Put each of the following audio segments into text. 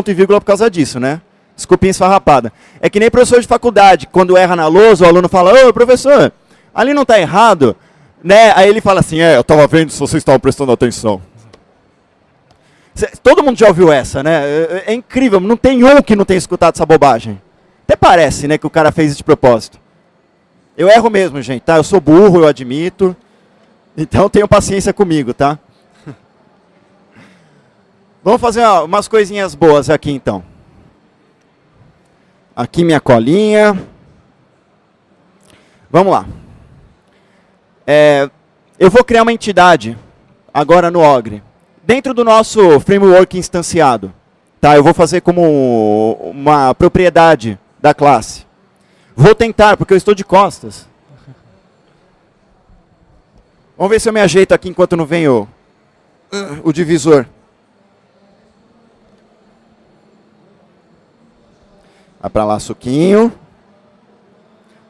ponto e vírgula por causa disso, né? Desculpinha esfarrapada. É que nem professor de faculdade, quando erra na lousa, o aluno fala, ô professor, ali não está errado, né? Aí ele fala assim, é, eu estava vendo se vocês estavam prestando atenção. Todo mundo já ouviu essa, né? É, é, é incrível, não tem um que não tenha escutado essa bobagem. Até parece, né, que o cara fez de propósito. Eu erro mesmo, gente, tá? Eu sou burro, eu admito. Então tenham paciência comigo, tá? Vamos fazer umas coisinhas boas aqui então. Aqui minha colinha. Vamos lá. É, eu vou criar uma entidade agora no Ogre. Dentro do nosso framework instanciado. Tá, eu vou fazer como uma propriedade da classe. Vou tentar, porque eu estou de costas. Vamos ver se eu me ajeito aqui enquanto não vem o, o divisor. Vai para lá suquinho.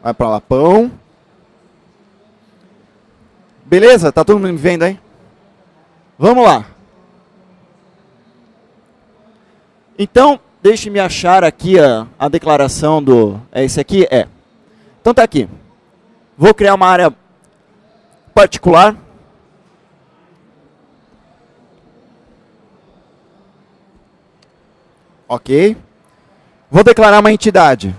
Vai para lá pão. Beleza? Tá todo mundo me vendo aí? Vamos lá. Então, deixe-me achar aqui a, a declaração do... É esse aqui? É. Então tá aqui. Vou criar uma área particular. Ok. Vou declarar uma entidade.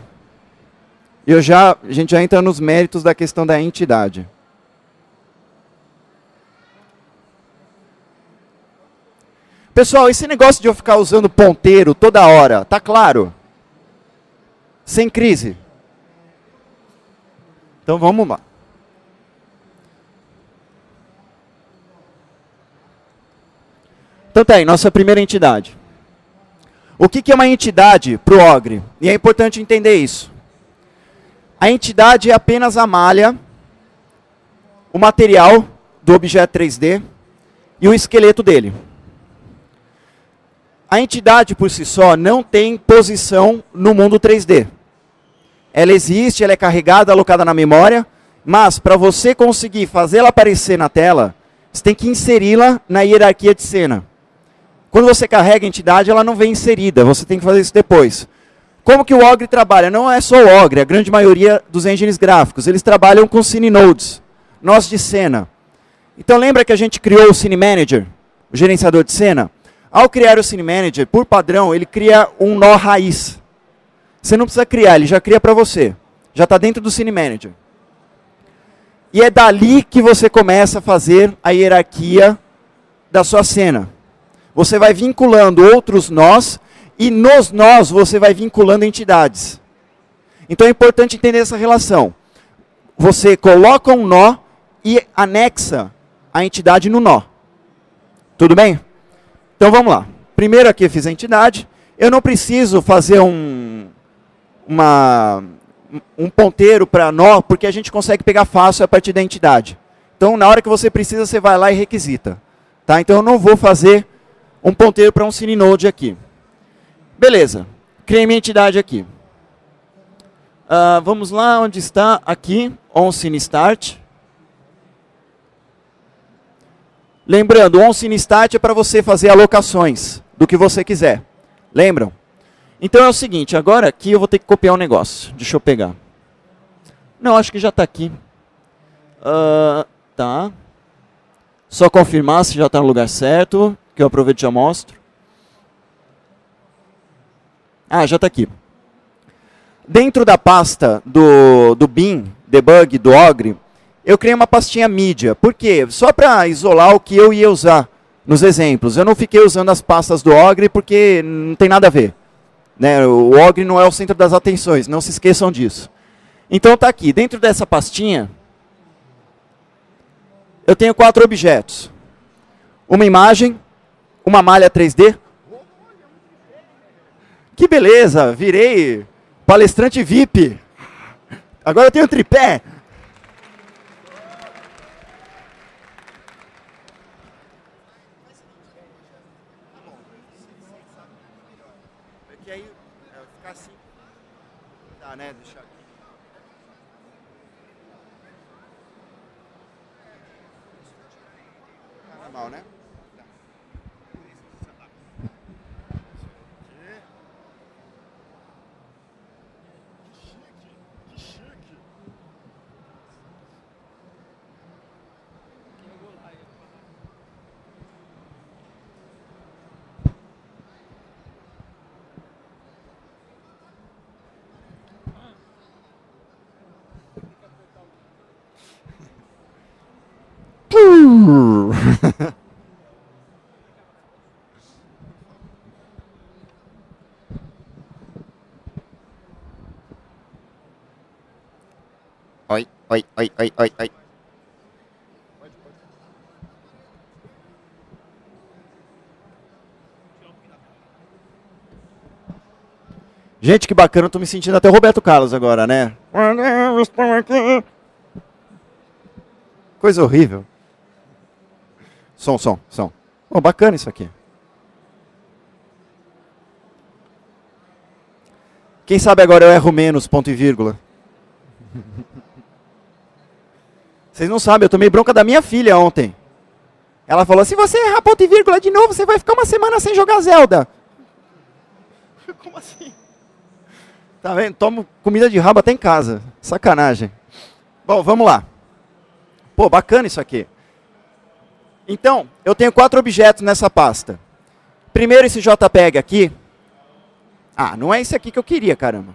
Eu já, a gente já entra nos méritos da questão da entidade. Pessoal, esse negócio de eu ficar usando ponteiro toda hora, tá claro? Sem crise. Então vamos lá. Então tá aí, nossa primeira entidade. O que, que é uma entidade para o Ogre? E é importante entender isso. A entidade é apenas a malha, o material do objeto 3D e o esqueleto dele. A entidade por si só não tem posição no mundo 3D. Ela existe, ela é carregada, alocada na memória, mas para você conseguir fazê-la aparecer na tela, você tem que inseri-la na hierarquia de cena. Quando você carrega a entidade, ela não vem inserida, você tem que fazer isso depois. Como que o Ogre trabalha? Não é só o Ogre, a grande maioria dos engines gráficos, eles trabalham com Cine Nodes, nós de cena. Então lembra que a gente criou o Cine Manager, o gerenciador de cena? Ao criar o Cine Manager, por padrão, ele cria um nó raiz. Você não precisa criar, ele já cria para você. Já está dentro do Cine Manager. E é dali que você começa a fazer a hierarquia da sua cena você vai vinculando outros nós e nos nós você vai vinculando entidades. Então é importante entender essa relação. Você coloca um nó e anexa a entidade no nó. Tudo bem? Então vamos lá. Primeiro aqui eu fiz a entidade. Eu não preciso fazer um, uma, um ponteiro para nó, porque a gente consegue pegar fácil a partir da entidade. Então, na hora que você precisa, você vai lá e requisita. Tá? Então, eu não vou fazer um ponteiro para um Cininode aqui. Beleza, criei minha entidade aqui. Uh, vamos lá, onde está? Aqui, OnCineStart. Lembrando, o OnCineStart é para você fazer alocações do que você quiser. Lembram? Então é o seguinte, agora aqui eu vou ter que copiar um negócio. Deixa eu pegar. Não, acho que já está aqui. Uh, tá. Só confirmar se já está no lugar certo que eu aproveito e já mostro. Ah, já está aqui. Dentro da pasta do, do bin, debug, do ogre, eu criei uma pastinha mídia. Por quê? Só para isolar o que eu ia usar nos exemplos. Eu não fiquei usando as pastas do ogre porque não tem nada a ver. Né? O ogre não é o centro das atenções, não se esqueçam disso. Então está aqui, dentro dessa pastinha, eu tenho quatro objetos. Uma imagem, uma malha 3D. Que beleza, virei palestrante VIP. Agora eu tenho tripé. oi, oi, oi, oi, oi, oi. Gente, que bacana, eu tô me sentindo até o Roberto Carlos agora, né? Coisa horrível. Som, som, som. Oh, bacana isso aqui. Quem sabe agora eu erro menos, ponto e vírgula. Vocês não sabem, eu tomei bronca da minha filha ontem. Ela falou: se você errar ponto e vírgula de novo, você vai ficar uma semana sem jogar Zelda. Como assim? Tá vendo? Tomo comida de rabo até em casa. Sacanagem. Bom, vamos lá. Pô, bacana isso aqui. Então, eu tenho quatro objetos nessa pasta. Primeiro esse JPEG aqui. Ah, não é esse aqui que eu queria, caramba.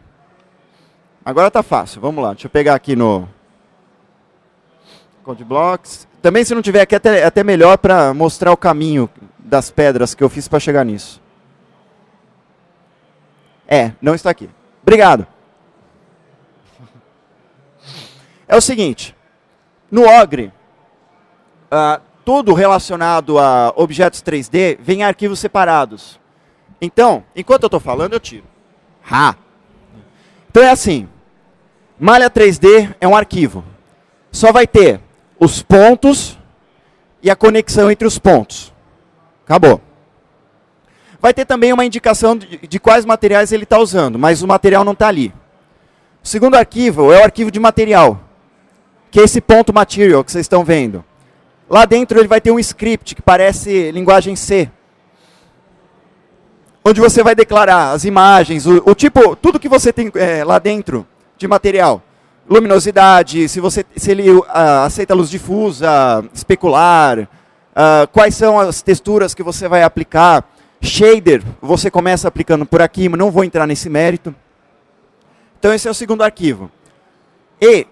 Agora tá fácil. Vamos lá. Deixa eu pegar aqui no Code Blocks. Também se não tiver aqui é até, até melhor para mostrar o caminho das pedras que eu fiz para chegar nisso. É, não está aqui. Obrigado. É o seguinte, no Ogre, uh, tudo relacionado a objetos 3D vem em arquivos separados. Então, enquanto eu estou falando, eu tiro. Ha! Então é assim, malha 3D é um arquivo. Só vai ter os pontos e a conexão entre os pontos. Acabou. Vai ter também uma indicação de, de quais materiais ele está usando, mas o material não está ali. O segundo arquivo é o arquivo de material, que é esse ponto material que vocês estão vendo. Lá dentro ele vai ter um script que parece linguagem C, onde você vai declarar as imagens, o, o tipo, tudo que você tem é, lá dentro de material. Luminosidade, se, você, se ele uh, aceita luz difusa, especular, uh, quais são as texturas que você vai aplicar, Shader, você começa aplicando por aqui, mas não vou entrar nesse mérito. Então esse é o segundo arquivo. E,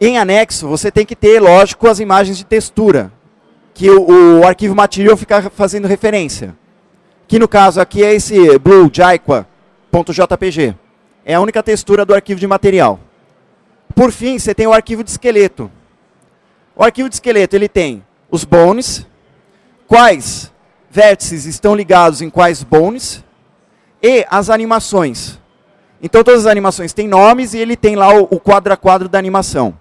em anexo, você tem que ter, lógico, as imagens de textura, que o, o arquivo material fica fazendo referência. Que no caso aqui é esse blue jaiqua.jpg. É a única textura do arquivo de material. Por fim, você tem o arquivo de esqueleto. O arquivo de esqueleto ele tem os bones, quais vértices estão ligados em quais bones e as animações. Então todas as animações têm nomes e ele tem lá o, o quadro a quadro da animação.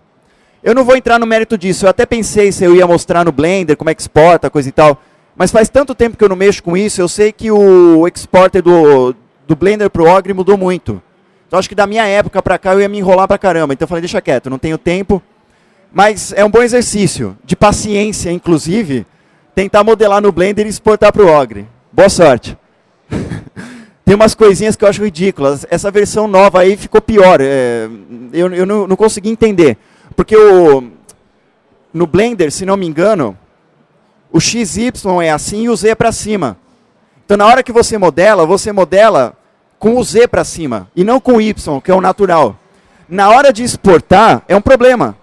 Eu não vou entrar no mérito disso, eu até pensei se eu ia mostrar no Blender como é que exporta, coisa e tal. Mas faz tanto tempo que eu não mexo com isso, eu sei que o exporter do, do Blender pro Ogre mudou muito. Então acho que da minha época para cá eu ia me enrolar pra caramba. Então eu falei, deixa quieto, não tenho tempo. Mas é um bom exercício, de paciência, inclusive, tentar modelar no Blender e exportar para o Ogre. Boa sorte. Tem umas coisinhas que eu acho ridículas. Essa versão nova aí ficou pior. É, eu eu não, não, consegui entender. Porque o, no Blender, se não me engano, o XY é assim e o Z é para cima. Então, na hora que você modela, você modela com o Z para cima e não com o Y, que é o natural. Na hora de exportar, é um problema.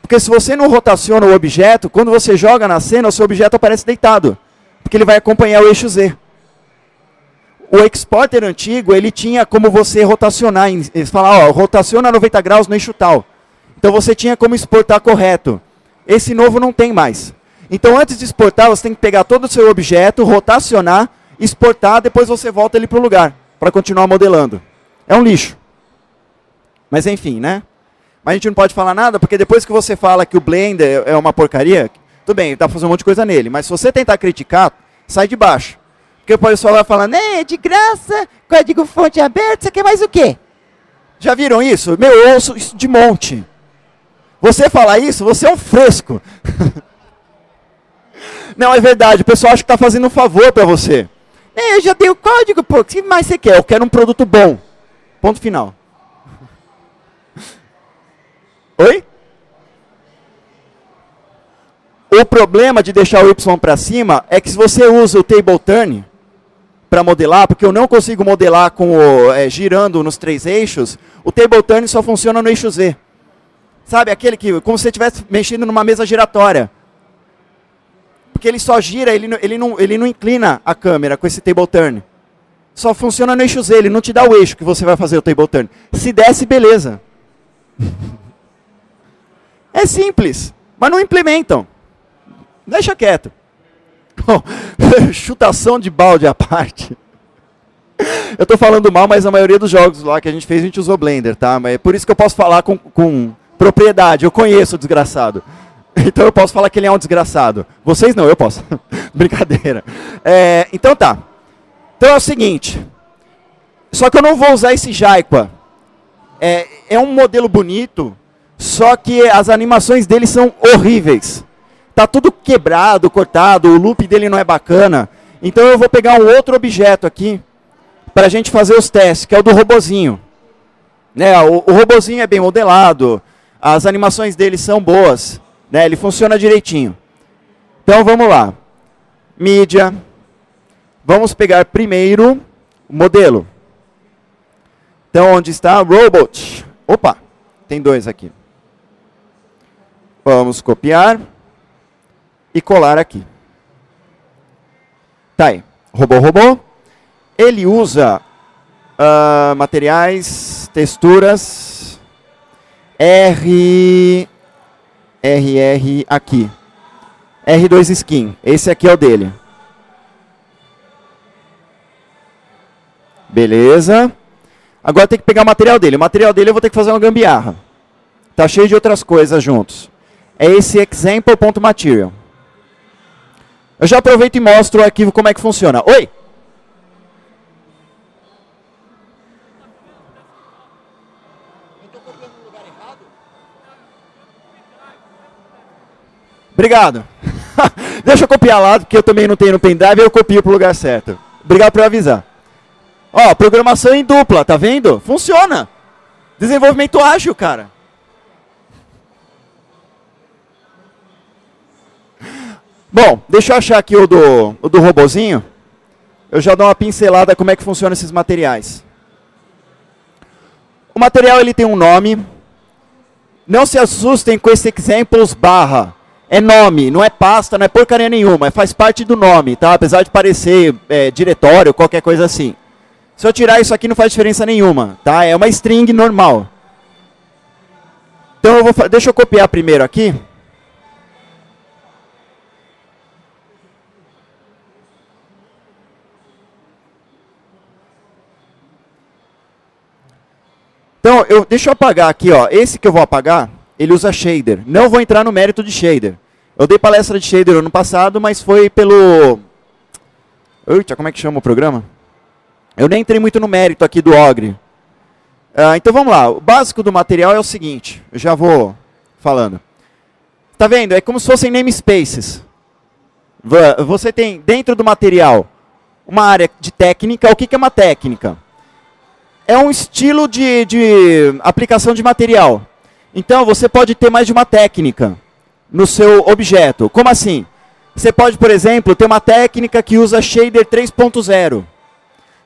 Porque se você não rotaciona o objeto, quando você joga na cena, o seu objeto aparece deitado. Porque ele vai acompanhar o eixo Z. O exporter antigo, ele tinha como você rotacionar. Ele fala, ó, rotaciona 90 graus no eixo tal. Então você tinha como exportar correto. Esse novo não tem mais. Então antes de exportar, você tem que pegar todo o seu objeto, rotacionar, exportar, depois você volta ele para o lugar, para continuar modelando. É um lixo. Mas enfim, né? Mas a gente não pode falar nada, porque depois que você fala que o Blender é uma porcaria, tudo bem, dá pra fazer um monte de coisa nele. Mas se você tentar criticar, sai de baixo. Porque o pessoal vai falando, é de graça, código fonte aberto, você quer mais o quê? Já viram isso? Meu, eu ouço isso de monte. Você falar isso, você é um fresco. Não, é verdade, o pessoal acha que está fazendo um favor para você. É, eu já dei o código, pô, o que mais você quer? Eu quero um produto bom. Ponto final. Oi? O problema de deixar o Y para cima é que se você usa o table turn para modelar, porque eu não consigo modelar com o, é, girando nos três eixos, o table turn só funciona no eixo Z. Sabe, aquele que, como se você estivesse mexendo numa mesa giratória. Porque ele só gira, ele, ele, não, ele não inclina a câmera com esse table turn. Só funciona no eixo Z, ele não te dá o eixo que você vai fazer o table turn. Se desse, beleza. É simples, mas não implementam. Deixa quieto. Chutação de balde à parte. Eu estou falando mal, mas a maioria dos jogos lá que a gente fez, a gente usou Blender, tá? Mas é por isso que eu posso falar com, com propriedade. Eu conheço o desgraçado. Então eu posso falar que ele é um desgraçado. Vocês não, eu posso. Brincadeira. É, então tá. Então é o seguinte. Só que eu não vou usar esse Jaipa. É, é um modelo bonito, só que as animações dele são horríveis. Tá tudo quebrado, cortado, o loop dele não é bacana. Então eu vou pegar um outro objeto aqui para a gente fazer os testes, que é o do robozinho. Né, o, o robozinho é bem modelado, as animações dele são boas, né, ele funciona direitinho. Então vamos lá. Mídia. Vamos pegar primeiro o modelo. Então onde está? Robot. Opa, tem dois aqui. Vamos copiar e colar aqui. Tá aí. Robô, robô. Ele usa uh, materiais, texturas, R, RR aqui. R2 Skin. Esse aqui é o dele. Beleza. Agora tem que pegar o material dele. O material dele eu vou ter que fazer uma gambiarra. Tá cheio de outras coisas juntos. É esse example.material. Eu já aproveito e mostro o arquivo como é que funciona. Oi! Obrigado. Deixa eu copiar lá, porque eu também não tenho no pendrive, eu copio para o lugar certo. Obrigado por avisar. Ó, programação em dupla, tá vendo? Funciona. Desenvolvimento ágil, cara. Bom, deixa eu achar aqui o do, o do robozinho. Eu já dou uma pincelada como é que funciona esses materiais. O material ele tem um nome. Não se assustem com esse examples barra. É nome, não é pasta, não é porcaria nenhuma, faz parte do nome, tá? Apesar de parecer é, diretório, qualquer coisa assim. Se eu tirar isso aqui não faz diferença nenhuma, tá? É uma string normal. Então eu vou, deixa eu copiar primeiro aqui. Então, eu, deixa eu apagar aqui, ó. Esse que eu vou apagar, ele usa shader. Não vou entrar no mérito de shader. Eu dei palestra de shader ano passado, mas foi pelo... Eita, como é que chama o programa? Eu nem entrei muito no mérito aqui do Ogre. Uh, então vamos lá. O básico do material é o seguinte. Eu já vou falando. Tá vendo? É como se fossem namespaces. Você tem dentro do material uma área de técnica. O que, que é uma técnica? É um estilo de, de aplicação de material. Então, você pode ter mais de uma técnica no seu objeto. Como assim? Você pode, por exemplo, ter uma técnica que usa shader 3.0.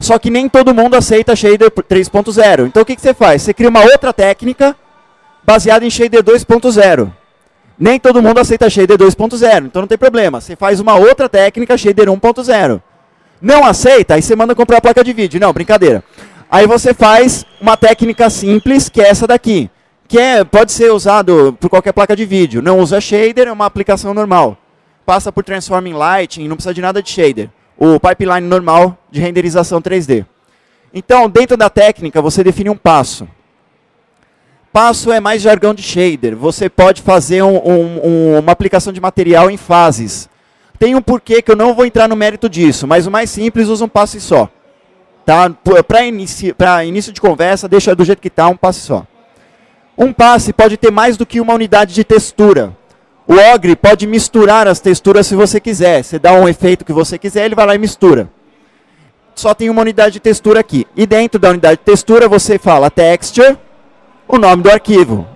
Só que nem todo mundo aceita shader 3.0. Então, o que, você faz? Você cria uma outra técnica baseada em shader 2.0. Nem todo mundo aceita shader 2.0, então não tem problema. Você faz uma outra técnica shader 1.0. Não aceita, aí você manda comprar a placa de vídeo. Não, brincadeira. Aí você faz uma técnica simples, que é essa daqui que é, pode ser usado por qualquer placa de vídeo. Não usa shader, é uma aplicação normal. Passa por Transforming Lighting, não precisa de nada de shader. O pipeline normal de renderização 3D. Então, dentro da técnica, você define um passo. Passo é mais jargão de shader. Você pode fazer um, um, uma aplicação de material em fases. Tem um porquê que eu não vou entrar no mérito disso, mas o mais simples usa um passo só. Tá? Para inici início de conversa, deixa do jeito que está, um passo só. Um passe pode ter mais do que uma unidade de textura. O Ogre pode misturar as texturas se você quiser. Você dá um efeito que você quiser, ele vai lá e mistura. Só tem uma unidade de textura aqui. E dentro da unidade de textura você fala texture, o nome do arquivo.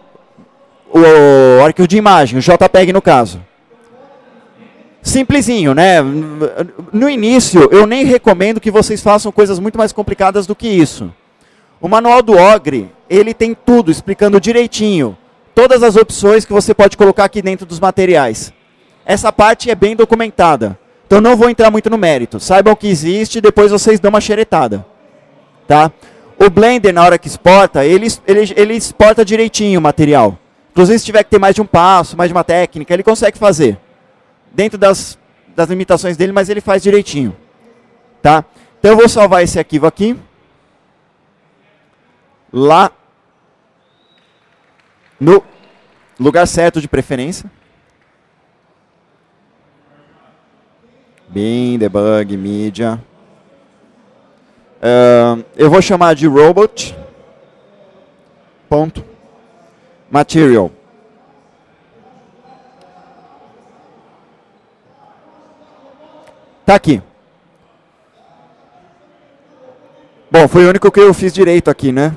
O arquivo de imagem, o JPEG no caso. Simplesinho, né? No início, eu nem recomendo que vocês façam coisas muito mais complicadas do que isso. O manual do Ogre, ele tem tudo explicando direitinho todas as opções que você pode colocar aqui dentro dos materiais. Essa parte é bem documentada. Então não vou entrar muito no mérito. Saibam que existe depois vocês dão uma xeretada. Tá? O Blender, na hora que exporta, ele, ele, ele exporta direitinho o material. Inclusive, se tiver que ter mais de um passo, mais de uma técnica, ele consegue fazer. Dentro das, das limitações dele, mas ele faz direitinho. Tá? Então eu vou salvar esse arquivo aqui. Lá no lugar certo de preferência. Bin, debug, mídia. Uh, eu vou chamar de robot. Ponto. Material. Tá aqui. Bom, foi o único que eu fiz direito aqui, né?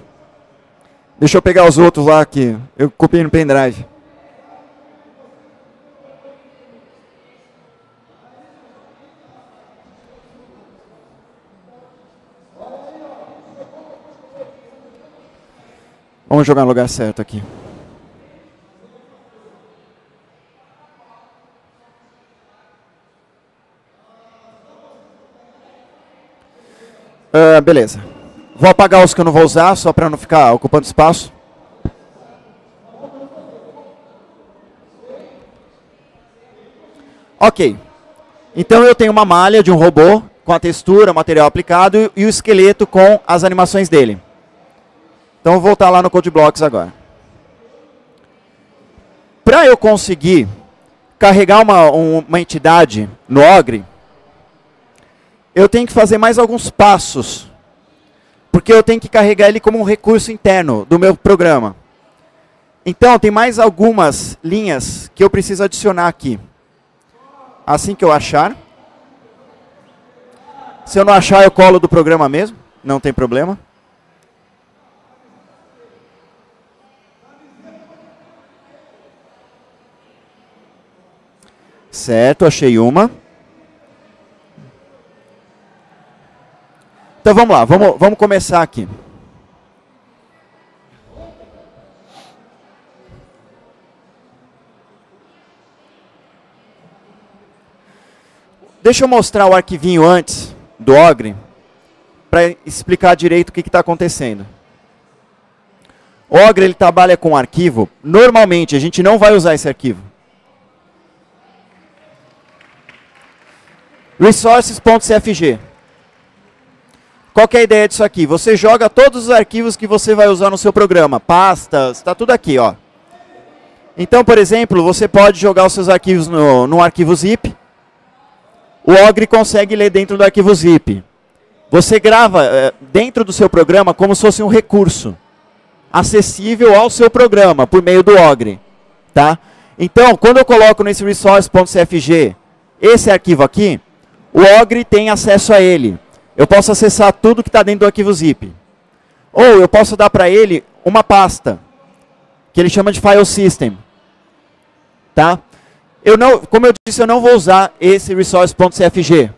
Deixa eu pegar os outros lá que eu copiei no pendrive. Vamos jogar no lugar certo aqui. Uh, beleza. Vou apagar os que eu não vou usar, só para não ficar ocupando espaço. Ok. Então eu tenho uma malha de um robô com a textura, material aplicado e o esqueleto com as animações dele. Então vou voltar lá no CodeBlocks agora. Para eu conseguir carregar uma, uma entidade no Ogre, eu tenho que fazer mais alguns passos. Porque eu tenho que carregar ele como um recurso interno do meu programa. Então, tem mais algumas linhas que eu preciso adicionar aqui. Assim que eu achar. Se eu não achar, eu colo do programa mesmo. Não tem problema. Certo, achei uma. Então vamos lá, vamos, vamos começar aqui. Deixa eu mostrar o arquivinho antes do Ogre, para explicar direito o que está acontecendo. O Ogre ele trabalha com arquivo. Normalmente a gente não vai usar esse arquivo. resources.cfg. Qual é a ideia disso aqui? Você joga todos os arquivos que você vai usar no seu programa, pastas, está tudo aqui, ó. Então, por exemplo, você pode jogar os seus arquivos no, no arquivo zip. O Ogre consegue ler dentro do arquivo zip. Você grava é, dentro do seu programa como se fosse um recurso acessível ao seu programa por meio do Ogre, tá? Então, quando eu coloco nesse resource.cfg esse arquivo aqui, o Ogre tem acesso a ele. Eu posso acessar tudo que está dentro do arquivo zip. Ou eu posso dar para ele uma pasta, que ele chama de file system. Tá? Eu não, como eu disse, eu não vou usar esse resource.cfg.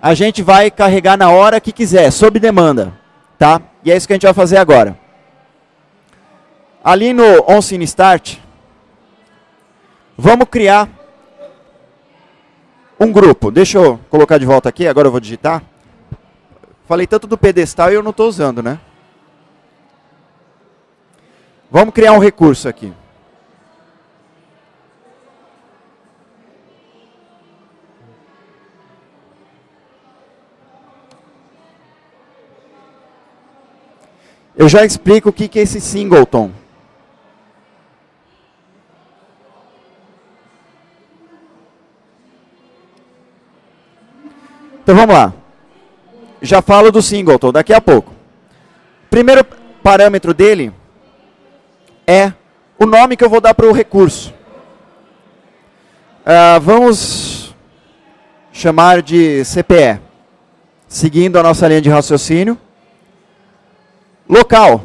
A gente vai carregar na hora que quiser, sob demanda. Tá? E é isso que a gente vai fazer agora. Ali no OnScene Start, vamos criar um grupo. Deixa eu colocar de volta aqui, agora eu vou digitar. Falei tanto do pedestal e eu não estou usando, né? Vamos criar um recurso aqui. Eu já explico o que é esse singleton. Então vamos lá. Já falo do singleton daqui a pouco. Primeiro parâmetro dele é o nome que eu vou dar para o recurso. Uh, vamos chamar de CPE, seguindo a nossa linha de raciocínio. Local.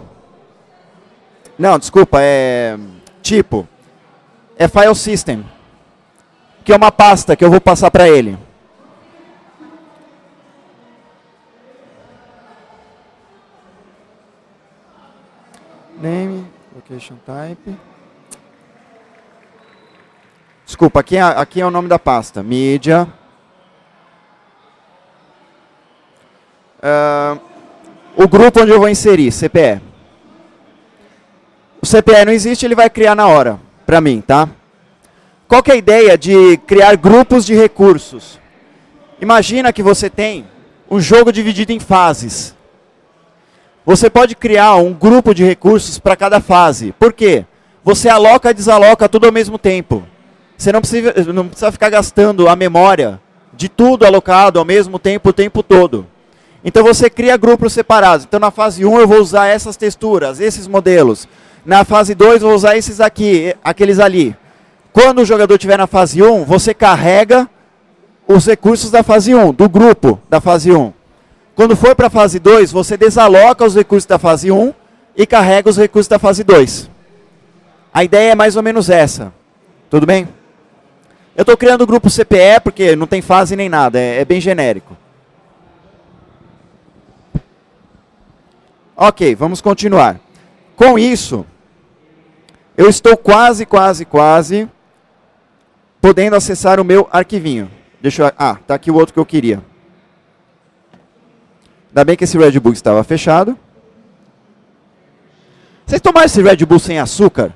Não, desculpa, é tipo. É file system, que é uma pasta que eu vou passar para ele. Name, location type. Desculpa, aqui é, aqui é o nome da pasta. Mídia. Uh, o grupo onde eu vou inserir, CPE. O CPE não existe, ele vai criar na hora. para mim, tá? Qual que é a ideia de criar grupos de recursos? Imagina que você tem um jogo dividido em fases. Você pode criar um grupo de recursos para cada fase. Por quê? Você aloca e desaloca tudo ao mesmo tempo. Você não precisa, não precisa ficar gastando a memória de tudo alocado ao mesmo tempo o tempo todo. Então você cria grupos separados. Então na fase 1 eu vou usar essas texturas, esses modelos. Na fase 2 eu vou usar esses aqui, aqueles ali. Quando o jogador estiver na fase 1, você carrega os recursos da fase 1, do grupo da fase 1. Quando for para a fase 2, você desaloca os recursos da fase 1 e carrega os recursos da fase 2. A ideia é mais ou menos essa. Tudo bem? Eu estou criando o grupo CPE porque não tem fase nem nada, é, é bem genérico. Ok, vamos continuar. Com isso, eu estou quase, quase, quase podendo acessar o meu arquivinho. Deixa eu, ah, tá aqui o outro que eu queria. Ainda bem que esse Red Bull estava fechado. Vocês tomaram esse Red Bull sem açúcar?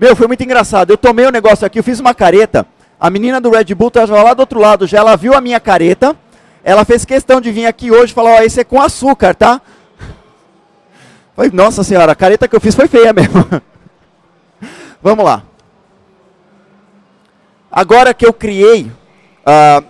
Meu, foi muito engraçado. Eu tomei o um negócio aqui, eu fiz uma careta. A menina do Red Bull estava lá do outro lado, já ela viu a minha careta. Ela fez questão de vir aqui hoje e falou: Ó, oh, esse é com açúcar, tá? Nossa senhora, a careta que eu fiz foi feia mesmo. Vamos lá. Agora que eu criei, uh,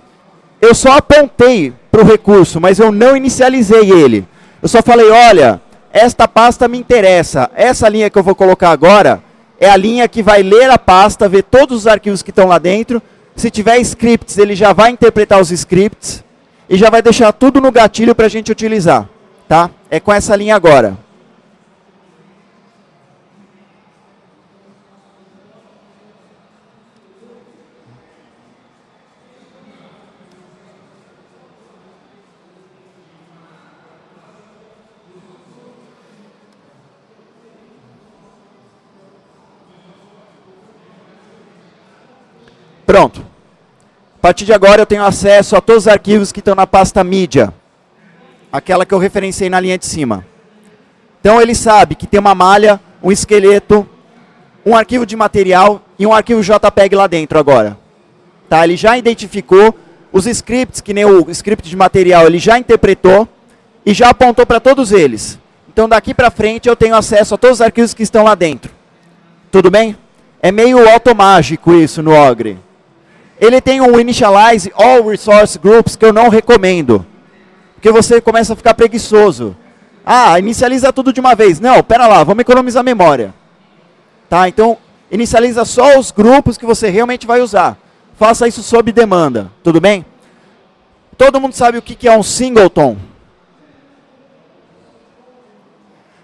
eu só apontei para o recurso, mas eu não inicializei ele. Eu só falei, olha, esta pasta me interessa. Essa linha que eu vou colocar agora é a linha que vai ler a pasta, ver todos os arquivos que estão lá dentro. Se tiver scripts, ele já vai interpretar os scripts e já vai deixar tudo no gatilho para a gente utilizar. Tá? É com essa linha agora. Pronto. A partir de agora eu tenho acesso a todos os arquivos que estão na pasta mídia. Aquela que eu referenciei na linha de cima. Então ele sabe que tem uma malha, um esqueleto, um arquivo de material e um arquivo JPEG lá dentro agora. Tá? Ele já identificou os scripts, que nem o script de material, ele já interpretou e já apontou para todos eles. Então daqui para frente eu tenho acesso a todos os arquivos que estão lá dentro. Tudo bem? É meio automágico isso no Ogre. Ele tem um Initialize All Resource Groups que eu não recomendo. Porque você começa a ficar preguiçoso. Ah, inicializa tudo de uma vez. Não, pera lá, vamos economizar memória. Tá? Então, inicializa só os grupos que você realmente vai usar. Faça isso sob demanda. Tudo bem? Todo mundo sabe o que é um singleton?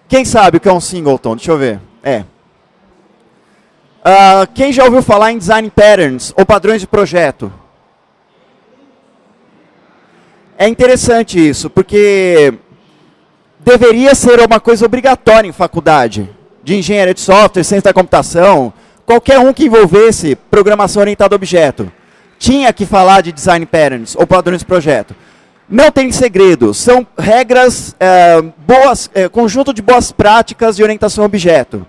Quem sabe o que é um singleton? Deixa eu ver. É. Uh, quem já ouviu falar em design patterns ou padrões de projeto? É interessante isso, porque deveria ser uma coisa obrigatória em faculdade de engenharia de software, ciência da computação, qualquer um que envolvesse programação orientada a objeto. Tinha que falar de design patterns ou padrões de projeto. Não tem segredo, são regras, é, boas, é, conjunto de boas práticas de orientação a objeto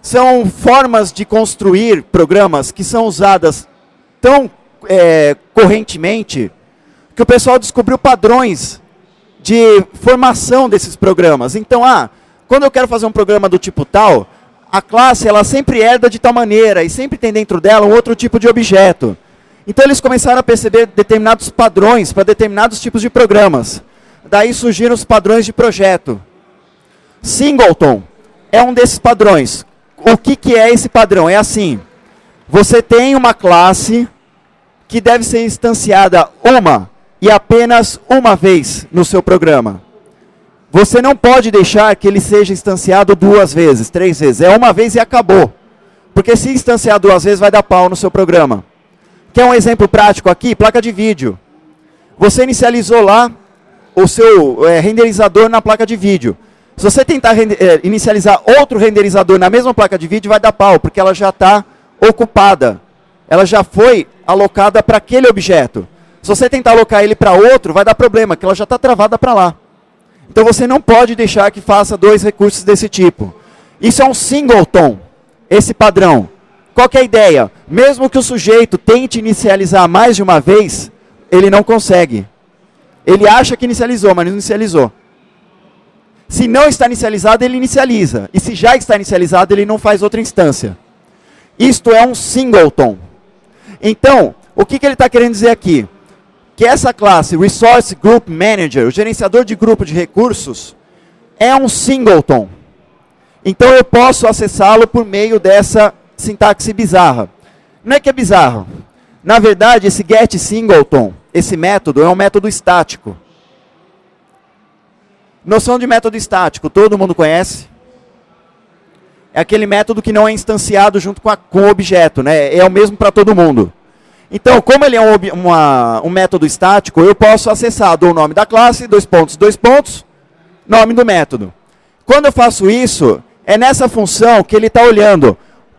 são formas de construir programas que são usadas tão é, correntemente que o pessoal descobriu padrões de formação desses programas. Então, ah, quando eu quero fazer um programa do tipo tal, a classe ela sempre herda de tal maneira e sempre tem dentro dela um outro tipo de objeto. Então eles começaram a perceber determinados padrões para determinados tipos de programas. Daí surgiram os padrões de projeto. Singleton é um desses padrões o que, que é esse padrão? É assim: você tem uma classe que deve ser instanciada uma e apenas uma vez no seu programa. Você não pode deixar que ele seja instanciado duas vezes, três vezes. É uma vez e acabou. Porque se instanciar duas vezes, vai dar pau no seu programa. Quer um exemplo prático aqui? Placa de vídeo. Você inicializou lá o seu é, renderizador na placa de vídeo. Se você tentar é, inicializar outro renderizador na mesma placa de vídeo, vai dar pau, porque ela já está ocupada. Ela já foi alocada para aquele objeto. Se você tentar alocar ele para outro, vai dar problema, porque ela já está travada para lá. Então você não pode deixar que faça dois recursos desse tipo. Isso é um singleton. esse padrão. Qual é a ideia? Mesmo que o sujeito tente inicializar mais de uma vez, ele não consegue. Ele acha que inicializou, mas não inicializou. Se não está inicializado, ele inicializa. E se já está inicializado, ele não faz outra instância. Isto é um singleton. Então, o que, que ele está querendo dizer aqui? Que essa classe, Resource Group Manager, o gerenciador de grupo de recursos, é um singleton. Então eu posso acessá-lo por meio dessa sintaxe bizarra. Não é que é bizarro. Na verdade, esse get singleton, esse método, é um método estático. Noção de método estático, todo mundo conhece? É aquele método que não é instanciado junto com, a, com o objeto, né? É o mesmo para todo mundo. Então, como ele é um, uma, um método estático, eu posso acessar do nome da classe, dois pontos, dois pontos, nome do método. Quando eu faço isso, é nessa função que ele está olhando.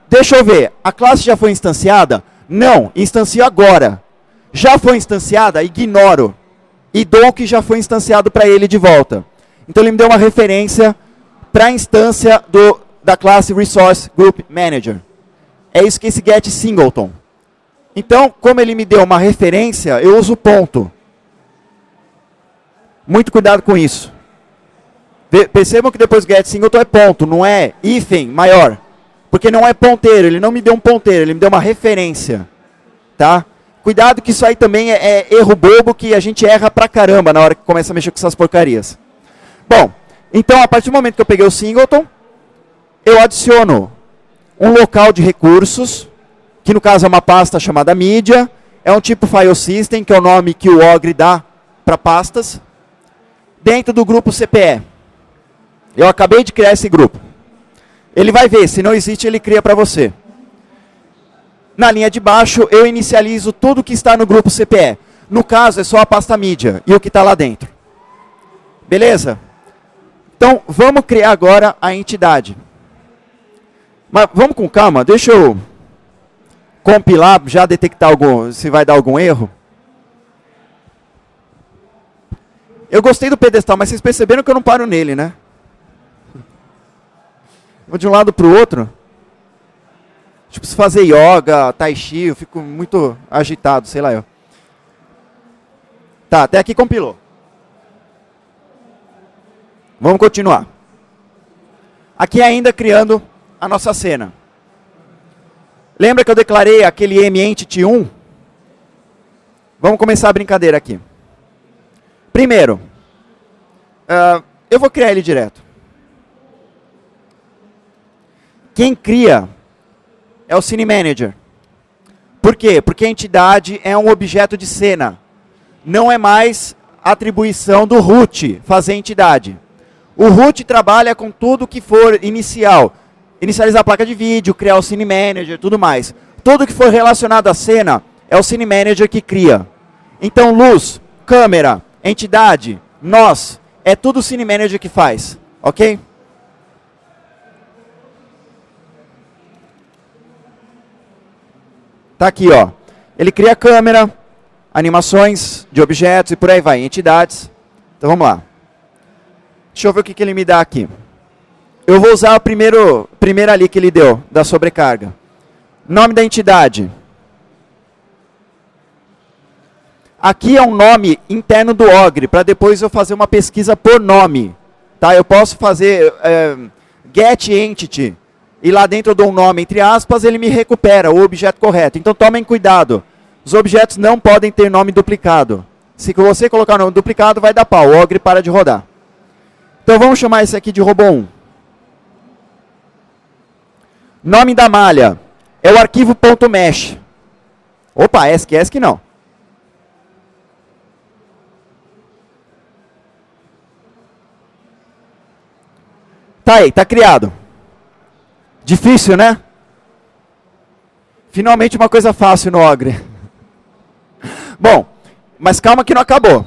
Deixa eu ver, a classe já foi instanciada? Não, instancio agora. Já foi instanciada? Ignoro. E dou o que já foi instanciado para ele de volta. Então ele me deu uma referência para a instância do, da classe Resource Group Manager. É isso que esse get singleton. Então, como ele me deu uma referência, eu uso ponto. Muito cuidado com isso. Percebam que depois get singleton é ponto, não é hífen maior. Porque não é ponteiro, ele não me deu um ponteiro, ele me deu uma referência. Tá? Cuidado que isso aí também é, é erro bobo que a gente erra pra caramba na hora que começa a mexer com essas porcarias. Bom, então a partir do momento que eu peguei o singleton, eu adiciono um local de recursos, que no caso é uma pasta chamada mídia, é um tipo file system, que é o nome que o Ogre dá para pastas, dentro do grupo CPE. Eu acabei de criar esse grupo. Ele vai ver, se não existe, ele cria para você. Na linha de baixo, eu inicializo tudo que está no grupo CPE. No caso, é só a pasta mídia e o que está lá dentro. Beleza? Então, vamos criar agora a entidade. Mas vamos com calma, deixa eu compilar, já detectar algum, se vai dar algum erro. Eu gostei do pedestal, mas vocês perceberam que eu não paro nele, né? Vou de um lado para o outro. Tipo, se fazer yoga, tai chi, eu fico muito agitado, sei lá eu. Tá, até aqui compilou. Vamos continuar. Aqui ainda criando a nossa cena. Lembra que eu declarei aquele mEntity 1? Vamos começar a brincadeira aqui. Primeiro, uh, eu vou criar ele direto. Quem cria é o Cine Manager. Por quê? Porque a entidade é um objeto de cena. Não é mais atribuição do root fazer entidade. O root trabalha com tudo que for inicial. Inicializar a placa de vídeo, criar o Cine Manager, tudo mais. Tudo que for relacionado à cena é o Cine Manager que cria. Então, luz, câmera, entidade, nós, é tudo o Cine Manager que faz. Ok? Tá aqui, ó. Ele cria câmera, animações de objetos e por aí vai, entidades. Então vamos lá. Deixa eu ver o que, que ele me dá aqui. Eu vou usar o primeiro, primeiro ali que ele deu, da sobrecarga. Nome da entidade. Aqui é um nome interno do Ogre, para depois eu fazer uma pesquisa por nome. Tá? Eu posso fazer é, get entity, e lá dentro eu dou um nome, entre aspas, ele me recupera o objeto correto. Então tomem cuidado. Os objetos não podem ter nome duplicado. Se você colocar o nome duplicado, vai dar pau. O Ogre para de rodar. Então vamos chamar esse aqui de robô 1. Nome da malha é o arquivo .mesh. Opa, ESC, ESC não. Tá aí, tá criado. Difícil, né? Finalmente uma coisa fácil no Ogre. Bom, mas calma que não acabou.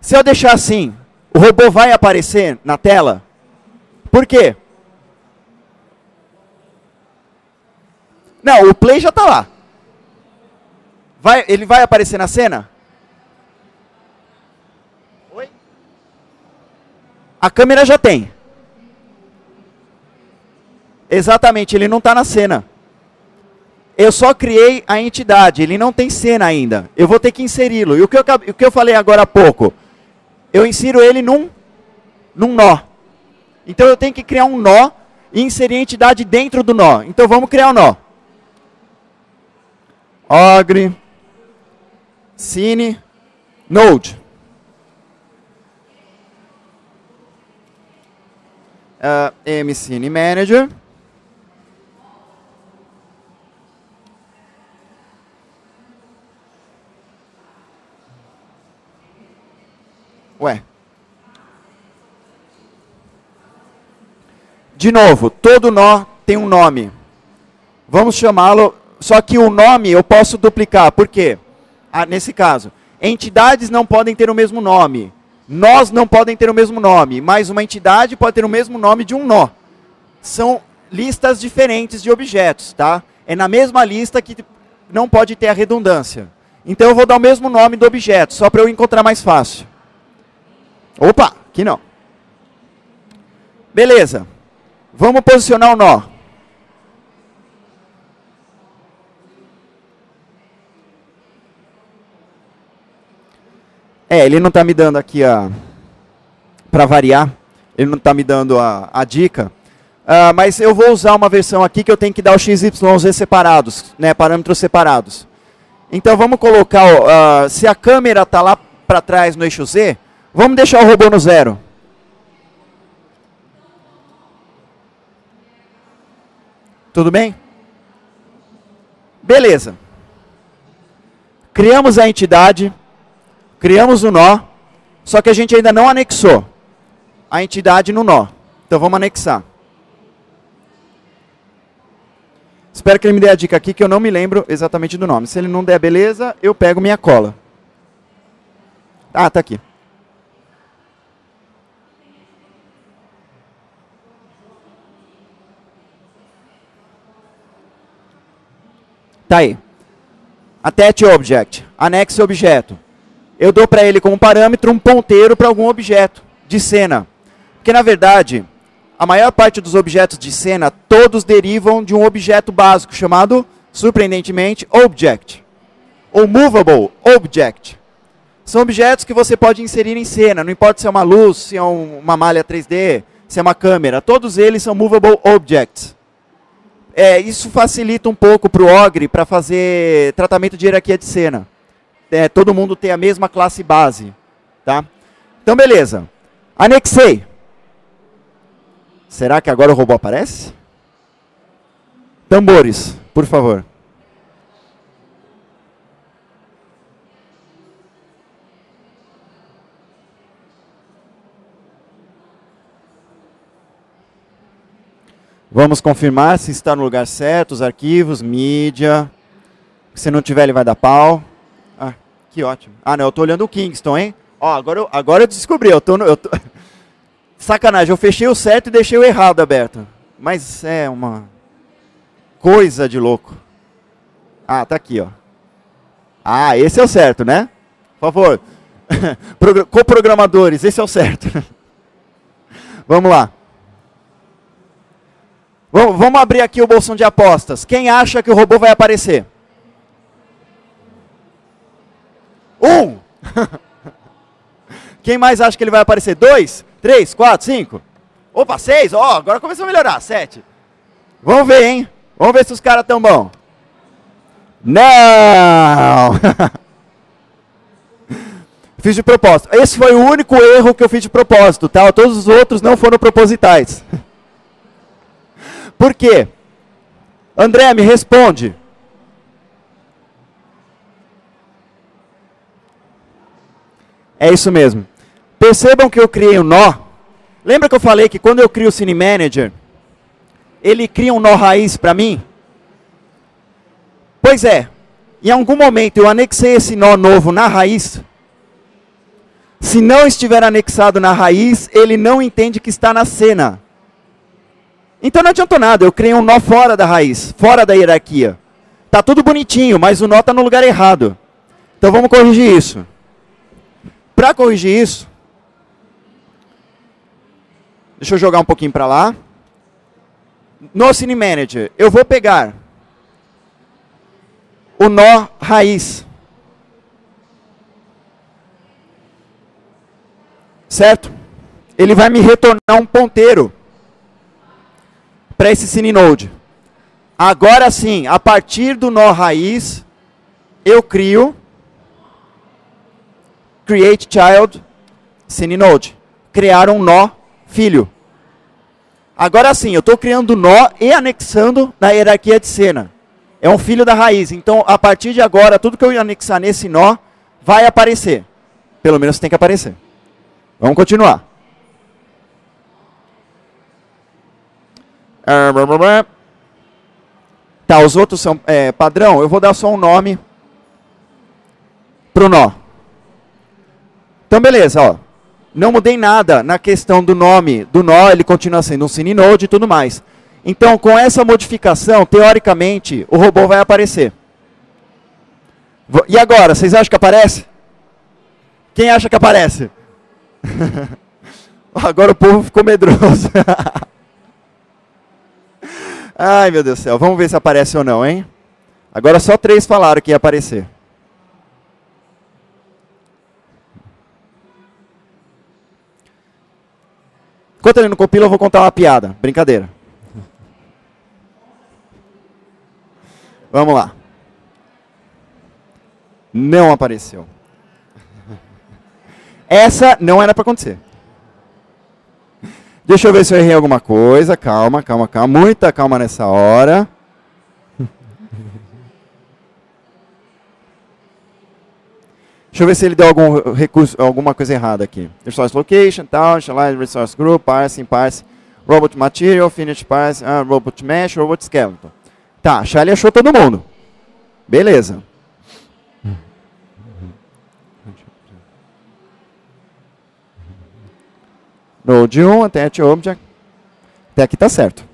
Se eu deixar assim, o robô vai aparecer na tela? Por quê? Não, o play já está lá. Vai, ele vai aparecer na cena? Oi? A câmera já tem. Exatamente, ele não está na cena. Eu só criei a entidade, ele não tem cena ainda. Eu vou ter que inseri-lo. E o que, eu, o que eu falei agora há pouco? Eu insiro ele num, num nó. Então eu tenho que criar um nó e inserir a entidade dentro do nó. Então vamos criar um nó. Ogre, Cine, Node. Uh, MCine Manager. Ué. De novo, todo nó tem um nome. Vamos chamá-lo. Só que o nome eu posso duplicar. Por quê? Ah, nesse caso, entidades não podem ter o mesmo nome. Nós não podem ter o mesmo nome. Mas uma entidade pode ter o mesmo nome de um nó. São listas diferentes de objetos, tá? É na mesma lista que não pode ter a redundância. Então eu vou dar o mesmo nome do objeto, só para eu encontrar mais fácil. Opa, aqui não. Beleza. Vamos posicionar o nó. É, ele não está me dando aqui a... Para variar, ele não está me dando a, a dica. Uh, mas eu vou usar uma versão aqui que eu tenho que dar o x, y, z separados, né, parâmetros separados. Então vamos colocar, uh, se a câmera está lá para trás no eixo z, Vamos deixar o robô no zero. Tudo bem? Beleza. Criamos a entidade, criamos o nó, só que a gente ainda não anexou a entidade no nó. Então vamos anexar. Espero que ele me dê a dica aqui que eu não me lembro exatamente do nome. Se ele não der beleza, eu pego minha cola. Ah, tá aqui. Tá aí. Attach object, anexe objeto. Eu dou para ele como parâmetro um ponteiro para algum objeto de cena. Porque na verdade, a maior parte dos objetos de cena, todos derivam de um objeto básico chamado, surpreendentemente, object. Ou movable object. São objetos que você pode inserir em cena, não importa se é uma luz, se é uma malha 3D, se é uma câmera, todos eles são movable objects. É, isso facilita um pouco para o Ogre para fazer tratamento de hierarquia de cena. É, todo mundo tem a mesma classe base. Tá? Então, beleza. Anexei. Será que agora o robô aparece? Tambores, por favor. Vamos confirmar se está no lugar certo, os arquivos, mídia. Se não tiver, ele vai dar pau. Ah, que ótimo. Ah, não, eu estou olhando o Kingston, hein? Ó, agora eu, agora eu descobri, eu tô, no, eu tô... Sacanagem, eu fechei o certo e deixei o errado aberto. Mas é uma coisa de louco. Ah, tá aqui, ó. Ah, esse é o certo, né? Por favor. Coprogramadores, esse é o certo. Vamos lá. Vamos abrir aqui o bolsão de apostas. Quem acha que o robô vai aparecer? Um. Quem mais acha que ele vai aparecer? Dois, três, quatro, cinco. Opa, seis. Ó, oh, agora começou a melhorar. Sete. Vamos ver, hein? Vamos ver se os caras estão bons. Não! fiz de propósito. Esse foi o único erro que eu fiz de propósito, tá? Todos os outros não foram propositais. Por quê? André, me responde. É isso mesmo. Percebam que eu criei um nó. Lembra que eu falei que quando eu crio o Cine Manager, ele cria um nó raiz para mim? Pois é. Em algum momento eu anexei esse nó novo na raiz. Se não estiver anexado na raiz, ele não entende que está na cena. Então não adiantou nada, eu criei um nó fora da raiz, fora da hierarquia. Tá tudo bonitinho, mas o nó está no lugar errado. Então vamos corrigir isso. Para corrigir isso, deixa eu jogar um pouquinho para lá. no Cine Manager, eu vou pegar o nó raiz. Certo? Ele vai me retornar um ponteiro para esse Cine Node. Agora sim, a partir do nó raiz, eu crio create child Cine Node. Criar um nó filho. Agora sim, eu estou criando nó e anexando na hierarquia de cena. É um filho da raiz. Então, a partir de agora, tudo que eu anexar nesse nó vai aparecer. Pelo menos tem que aparecer. Vamos continuar. Tá, os outros são é, padrão. Eu vou dar só um nome para o nó. Então, beleza, ó. Não mudei nada na questão do nome do nó, ele continua sendo um Cininode e tudo mais. Então, com essa modificação, teoricamente, o robô vai aparecer. E agora, vocês acham que aparece? Quem acha que aparece? agora o povo ficou medroso. Ai, meu Deus do céu. Vamos ver se aparece ou não, hein? Agora só três falaram que ia aparecer. Enquanto ele não compila, eu vou contar uma piada. Brincadeira. Vamos lá. Não apareceu. Essa não era para acontecer. Deixa eu ver se eu errei alguma coisa. Calma, calma, calma. Muita calma nessa hora. Deixa eu ver se ele deu algum recurso, alguma coisa errada aqui. Resource location, tal, initialize resource group, parsing, parse, robot material, finish parse, uh, robot mesh, robot skeleton. Tá, Charlie achou todo mundo. Beleza. Node 1, attach object. Até aqui tá certo.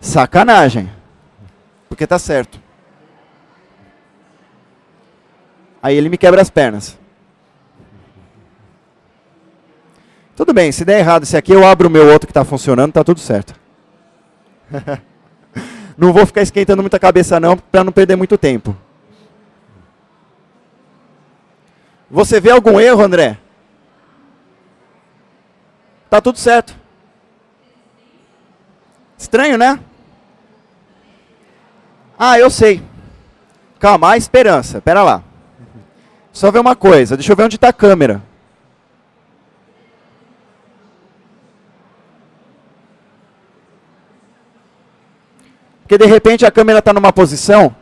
Sacanagem. Porque tá certo. Aí ele me quebra as pernas. Tudo bem, se der errado esse aqui, eu abro o meu outro que está funcionando, tá tudo certo. não vou ficar esquentando muita cabeça não, para não perder muito tempo. Você vê algum erro, André? Tá tudo certo. Estranho, né? Ah, eu sei. Calma, há esperança. Pera lá. Só ver uma coisa. Deixa eu ver onde está a câmera. Porque de repente a câmera está numa posição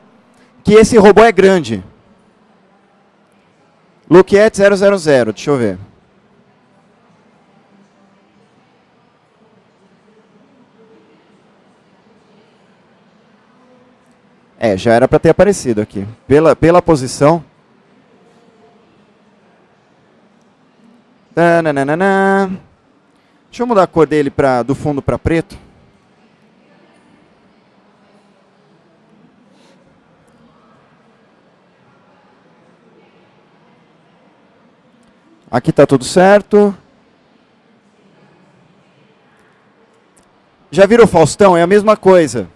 que esse robô é grande. At 000, deixa eu ver. É, já era para ter aparecido aqui. Pela, pela posição. Deixa eu mudar a cor dele pra, do fundo para preto. Aqui está tudo certo. Já viram o Faustão? É a mesma coisa.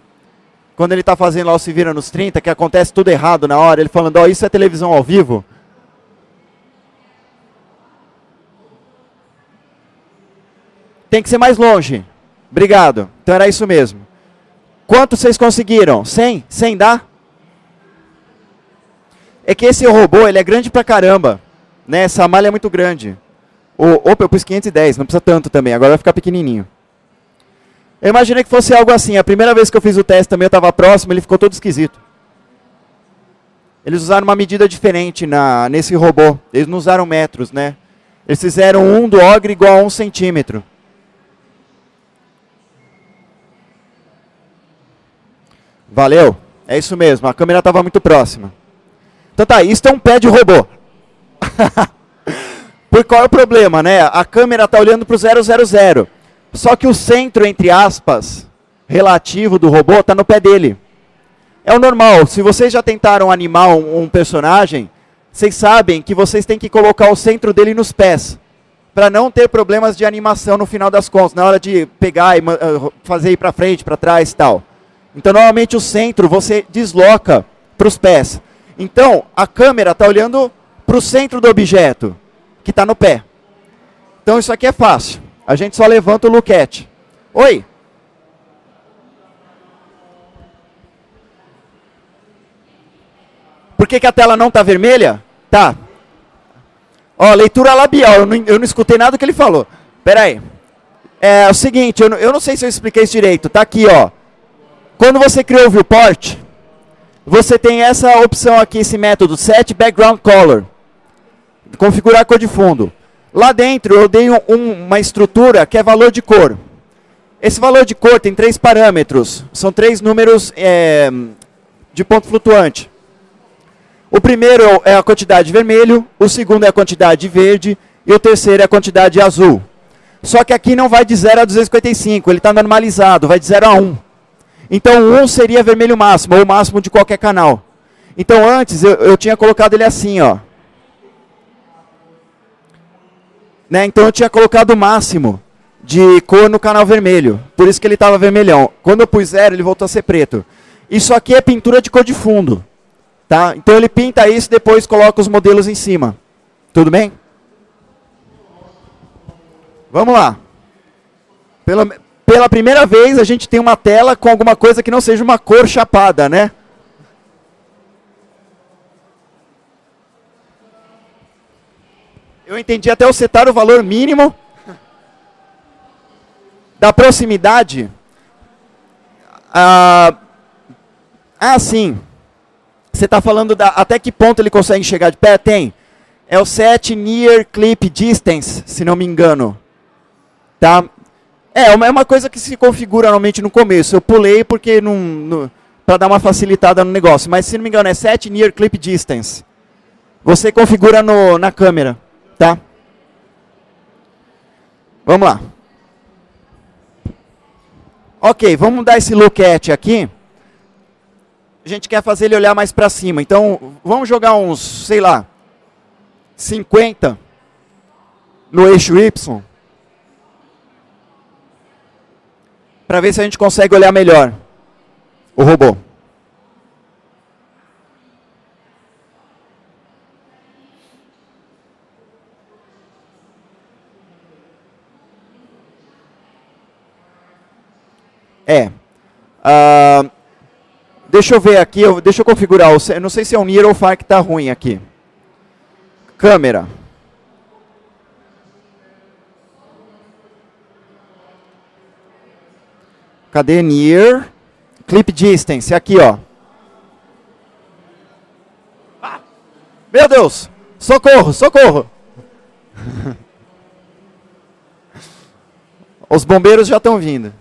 Quando ele está fazendo lá o Se Vira nos 30, que acontece tudo errado na hora, ele falando, ó, oh, isso é televisão ao vivo. Tem que ser mais longe. Obrigado. Então era isso mesmo. Quanto vocês conseguiram? 100? 100 dá? É que esse robô, ele é grande pra caramba. Né? Essa malha é muito grande. O, opa, eu pus 510, não precisa tanto também, agora vai ficar pequenininho. Eu imaginei que fosse algo assim. A primeira vez que eu fiz o teste também eu estava próximo, ele ficou todo esquisito. Eles usaram uma medida diferente na, nesse robô. Eles não usaram metros, né? Eles fizeram um do ogre igual a um centímetro. Valeu? É isso mesmo, a câmera estava muito próxima. Então tá, isso é um pé de robô. Por qual é o problema, né? A câmera está olhando para o 000. Só que o centro, entre aspas, relativo do robô está no pé dele. É o normal. Se vocês já tentaram animar um, um personagem, vocês sabem que vocês têm que colocar o centro dele nos pés. para não ter problemas de animação no final das contas, na hora de pegar e uh, fazer ir para frente, para trás e tal. Então, normalmente o centro você desloca para os pés. Então, a câmera está olhando para o centro do objeto, que está no pé. Então, isso aqui é fácil. A gente só levanta o look Oi. Por que, que a tela não está vermelha? Tá. Ó, leitura labial. Eu não, eu não escutei nada que ele falou. Pera aí. É, é o seguinte, eu não, eu não sei se eu expliquei isso direito. Tá aqui, ó. Quando você criou o viewport, você tem essa opção aqui, esse método, set background color. Configurar cor de fundo. Lá dentro eu dei um, uma estrutura que é valor de cor. Esse valor de cor tem três parâmetros. São três números é, de ponto flutuante. O primeiro é a quantidade vermelho, o segundo é a quantidade verde e o terceiro é a quantidade azul. Só que aqui não vai de 0 a 255, ele está normalizado, vai de 0 a 1. Então 1 seria vermelho máximo, ou o máximo de qualquer canal. Então antes eu, eu tinha colocado ele assim, ó. Né? Então eu tinha colocado o máximo de cor no canal vermelho. Por isso que ele estava vermelhão. Quando eu pus zero, ele voltou a ser preto. Isso aqui é pintura de cor de fundo. Tá? Então ele pinta isso e depois coloca os modelos em cima. Tudo bem? Vamos lá. Pela, pela primeira vez a gente tem uma tela com alguma coisa que não seja uma cor chapada, né? Eu entendi até o setar o valor mínimo da proximidade. Ah, ah sim. Você está falando da, até que ponto ele consegue chegar de pé? Tem. É o set near clip distance, se não me engano. Tá? É, é uma coisa que se configura normalmente no começo. Eu pulei porque não, para dar uma facilitada no negócio. Mas se não me engano é set near clip distance. Você configura no, na câmera. Tá? Vamos lá. Ok, vamos dar esse look at aqui. A gente quer fazer ele olhar mais para cima. Então, vamos jogar uns, sei lá, 50 no eixo Y. Para ver se a gente consegue olhar melhor o robô. É. Uh, deixa eu ver aqui, eu, deixa eu configurar. Eu não sei se é o Near ou o Far que está ruim aqui. Câmera. Cadê Near? Clip Distance, aqui ó. Meu Deus! Socorro, socorro! Os bombeiros já estão vindo.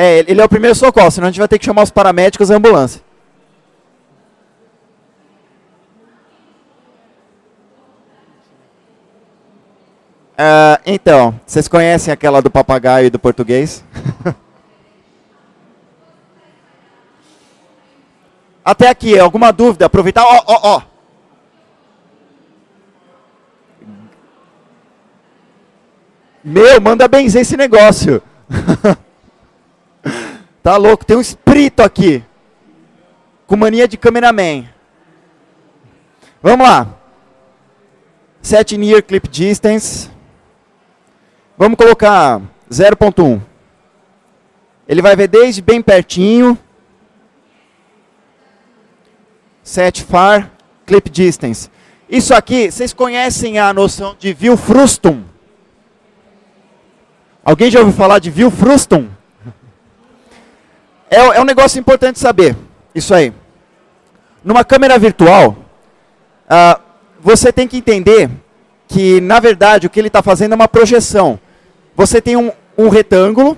É, ele é o primeiro socorro, senão a gente vai ter que chamar os paramédicos e a ambulância. Uh, então, vocês conhecem aquela do papagaio e do português? Até aqui, alguma dúvida? Aproveitar. Ó, ó, ó. Meu, manda benzer esse negócio. Tá louco? Tem um espírito aqui. Com mania de cameraman. Vamos lá. Set near clip distance. Vamos colocar 0.1. Ele vai ver desde bem pertinho. Set far clip distance. Isso aqui, vocês conhecem a noção de view frustum? Alguém já ouviu falar de view frustum? É, é um negócio importante saber, isso aí. Numa câmera virtual, uh, você tem que entender que, na verdade, o que ele está fazendo é uma projeção. Você tem um, um retângulo,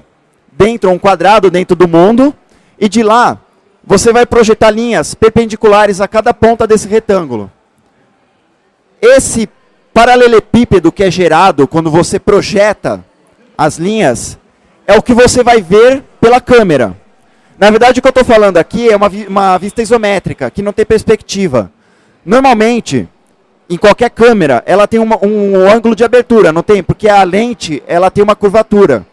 dentro, um quadrado dentro do mundo, e de lá você vai projetar linhas perpendiculares a cada ponta desse retângulo. Esse paralelepípedo que é gerado quando você projeta as linhas, é o que você vai ver pela câmera. Na verdade, o que eu estou falando aqui é uma, uma vista isométrica, que não tem perspectiva. Normalmente, em qualquer câmera, ela tem uma, um ângulo de abertura, não tem? Porque a lente ela tem uma curvatura.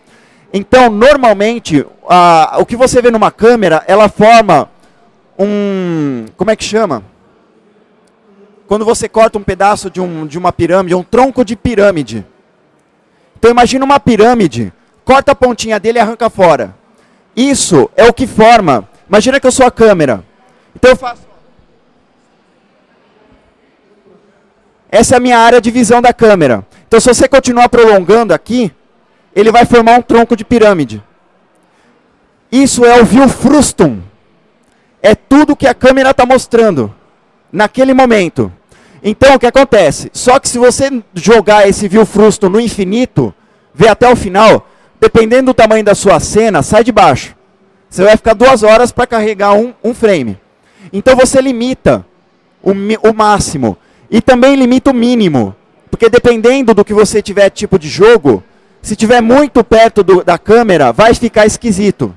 Então, normalmente, a, o que você vê numa câmera, ela forma um. Como é que chama? Quando você corta um pedaço de, um, de uma pirâmide, um tronco de pirâmide. Então, imagina uma pirâmide, corta a pontinha dele e arranca fora. Isso é o que forma. Imagina que eu sou a câmera. Então, eu faço. Essa é a minha área de visão da câmera. Então, se você continuar prolongando aqui, ele vai formar um tronco de pirâmide. Isso é o view frustum. É tudo que a câmera está mostrando naquele momento. Então, o que acontece? Só que se você jogar esse view frustum no infinito, ver até o final, dependendo do tamanho da sua cena, sai de baixo. Você vai ficar duas horas para carregar um, um frame. Então, você limita o, o máximo. E também limita o mínimo. Porque dependendo do que você tiver tipo de jogo, se tiver muito perto do, da câmera, vai ficar esquisito.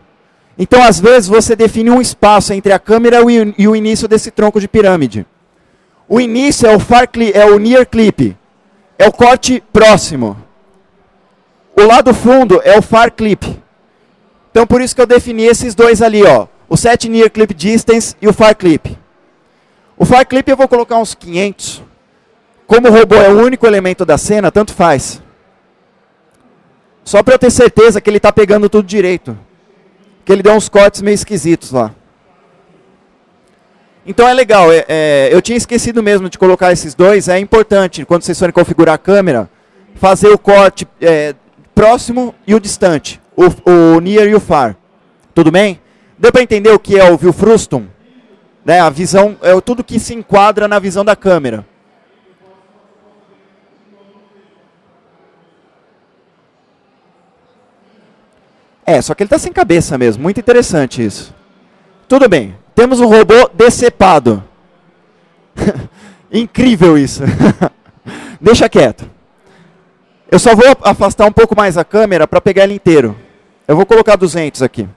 Então, às vezes, você define um espaço entre a câmera e, o início desse tronco de pirâmide. O início é o, far clip, é o near clip, é o corte próximo. O lado fundo é o far clip. Então, por isso que eu defini esses dois ali, ó, o set near clip distance e o far clip. O far clip eu vou colocar uns 500. Como o robô é o único elemento da cena, tanto faz. Só para eu ter certeza que ele está pegando tudo direito. Que ele deu uns cortes meio esquisitos lá. Então é legal, é, é, eu tinha esquecido mesmo de colocar esses dois, é importante, quando vocês forem configurar a câmera, fazer o corte é, próximo e o distante, o, o near e o far. Tudo bem? Deu para entender o que é o view frustum? Né, a visão é tudo que se enquadra na visão da câmera. É, só que ele está sem cabeça mesmo. Muito interessante isso. Tudo bem. Temos um robô decepado. Incrível isso. Deixa quieto. Eu só vou afastar um pouco mais a câmera para pegar ele inteiro. Eu vou colocar 200 aqui.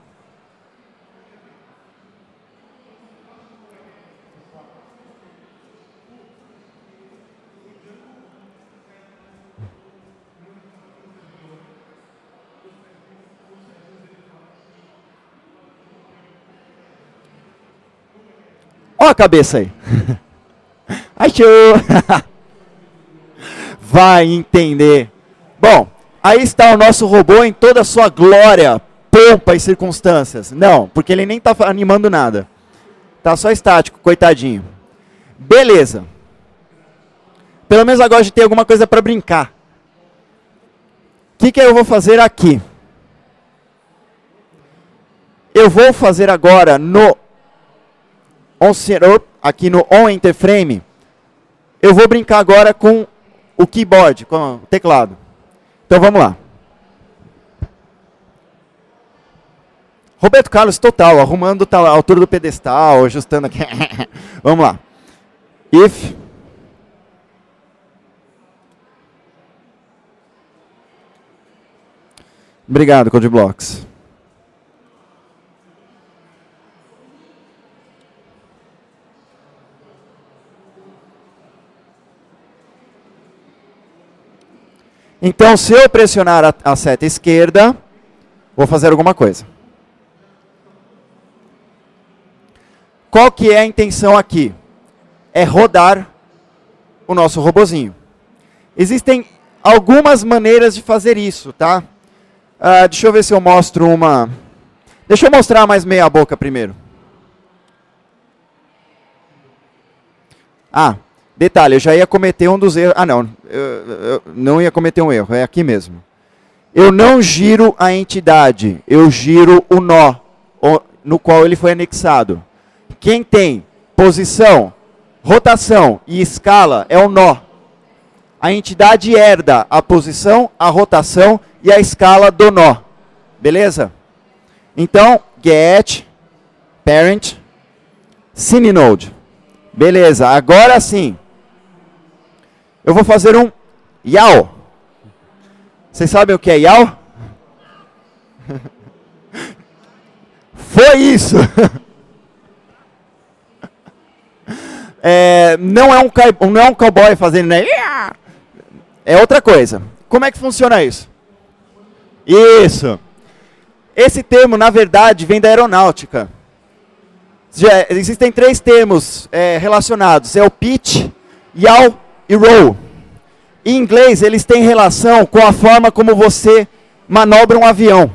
Olha a cabeça aí. Achou! Vai entender. Bom, aí está o nosso robô em toda a sua glória, pompa e circunstâncias. Não, porque ele nem está animando nada. Tá só estático, coitadinho. Beleza. Pelo menos agora a gente tem alguma coisa para brincar. O que, que eu vou fazer aqui? Eu vou fazer agora no on aqui no on interframe, eu vou brincar agora com o keyboard, com o teclado. Então vamos lá. Roberto Carlos total, arrumando a altura do pedestal, ajustando aqui. vamos lá. If Obrigado, Codeblocks. Então, se eu pressionar a, a seta esquerda, vou fazer alguma coisa. Qual que é a intenção aqui? É rodar o nosso robozinho. Existem algumas maneiras de fazer isso, tá? Uh, deixa eu ver se eu mostro uma... Deixa eu mostrar mais meia boca primeiro. Ah, Detalhe, eu já ia cometer um dos erros. Ah, não, eu, eu não ia cometer um erro, é aqui mesmo. Eu não giro a entidade, eu giro o nó no qual ele foi anexado. Quem tem posição, rotação e escala é o nó. A entidade herda a posição, a rotação e a escala do nó. Beleza? Então, get parent node. Beleza, agora sim. Eu vou fazer um Yao. Vocês sabem o que é Yao? Foi isso. é, não, é um, não é um cowboy fazendo, né? É outra coisa. Como é que funciona isso? Isso. Esse termo, na verdade, vem da aeronáutica. Já, existem três termos é, relacionados: é o pitch, yaw e roll. Em inglês, eles têm relação com a forma como você manobra um avião.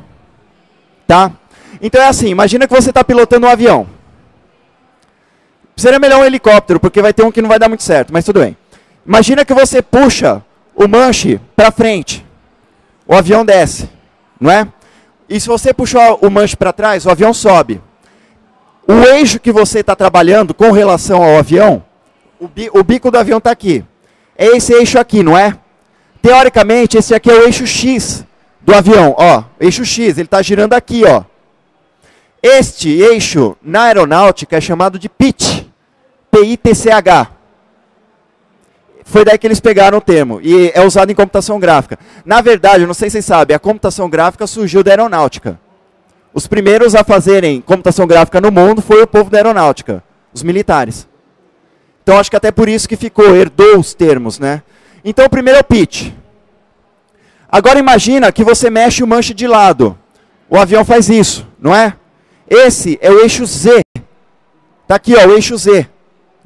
Tá? Então é assim: imagina que você está pilotando um avião. Seria melhor um helicóptero, porque vai ter um que não vai dar muito certo, mas tudo bem. Imagina que você puxa o manche para frente. O avião desce, não é? E se você puxar o manche para trás, o avião sobe. O eixo que você está trabalhando com relação ao avião, o, bi, o bico do avião está aqui. É esse eixo aqui, não é? Teoricamente, esse aqui é o eixo X do avião, ó. Eixo X, ele está girando aqui, ó. Este eixo na aeronáutica é chamado de pitch. P-I-T-C-H. Foi daí que eles pegaram o termo. E é usado em computação gráfica. Na verdade, não sei se vocês sabem, a computação gráfica surgiu da aeronáutica. Os primeiros a fazerem computação gráfica no mundo foi o povo da aeronáutica, os militares. Então acho que até por isso que ficou, herdou os termos, né? Então o primeiro é o pitch. Agora imagina que você mexe o manche de lado. O avião faz isso, não é? Esse é o eixo Z. Está aqui, ó, o eixo Z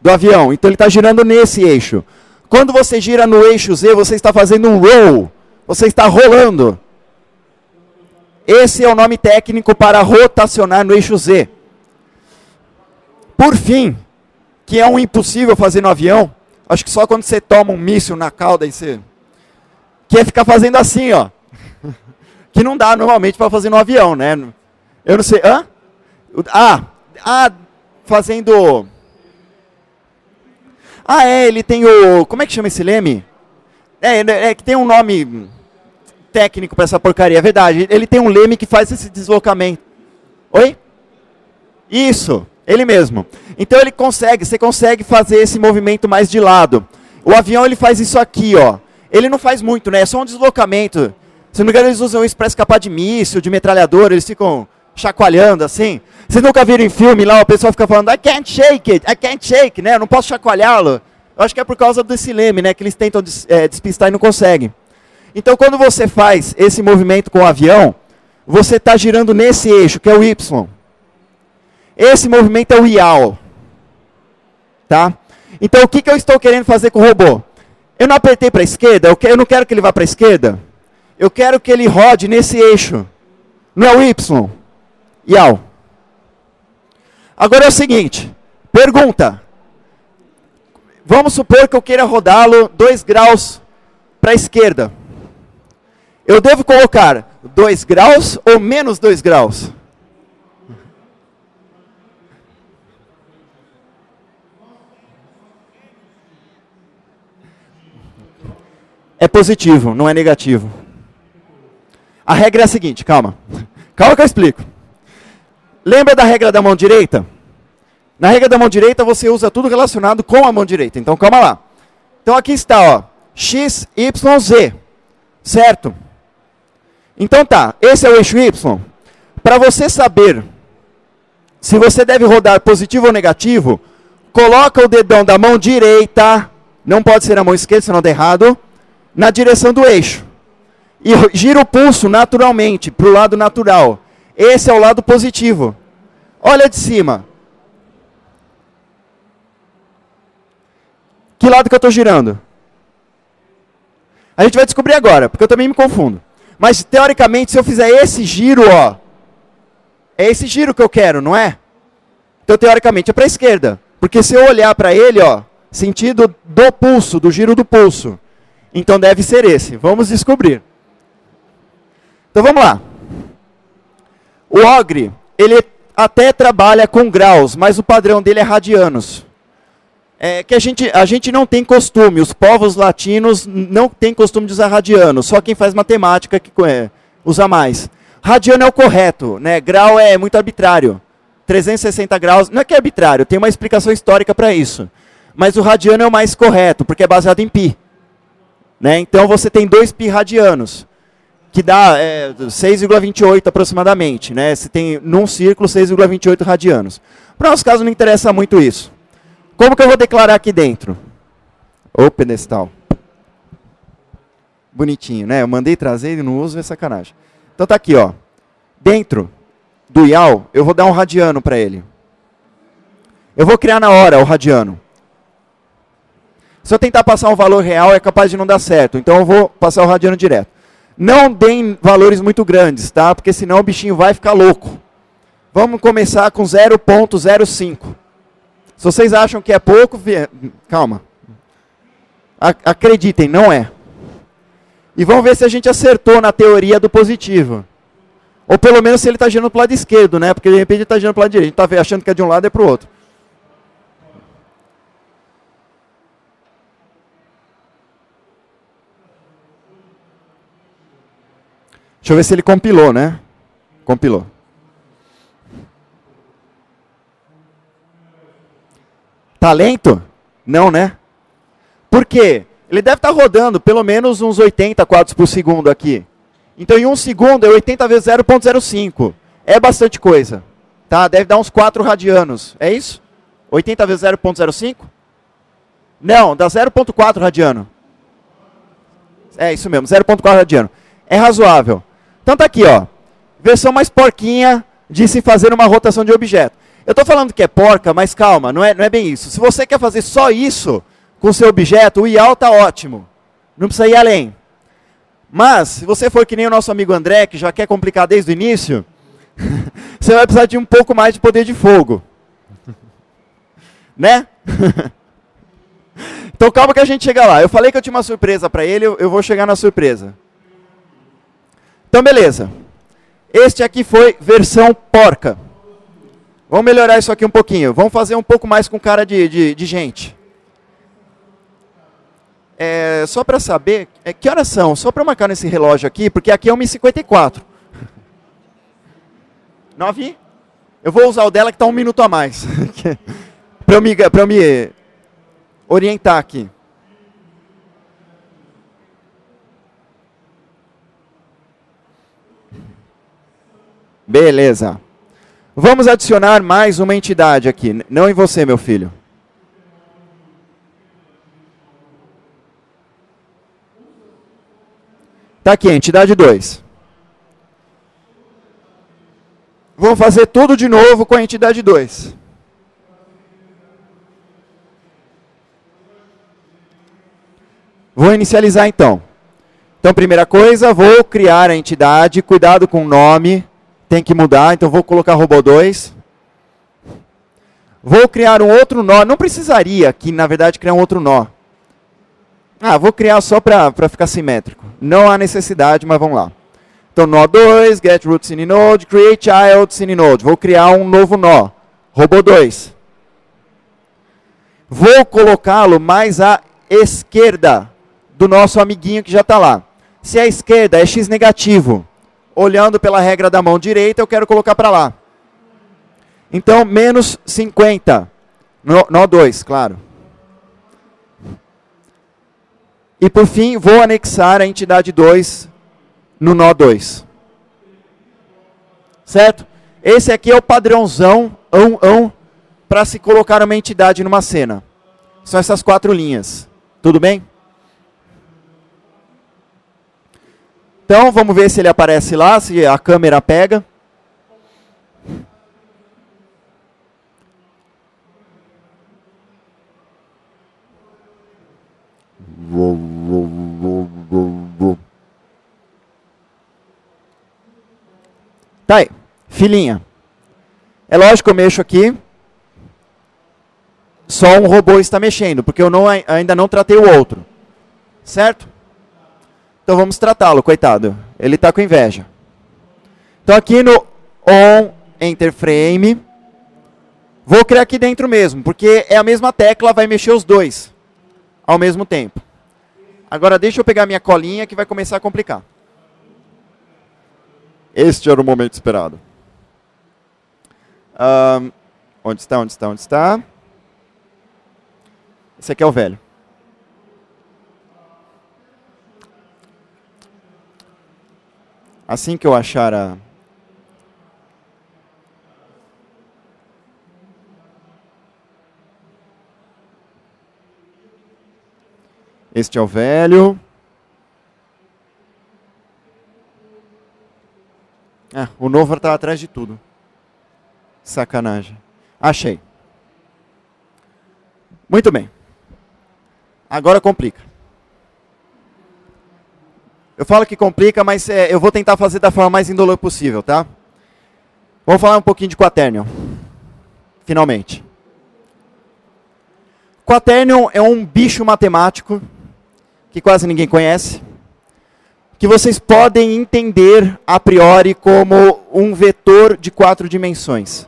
do avião. Então ele está girando nesse eixo. Quando você gira no eixo Z, você está fazendo um roll. Você está rolando. Esse é o nome técnico para rotacionar no eixo Z. Por fim, que é um impossível fazer no avião, acho que só quando você toma um míssil na cauda e você. Que é ficar fazendo assim, ó. que não dá normalmente para fazer no avião, né? Eu não sei. Hã? Ah, ah fazendo ah, é, ele tem o. Como é que chama esse leme? É, é que tem um nome técnico para essa porcaria, é verdade. Ele tem um leme que faz esse deslocamento. Oi? Isso, ele mesmo. Então ele consegue, você consegue fazer esse movimento mais de lado. O avião ele faz isso aqui, ó. Ele não faz muito, né? É só um deslocamento. Se não me engano, eles usam isso para escapar de míssil, de metralhadora, eles ficam chacoalhando assim. Vocês nunca viram em filme lá, o pessoal fica falando, I can't shake it, I can't shake, né? Eu não posso chacoalhá-lo. Eu acho que é por causa desse leme, né? Que eles tentam des, é, despistar e não conseguem. Então, quando você faz esse movimento com o avião, você está girando nesse eixo, que é o Y. Esse movimento é o IAL. Tá? Então, o que, que eu estou querendo fazer com o robô? Eu não apertei para a esquerda, eu, que, eu não quero que ele vá para a esquerda. Eu quero que ele rode nesse eixo. Não é o Y. IAL. Agora é o seguinte, pergunta. Vamos supor que eu queira rodá-lo 2 graus para a esquerda. Eu devo colocar 2 graus ou menos 2 graus? É positivo, não é negativo. A regra é a seguinte, calma. Calma que eu explico. Lembra da regra da mão direita? Na regra da mão direita você usa tudo relacionado com a mão direita. Então calma lá. Então aqui está, ó, x, y, z. Certo? Então tá, esse é o eixo y. Para você saber se você deve rodar positivo ou negativo, coloca o dedão da mão direita, não pode ser a mão esquerda, senão dá errado, na direção do eixo. E gira o pulso naturalmente, para o lado natural. Esse é o lado positivo. Olha de cima. Que lado que eu estou girando? A gente vai descobrir agora, porque eu também me confundo. Mas teoricamente, se eu fizer esse giro, ó, é esse giro que eu quero, não é? Então teoricamente é para a esquerda, porque se eu olhar para ele, ó, sentido do pulso, do giro do pulso, então deve ser esse. Vamos descobrir. Então vamos lá. O ogre, ele até trabalha com graus, mas o padrão dele é radianos. É que a gente, a gente não tem costume, os povos latinos não têm costume de usar radianos, só quem faz matemática que é, usa mais. Radiano é o correto, né? grau é muito arbitrário. 360 graus, não é que é arbitrário, tem uma explicação histórica para isso. Mas o radiano é o mais correto, porque é baseado em pi. Né? Então você tem dois pi radianos. que dá é, 6,28 aproximadamente, né? Se tem num círculo 6,28 radianos. Para o nosso caso não interessa muito isso. Como que eu vou declarar aqui dentro? O pedestal. Bonitinho, né? Eu mandei trazer e não uso, é sacanagem. Então tá aqui, ó. Dentro do IAL, eu vou dar um radiano para ele. Eu vou criar na hora o radiano. Se eu tentar passar um valor real, é capaz de não dar certo. Então eu vou passar o radiano direto. Não deem valores muito grandes, tá? Porque senão o bichinho vai ficar louco. Vamos começar com 0.05. Se vocês acham que é pouco, calma. Acreditem, não é. E vamos ver se a gente acertou na teoria do positivo. Ou pelo menos se ele está girando para o lado esquerdo, né? Porque de repente ele está girando para o lado direito. A gente está achando que é de um lado e é para o outro. Deixa eu ver se ele compilou, né? Compilou. Talento? Não, né? Por quê? Ele deve estar tá rodando pelo menos uns 80 quadros por segundo aqui. Então, em um segundo é 80 vezes 0,05. É bastante coisa. Tá? Deve dar uns 4 radianos. É isso? 80 vezes 0,05? Não, dá 0,4 radiano. É isso mesmo, 0,4 radiano. É razoável. Então tá aqui, ó. Versão mais porquinha de se fazer uma rotação de objeto. Eu estou falando que é porca, mas calma, não é, não é bem isso. Se você quer fazer só isso com o seu objeto, o IAL está ótimo. Não precisa ir além. Mas, se você for que nem o nosso amigo André, que já quer complicar desde o início, você vai precisar de um pouco mais de poder de fogo. né? então calma que a gente chega lá. Eu falei que eu tinha uma surpresa para ele, eu, eu vou chegar na surpresa. Então, beleza. Este aqui foi versão porca. Vamos melhorar isso aqui um pouquinho. Vamos fazer um pouco mais com cara de, de, de gente. É, só para saber, é, que horas são? Só para marcar nesse relógio aqui, porque aqui é 1h54. 9? Eu vou usar o dela que está um minuto a mais. para eu, me, eu me orientar aqui. Beleza. Vamos adicionar mais uma entidade aqui. Não em você, meu filho. Está aqui, entidade 2. Vamos fazer tudo de novo com a entidade 2. Vou inicializar então. Então, primeira coisa, vou criar a entidade, cuidado com o nome, tem que mudar, então vou colocar robô 2. Vou criar um outro nó, não precisaria aqui, na verdade, criar um outro nó. Ah, vou criar só para ficar simétrico. Não há necessidade, mas vamos lá. Então, nó 2, get root syninode, create child syninode. Vou criar um novo nó, robô 2. Vou colocá-lo mais à esquerda do nosso amiguinho que já está lá. Se a esquerda é x negativo, olhando pela regra da mão direita, eu quero colocar para lá. Então, menos 50. Nó 2, claro. E por fim, vou anexar a entidade 2 no nó 2. Certo? Esse aqui é o padrãozão, ão, ão, para se colocar uma entidade numa cena. São essas quatro linhas. Tudo bem? Então, vamos ver se ele aparece lá, se a câmera pega. Tá aí, filhinha. É lógico que eu mexo aqui. Só um robô está mexendo, porque eu não, ainda não tratei o outro. Certo? Então vamos tratá-lo, coitado. Ele está com inveja. Então aqui no on enter frame, vou criar aqui dentro mesmo, porque é a mesma tecla, vai mexer os dois ao mesmo tempo. Agora deixa eu pegar minha colinha que vai começar a complicar. Este era o momento esperado. Um, onde está, onde está, onde está? Esse aqui é o velho. Assim que eu achar a. Este é o velho. Ah, o novo está atrás de tudo. Sacanagem. Achei. Muito bem. Agora complica. Eu falo que complica, mas é, eu vou tentar fazer da forma mais indolor possível, tá? Vamos falar um pouquinho de Quaternion. Finalmente. Quaternion é um bicho matemático que quase ninguém conhece, que vocês podem entender a priori como um vetor de quatro dimensões.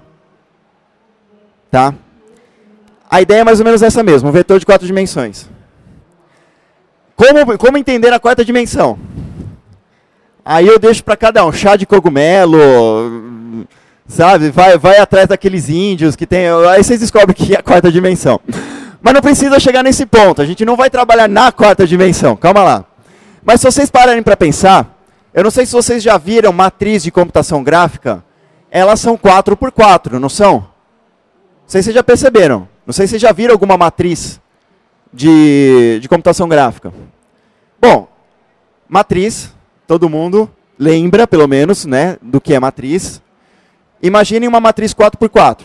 Tá? A ideia é mais ou menos essa mesmo, um vetor de quatro dimensões. Como, como entender a quarta dimensão? Aí eu deixo para cada um, chá de cogumelo, sabe? Vai, vai atrás daqueles índios que tem. Aí vocês descobrem que é a quarta dimensão. Mas não precisa chegar nesse ponto. A gente não vai trabalhar na quarta dimensão. Calma lá. Mas se vocês pararem para pensar, eu não sei se vocês já viram matriz de computação gráfica. Elas são 4 por 4, não são? Não sei se vocês já perceberam. Não sei se vocês já viram alguma matriz de, de computação gráfica. Bom, matriz, todo mundo lembra, pelo menos, né, do que é matriz. Imaginem uma matriz 4x4.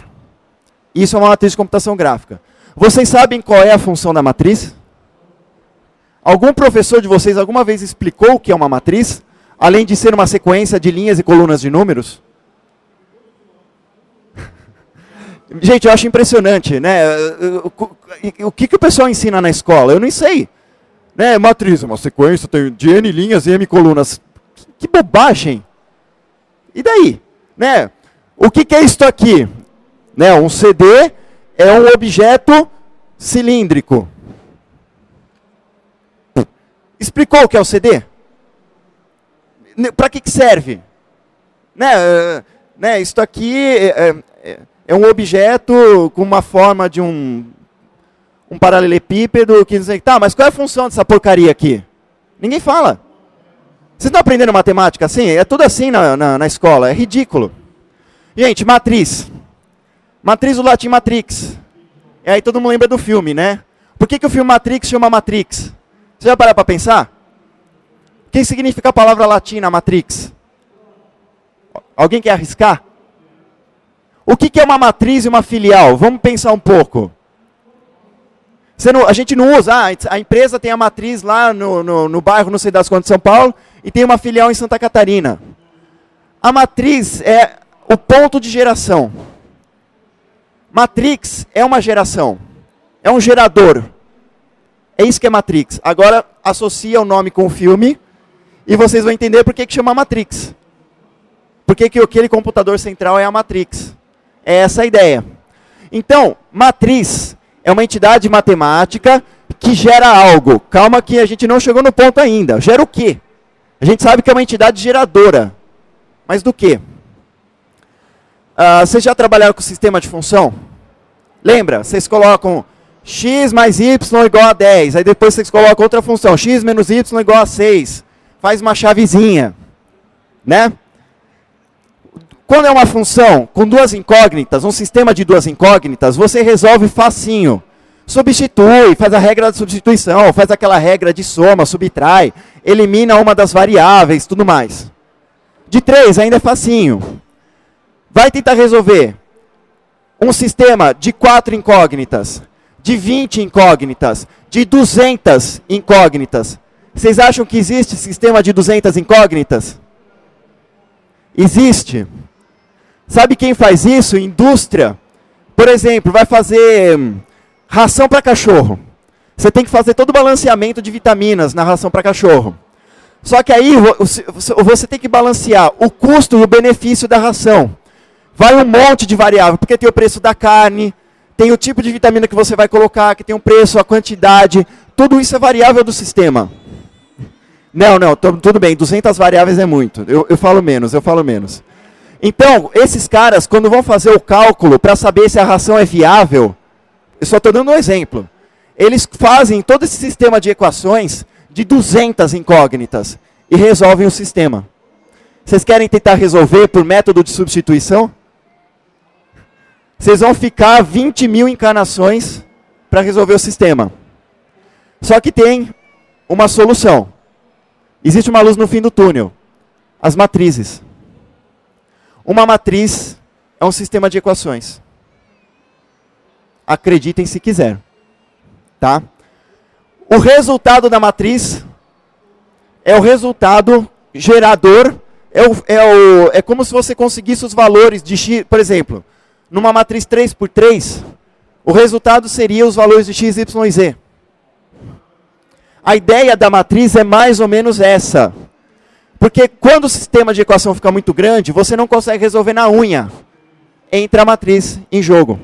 Isso é uma matriz de computação gráfica. Vocês sabem qual é a função da matriz? Algum professor de vocês alguma vez explicou o que é uma matriz? Além de ser uma sequência de linhas e colunas de números? Gente, eu acho impressionante, né? O que, que o pessoal ensina na escola? Eu não sei. Né? Matriz, uma sequência tem de N linhas e M colunas. Que bobagem! E daí? Né? O que, que é isto aqui? Né? Um CD é um objeto cilíndrico. Explicou o que é o CD? Para que, que serve? Né, uh, né, isto aqui é, é, é, um objeto com uma forma de um, um paralelepípedo que diz, tá, mas qual é a função dessa porcaria aqui? Ninguém fala. Vocês estão aprendendo matemática assim? É tudo assim na, na, na escola, é ridículo. Gente, matriz. Matriz do latim matrix. E aí todo mundo lembra do filme, né? Por que, que o filme Matrix chama Matrix? Você já parou para pensar? O que significa a palavra latina matrix? Alguém quer arriscar? O que, que é uma matriz e uma filial? Vamos pensar um pouco. Não, a gente não usa, ah, a empresa tem a matriz lá no, no, no bairro, não sei das quantas, de São Paulo, e tem uma filial em Santa Catarina. A matriz é o ponto de geração. Matrix é uma geração, é um gerador. É isso que é Matrix. Agora associa o nome com o filme e vocês vão entender por que, que chama Matrix. Por que, que aquele computador central é a Matrix. É essa a ideia. Então, matriz é uma entidade matemática que gera algo. Calma que a gente não chegou no ponto ainda. Gera o quê? A gente sabe que é uma entidade geradora. Mas do quê? Uh, vocês já trabalharam com sistema de função? Lembra? Vocês colocam x mais y igual a 10. Aí depois vocês colocam outra função, x menos y igual a 6. Faz uma chavezinha. Né? Quando é uma função com duas incógnitas, um sistema de duas incógnitas, você resolve facinho. Substitui, faz a regra da substituição, faz aquela regra de soma, subtrai, elimina uma das variáveis, tudo mais. De 3 ainda é facinho vai tentar resolver um sistema de quatro incógnitas, de 20 incógnitas, de 200 incógnitas. Vocês acham que existe sistema de 200 incógnitas? Existe. Sabe quem faz isso? Indústria. Por exemplo, vai fazer hum, ração para cachorro. Você tem que fazer todo o balanceamento de vitaminas na ração para cachorro. Só que aí você tem que balancear o custo e o benefício da ração. Vai um monte de variável, porque tem o preço da carne, tem o tipo de vitamina que você vai colocar, que tem o preço, a quantidade, tudo isso é variável do sistema. Não, não, tudo bem, 200 variáveis é muito. Eu, eu falo menos, eu falo menos. Então, esses caras, quando vão fazer o cálculo para saber se a ração é viável, eu só estou dando um exemplo. Eles fazem todo esse sistema de equações de 200 incógnitas e resolvem o sistema. Vocês querem tentar resolver por método de substituição? Vocês vão ficar 20 mil encarnações para resolver o sistema. Só que tem uma solução. Existe uma luz no fim do túnel. As matrizes. Uma matriz é um sistema de equações. Acreditem se quiser. Tá? O resultado da matriz é o resultado gerador, é, o, é, o, é como se você conseguisse os valores de x, por exemplo, numa matriz 3 por 3, o resultado seria os valores de x, y e z. A ideia da matriz é mais ou menos essa. Porque quando o sistema de equação fica muito grande, você não consegue resolver na unha. Entra a matriz em jogo.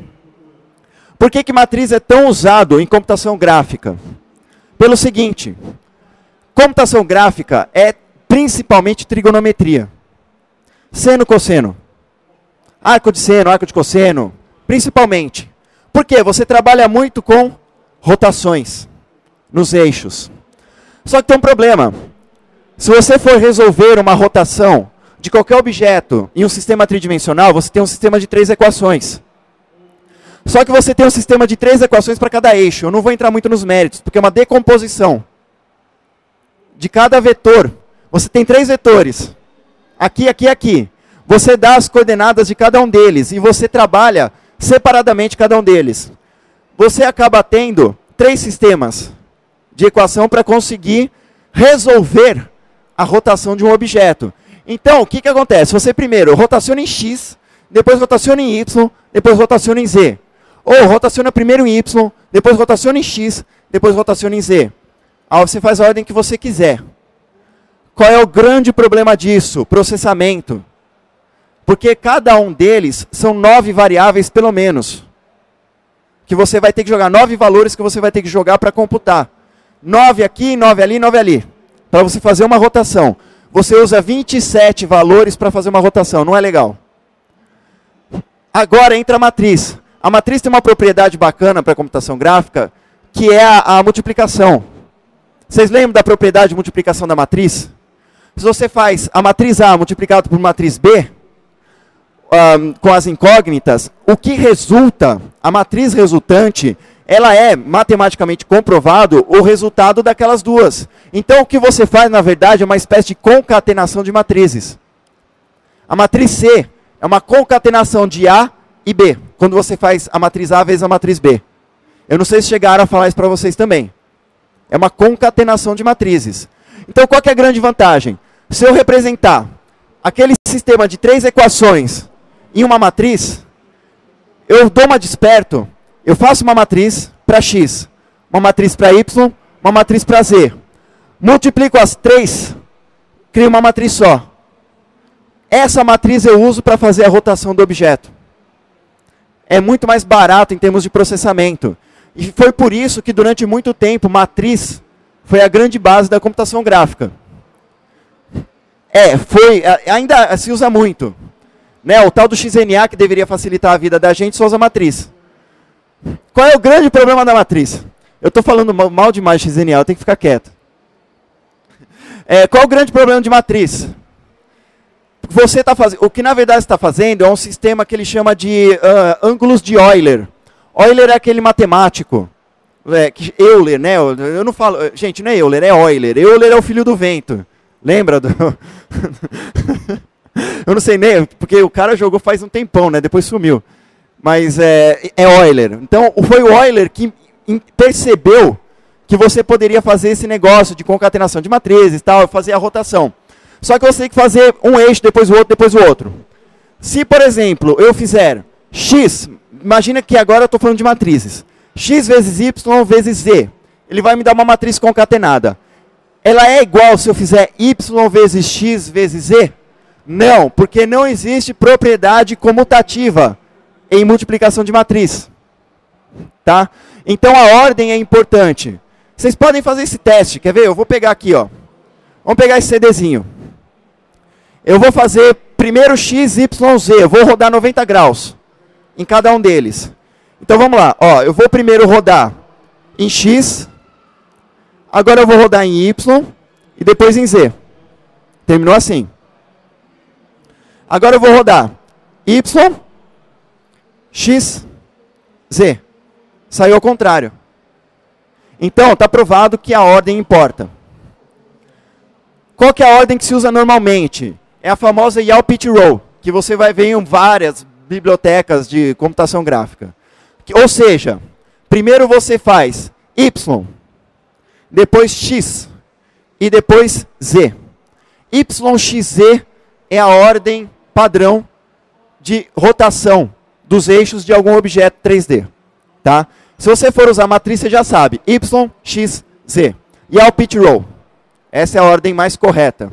Por que, que matriz é tão usado em computação gráfica? Pelo seguinte, computação gráfica é principalmente trigonometria. Seno, cosseno. Arco de seno, arco de cosseno, principalmente. Por quê? Você trabalha muito com rotações nos eixos. Só que tem um problema. Se você for resolver uma rotação de qualquer objeto em um sistema tridimensional, você tem um sistema de três equações. Só que você tem um sistema de três equações para cada eixo. Eu não vou entrar muito nos méritos, porque é uma decomposição. De cada vetor, você tem três vetores. Aqui, aqui, aqui. Você dá as coordenadas de cada um deles e você trabalha separadamente cada um deles. Você acaba tendo três sistemas de equação para conseguir resolver a rotação de um objeto. Então, o que, que acontece? Você primeiro rotaciona em x, depois rotaciona em y, depois rotaciona em z. Ou rotaciona primeiro em y, depois rotaciona em x, depois rotaciona em z. Aí você faz a ordem que você quiser. Qual é o grande problema disso? Processamento. Porque cada um deles são nove variáveis pelo menos. Que você vai ter que jogar nove valores que você vai ter que jogar para computar. Nove aqui, nove ali, nove ali. Para você fazer uma rotação. Você usa 27 valores para fazer uma rotação. Não é legal. Agora entra a matriz. A matriz tem uma propriedade bacana para a computação gráfica, que é a, a multiplicação. Vocês lembram da propriedade de multiplicação da matriz? Se você faz a matriz A multiplicado por matriz B, um, com as incógnitas, o que resulta, a matriz resultante, ela é matematicamente comprovado o resultado daquelas duas. Então o que você faz, na verdade, é uma espécie de concatenação de matrizes. A matriz C é uma concatenação de A e B, quando você faz a matriz A vezes a matriz B. Eu não sei se chegaram a falar isso para vocês também. É uma concatenação de matrizes. Então, qual é a grande vantagem? Se eu representar aquele sistema de três equações em uma matriz, eu dou uma desperto, eu faço uma matriz para x, uma matriz para y, uma matriz para z. Multiplico as três, crio uma matriz só. Essa matriz eu uso para fazer a rotação do objeto é muito mais barato em termos de processamento. E foi por isso que durante muito tempo matriz foi a grande base da computação gráfica. É, foi, ainda se usa muito. Né, o tal do XNA que deveria facilitar a vida da gente só usa matriz. Qual é o grande problema da matriz? Eu estou falando mal demais de XNA, eu tenho que ficar quieto. É, qual é o grande problema de matriz? você está fazendo, o que na verdade está fazendo é um sistema que ele chama de uh, ângulos de Euler. Euler é aquele matemático, é, que, Euler, né? Eu não falo, gente, não é Euler, é Euler. Euler é o filho do vento. Lembra do? eu não sei nem, porque o cara jogou faz um tempão, né? Depois sumiu. Mas é, é Euler. Então, foi o Euler que percebeu que você poderia fazer esse negócio de concatenação de matrizes, tal, fazer a rotação. Só que você tem que fazer um eixo, depois o outro, depois o outro. Se, por exemplo, eu fizer x, imagina que agora eu estou falando de matrizes. x vezes y vezes z. Ele vai me dar uma matriz concatenada. Ela é igual se eu fizer y vezes x vezes z? Não, porque não existe propriedade comutativa em multiplicação de matriz. Tá? Então a ordem é importante. Vocês podem fazer esse teste, quer ver? Eu vou pegar aqui, ó. Vamos pegar esse CDzinho. Eu vou fazer primeiro x, y, z. Eu vou rodar 90 graus em cada um deles. Então vamos lá. Ó, eu vou primeiro rodar em x. Agora eu vou rodar em y e depois em z. Terminou assim. Agora eu vou rodar Y, X, Z. Saiu ao contrário. Então, está provado que a ordem importa. Qual que é a ordem que se usa normalmente? É a famosa Yao Pitch Row, que você vai ver em várias bibliotecas de computação gráfica. Ou seja, primeiro você faz Y, depois X e depois Z. YXZ é a ordem padrão de rotação dos eixos de algum objeto 3D. Tá? Se você for usar matriz, você já sabe. Y, X, Z. E é o roll. Essa é a ordem mais correta.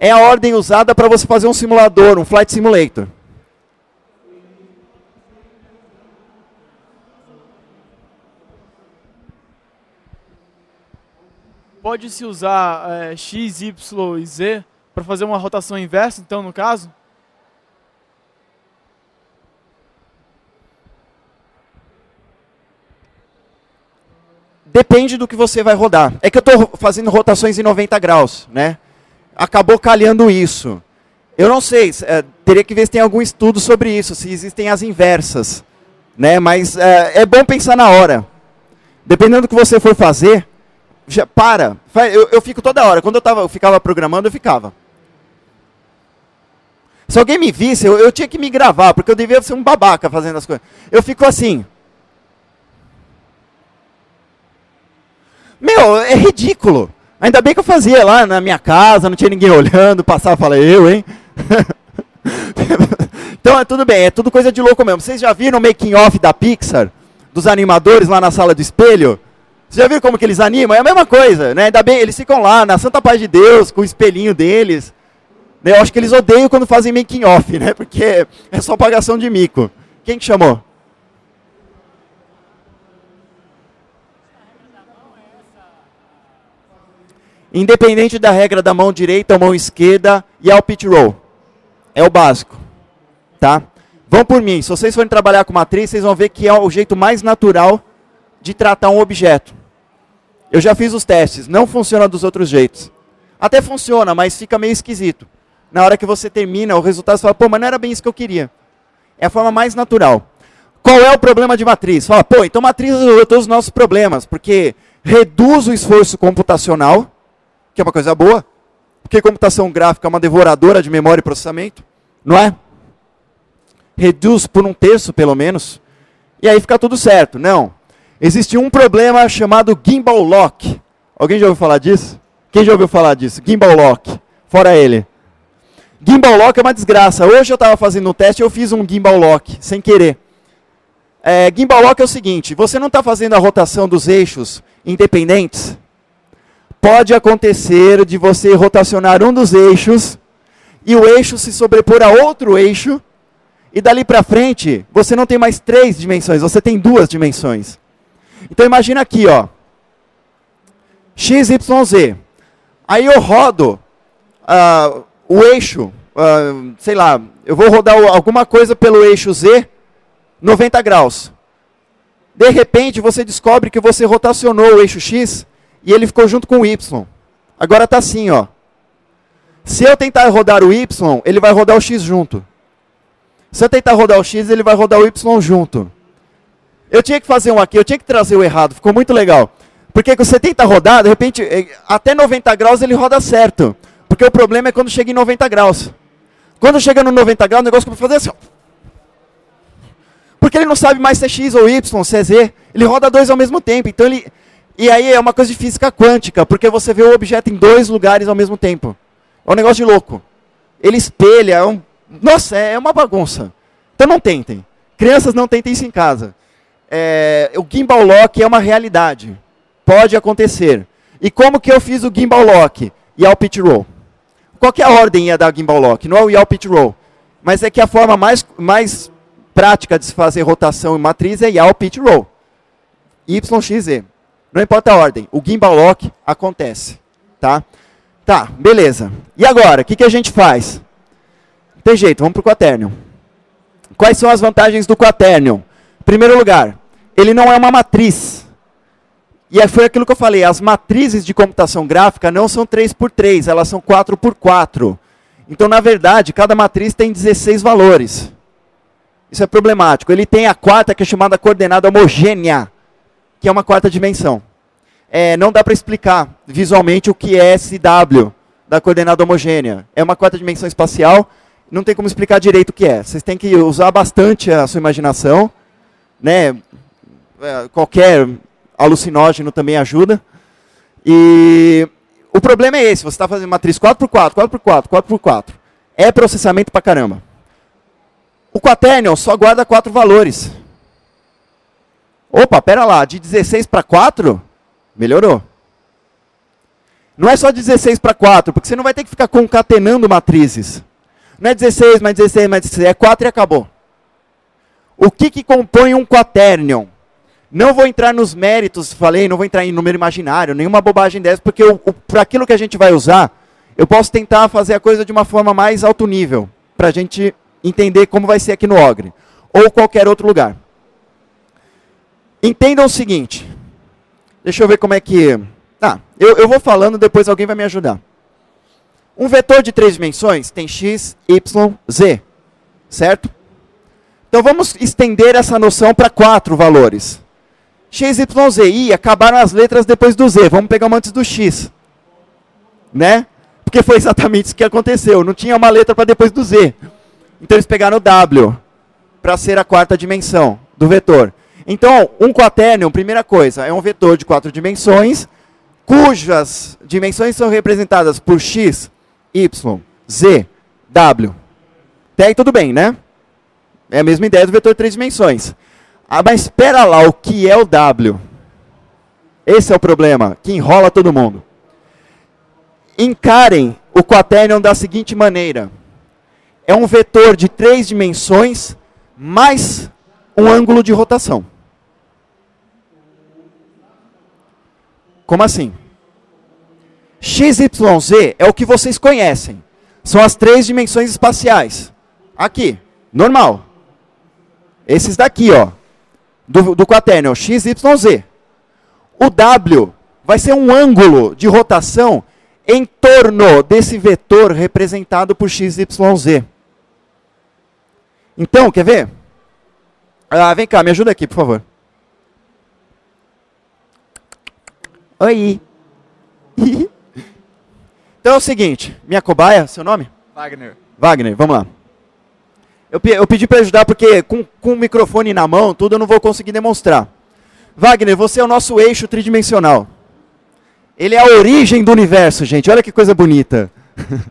É a ordem usada para você fazer um simulador, um flight simulator. Pode-se usar é, X, Y e Z para fazer uma rotação inversa, então, no caso? Depende do que você vai rodar. É que eu estou fazendo rotações em 90 graus, né? Acabou calhando isso. Eu não sei, é, teria que ver se tem algum estudo sobre isso, se existem as inversas, né? Mas é, é bom pensar na hora. Dependendo do que você for fazer, já para. Eu, eu fico toda hora. Quando eu, tava, eu ficava programando, eu ficava. Se alguém me visse, eu, eu tinha que me gravar, porque eu devia ser um babaca fazendo as coisas. Eu fico assim. Meu, é ridículo. Ainda bem que eu fazia lá na minha casa, não tinha ninguém olhando, passava e falei, eu, hein? então é tudo bem, é tudo coisa de louco mesmo. Vocês já viram o making off da Pixar? Dos animadores lá na sala do espelho? Vocês já viram como que eles animam? É a mesma coisa, né? Ainda bem, eles ficam lá na Santa Paz de Deus, com o espelhinho deles. Né? Eu acho que eles odeiam quando fazem making off, né? Porque é só pagação de mico. Quem que chamou? Independente da regra da mão direita ou mão esquerda e ao pitch roll. É o básico. Tá? Vão por mim. Se vocês forem trabalhar com matriz, vocês vão ver que é o jeito mais natural de tratar um objeto. Eu já fiz os testes. Não funciona dos outros jeitos. Até funciona, mas fica meio esquisito. Na hora que você termina, o resultado você fala, pô, mas não era bem isso que eu queria. É a forma mais natural. Qual é o problema de matriz? Fala, pô, então matriz resolveu todos os nossos problemas, porque reduz o esforço computacional, que é uma coisa boa, porque computação gráfica é uma devoradora de memória e processamento, não é? Reduz por um terço, pelo menos, e aí fica tudo certo. Não. Existe um problema chamado gimbal lock. Alguém já ouviu falar disso? Quem já ouviu falar disso? Gimbal lock. Fora ele. Gimbal lock é uma desgraça. Hoje eu estava fazendo um teste e eu fiz um gimbal lock, sem querer. É, gimbal lock é o seguinte: você não está fazendo a rotação dos eixos independentes? Pode acontecer de você rotacionar um dos eixos e o eixo se sobrepor a outro eixo e dali para frente você não tem mais três dimensões, você tem duas dimensões. Então imagina aqui, ó, x, y, z. Aí eu rodo uh, o eixo, uh, sei lá, eu vou rodar alguma coisa pelo eixo Z, 90 graus. De repente, você descobre que você rotacionou o eixo X e ele ficou junto com o Y. Agora está assim, ó. Se eu tentar rodar o Y, ele vai rodar o X junto. Se eu tentar rodar o X, ele vai rodar o Y junto. Eu tinha que fazer um aqui, eu tinha que trazer o errado, ficou muito legal. Porque você tenta rodar, de repente, eh, até 90 graus ele roda certo. Porque o problema é quando chega em 90 graus. Quando chega no 90 graus, o negócio começa a fazer assim. Porque ele não sabe mais se é X ou Y, se é Z. Ele roda dois ao mesmo tempo. Então ele. E aí é uma coisa de física quântica, porque você vê o objeto em dois lugares ao mesmo tempo. É um negócio de louco. Ele espelha, é um... Nossa, é uma bagunça. Então não tentem. Crianças não tentem isso em casa. É... O gimbal lock é uma realidade. Pode acontecer. E como que eu fiz o gimbal lock? E ao pitch roll. Qual que é a ordem ia dar gimbal lock? Não é o yaw pitch roll. Mas é que a forma mais, mais prática de se fazer rotação em matriz é yaw pitch roll. Y, X, Z. Não importa a ordem. O gimbal lock acontece. Tá? Tá, beleza. E agora, o que, que a gente faz? Tem jeito, vamos para o Quaternion. Quais são as vantagens do Quaternion? Em primeiro lugar, ele não é uma matriz. E foi aquilo que eu falei, as matrizes de computação gráfica não são 3 por 3, elas são 4 por 4. Então, na verdade, cada matriz tem 16 valores. Isso é problemático. Ele tem a quarta, que é chamada coordenada homogênea, que é uma quarta dimensão. É, não dá para explicar visualmente o que é esse W da coordenada homogênea. É uma quarta dimensão espacial, não tem como explicar direito o que é. Vocês têm que usar bastante a sua imaginação. Né? É, qualquer alucinógeno também ajuda. E o problema é esse, você está fazendo matriz 4x4, 4x4, 4x4. É processamento pra caramba. O quaternion só guarda quatro valores. Opa, pera lá, de 16 para 4, melhorou. Não é só 16 para 4, porque você não vai ter que ficar concatenando matrizes. Não é 16, mais 16, mais 16, é 4 e acabou. O que, que compõe um quaternion? Não vou entrar nos méritos, falei, não vou entrar em número imaginário, nenhuma bobagem dessa, porque para aquilo que a gente vai usar, eu posso tentar fazer a coisa de uma forma mais alto nível, para a gente entender como vai ser aqui no Ogre, ou qualquer outro lugar. Entendam o seguinte, deixa eu ver como é que... Ah, eu, eu vou falando, depois alguém vai me ajudar. Um vetor de três dimensões tem x, y, z, certo? Então vamos estender essa noção para quatro valores. X, Y, Z. I, acabaram as letras depois do Z. Vamos pegar uma antes do X. Né? Porque foi exatamente isso que aconteceu. Não tinha uma letra para depois do Z. Então eles pegaram o W para ser a quarta dimensão do vetor. Então, um quaternion, primeira coisa, é um vetor de quatro dimensões, cujas dimensões são representadas por x, y, z, w. Até aí tudo bem, né? É a mesma ideia do vetor de três dimensões. Ah, mas espera lá, o que é o W? Esse é o problema, que enrola todo mundo. Encarem o quaternion da seguinte maneira. É um vetor de três dimensões mais um ângulo de rotação. Como assim? XYZ é o que vocês conhecem. São as três dimensões espaciais. Aqui, normal. Esses daqui, ó do, do quaternion XYZ. O W vai ser um ângulo de rotação em torno desse vetor representado por XYZ. Então, quer ver? Ah, vem cá, me ajuda aqui, por favor. Oi. então é o seguinte, minha cobaia, seu nome? Wagner. Wagner, vamos lá. Eu, eu pedi para ajudar porque com, com o microfone na mão, tudo eu não vou conseguir demonstrar. Wagner, você é o nosso eixo tridimensional. Ele é a origem do universo, gente. Olha que coisa bonita.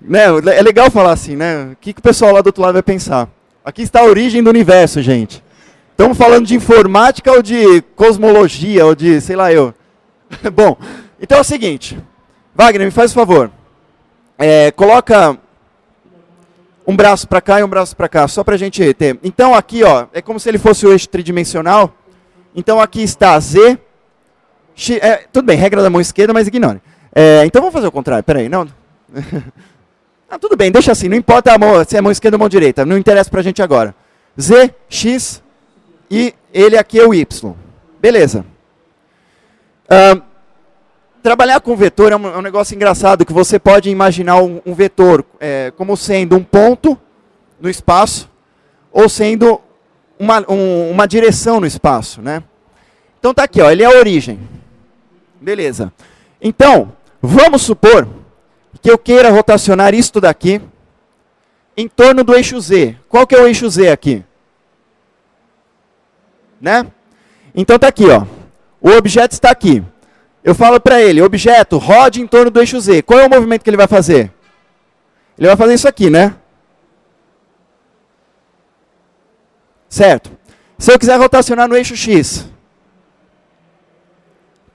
né? É legal falar assim, né? O que, que o pessoal lá do outro lado vai pensar? Aqui está a origem do universo, gente. Estamos falando de informática ou de cosmologia ou de, sei lá eu. Bom, então é o seguinte. Wagner, me faz um favor. É, coloca um braço para cá e um braço para cá, só para a gente ter. Então aqui, ó, é como se ele fosse o eixo tridimensional. Então aqui está Z. X, é, tudo bem, regra da mão esquerda, mas ignore. É, então vamos fazer o contrário, peraí, não. ah, tudo bem, deixa assim, não importa a mão, se é mão esquerda ou mão direita, não interessa para a gente agora. Z, X e ele aqui é o Y. Beleza. Uh, trabalhar com vetor é um, é um, negócio engraçado, que você pode imaginar um, um vetor é, como sendo um ponto no espaço, ou sendo uma, um, uma direção no espaço. Né? Então tá aqui, ó, ele é a origem. Beleza. Então, vamos supor que eu queira rotacionar isto daqui em torno do eixo Z. Qual que é o eixo Z aqui? Né? Então tá aqui, ó. O objeto está aqui. Eu falo para ele, objeto, rode em torno do eixo Z. Qual é o movimento que ele vai fazer? Ele vai fazer isso aqui, né? Certo. Se eu quiser rotacionar no eixo X,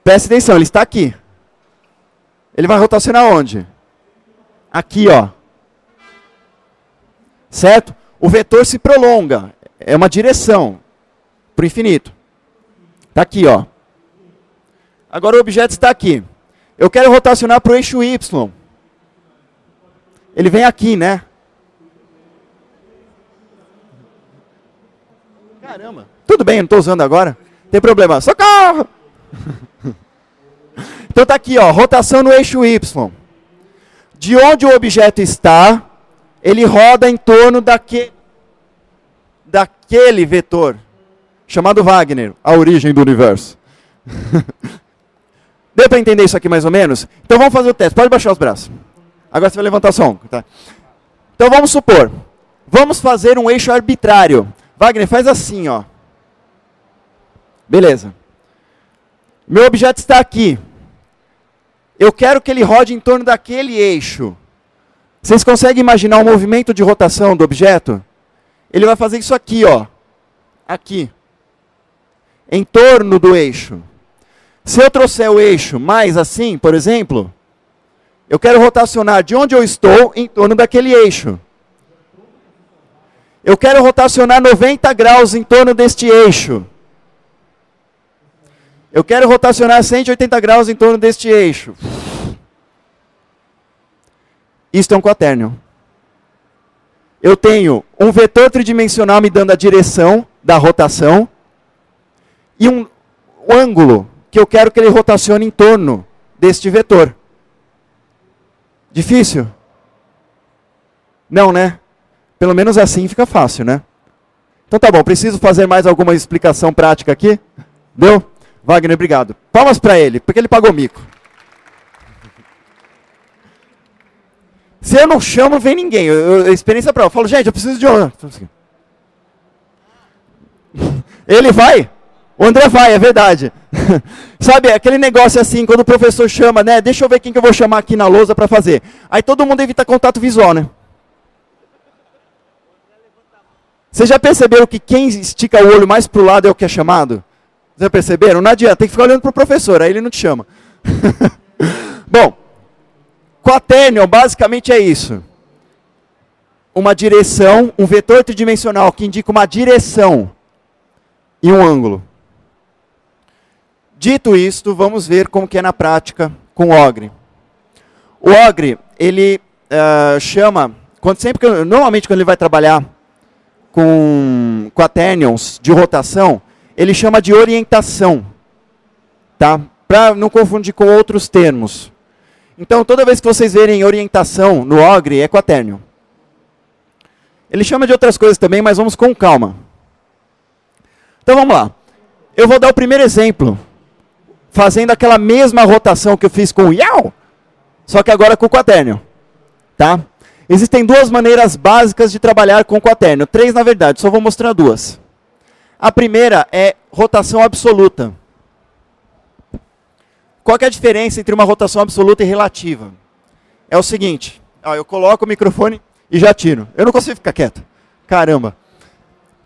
preste atenção, ele está aqui. Ele vai rotacionar onde? Aqui, ó. Certo? O vetor se prolonga. É uma direção para o infinito. Está aqui, ó. Agora o objeto está aqui. Eu quero rotacionar para o eixo Y. Ele vem aqui, né? Caramba. Tudo bem, eu não estou usando agora. Tem problema. Socorro! então tá aqui, ó, rotação no eixo Y. de onde o objeto está, ele roda em torno daquele, daquele vetor, chamado Wagner, a origem do universo. Deu para entender isso aqui mais ou menos? Então vamos fazer o teste. Pode baixar os braços. Agora você vai levantar som. Tá? Então vamos supor. Vamos fazer um eixo arbitrário. Wagner, faz assim, ó. Beleza. Meu objeto está aqui. Eu quero que ele rode em torno daquele eixo. Vocês conseguem imaginar o movimento de rotação do objeto? Ele vai fazer isso aqui, ó. Aqui. Em torno do eixo. Se eu trouxer o eixo mais assim, por exemplo, eu quero rotacionar de onde eu estou em torno daquele eixo. Eu quero rotacionar 90 graus em torno deste eixo. Eu quero rotacionar 180 graus em torno deste eixo. Isto é um quaternio. Eu tenho um vetor tridimensional me dando a direção da rotação e um ângulo que eu quero que ele rotacione em torno deste vetor. Difícil? Não, né? Pelo menos assim fica fácil, né? Então tá bom, preciso fazer mais alguma explicação prática aqui? Deu? Wagner, obrigado. Palmas para ele, porque ele pagou mico. Se eu não chamo, vem ninguém. Eu, eu, experiência para eu falo, gente, eu preciso de um. Ele vai? O André vai, é verdade. Sabe, aquele negócio assim, quando o professor chama, né? Deixa eu ver quem que eu vou chamar aqui na lousa para fazer. Aí todo mundo evita contato visual, né? Vocês já perceberam que quem estica o olho mais pro lado é o que é chamado? Já perceberam? Não adianta, tem que ficar olhando pro professor, aí ele não te chama. Bom, quaternion basicamente é isso. Uma direção, um vetor tridimensional que indica uma direção e um ângulo. Dito isto, vamos ver como que é na prática com o Ogre. O Ogre, ele uh, chama, quando, sempre que, normalmente quando ele vai trabalhar com quaternions de rotação, ele chama de orientação, tá? Para não confundir com outros termos. Então, toda vez que vocês verem orientação no Ogre, é quaternion. Ele chama de outras coisas também, mas vamos com calma. Então, vamos lá. Eu vou dar o primeiro exemplo fazendo aquela mesma rotação que eu fiz com o Yao, só que agora com o quaternio. Tá? Existem duas maneiras básicas de trabalhar com o quaternio. Três, na verdade, só vou mostrar duas. A primeira é rotação absoluta. Qual é a diferença entre uma rotação absoluta e relativa? É o seguinte, ó, eu coloco o microfone e já tiro. Eu não consigo ficar quieto. Caramba.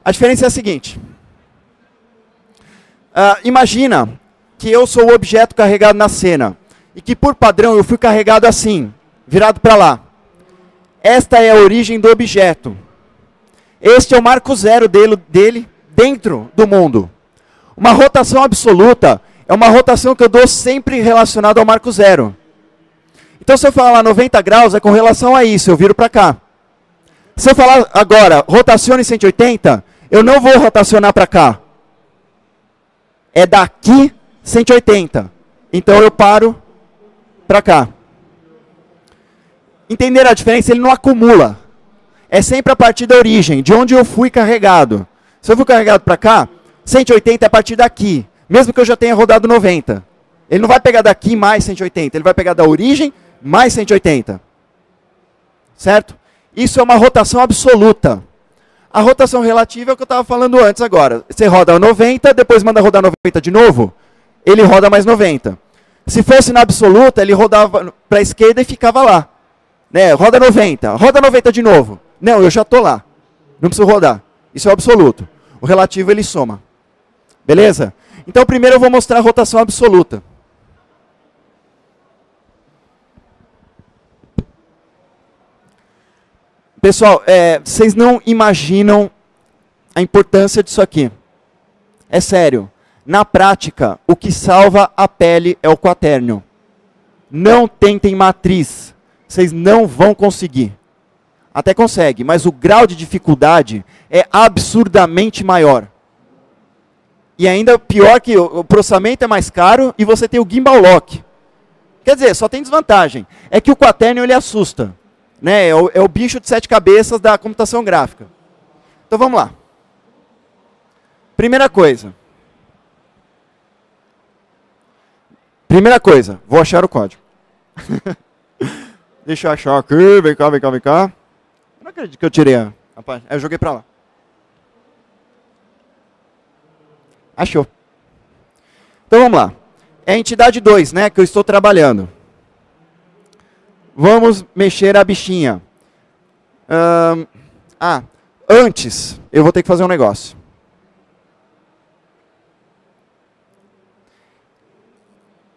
A diferença é a seguinte. Uh, imagina que eu sou o objeto carregado na cena. E que por padrão eu fui carregado assim, virado para lá. Esta é a origem do objeto. Este é o marco zero dele, dele dentro do mundo. Uma rotação absoluta é uma rotação que eu dou sempre relacionada ao marco zero. Então, se eu falar 90 graus, é com relação a isso, eu viro para cá. Se eu falar agora, rotacione 180, eu não vou rotacionar para cá. É daqui 180. Então eu paro para cá. Entenderam a diferença? Ele não acumula. É sempre a partir da origem, de onde eu fui carregado. Se eu fui carregado para cá, 180 é a partir daqui, mesmo que eu já tenha rodado 90. Ele não vai pegar daqui mais 180, ele vai pegar da origem mais 180. Certo? Isso é uma rotação absoluta. A rotação relativa é o que eu estava falando antes agora. Você roda 90, depois manda rodar 90 de novo ele roda mais 90. Se fosse na absoluta, ele rodava para a esquerda e ficava lá. Né? Roda 90, roda 90 de novo. Não, eu já estou lá. Não preciso rodar. Isso é o absoluto. O relativo ele soma. Beleza? Então primeiro eu vou mostrar a rotação absoluta. Pessoal, é, vocês não imaginam a importância disso aqui. É sério. Na prática, o que salva a pele é o quaternio. Não tentem matriz. Vocês não vão conseguir. Até consegue, mas o grau de dificuldade é absurdamente maior. E ainda pior que o processamento é mais caro e você tem o gimbal lock. Quer dizer, só tem desvantagem. É que o quaternio ele assusta. Né? É, o, é o bicho de sete cabeças da computação gráfica. Então vamos lá. Primeira coisa. Primeira coisa, vou achar o código. Deixa eu achar aqui, vem cá, vem cá, vem cá. Eu não acredito que eu tirei a, a página. Eu joguei pra lá. Achou. Então vamos lá. É a entidade 2, né, que eu estou trabalhando. Vamos mexer a bichinha. Ah, antes, eu vou ter que fazer um negócio.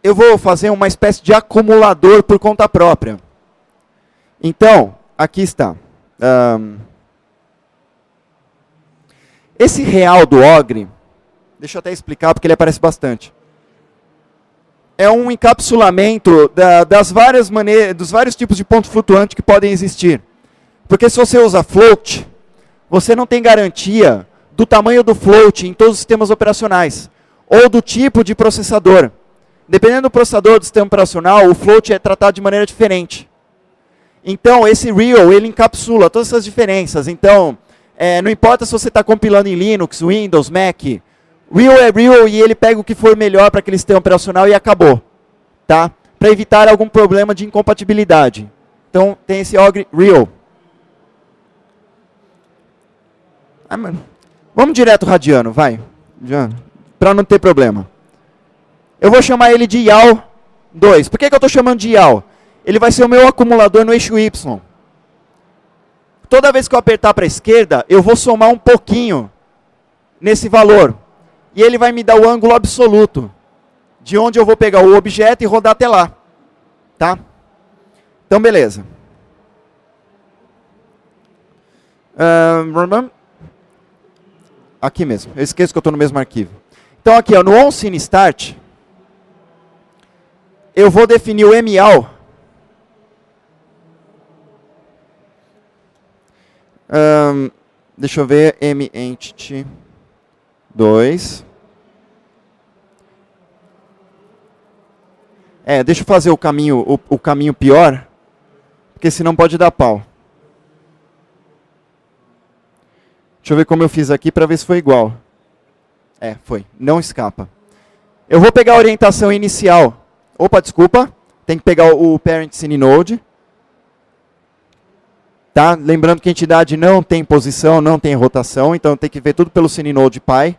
Eu vou fazer uma espécie de acumulador por conta própria. Então, aqui está. Um, esse real do Ogre, deixa eu até explicar porque ele aparece bastante. É um encapsulamento da, das várias maneiras, dos vários tipos de ponto flutuante que podem existir. Porque se você usa float, você não tem garantia do tamanho do float em todos os sistemas operacionais ou do tipo de processador. Dependendo do processador do sistema operacional, o float é tratado de maneira diferente. Então, esse real, ele encapsula todas essas diferenças. Então, é, não importa se você está compilando em Linux, Windows, Mac, real é real e ele pega o que for melhor para aquele sistema operacional e acabou. Tá? Para evitar algum problema de incompatibilidade. Então, tem esse ogre real. Ah, Vamos direto radiano, vai. Para não ter problema. Eu vou chamar ele de YAL 2. Por que, que eu estou chamando de YAL? ele vai ser o meu acumulador no eixo Y. Toda vez que eu apertar para a esquerda, eu vou somar um pouquinho nesse valor. E ele vai me dar o ângulo absoluto, de onde eu vou pegar o objeto e rodar até lá. Tá? Então, beleza. aqui mesmo. Eu esqueço que eu estou no mesmo arquivo. Então, aqui, ó, no onSceneStart, eu vou definir o MAL Um, deixa eu ver, M entity 2. É, deixa eu fazer o caminho, o, o caminho pior, porque senão pode dar pau. Deixa eu ver como eu fiz aqui para ver se foi igual. É, foi. Não escapa. Eu vou pegar a orientação inicial. Opa, desculpa. Tem que pegar o parent scene node. Tá? Lembrando que a entidade não tem posição, não tem rotação, então tem que ver tudo pelo Sininode Pi.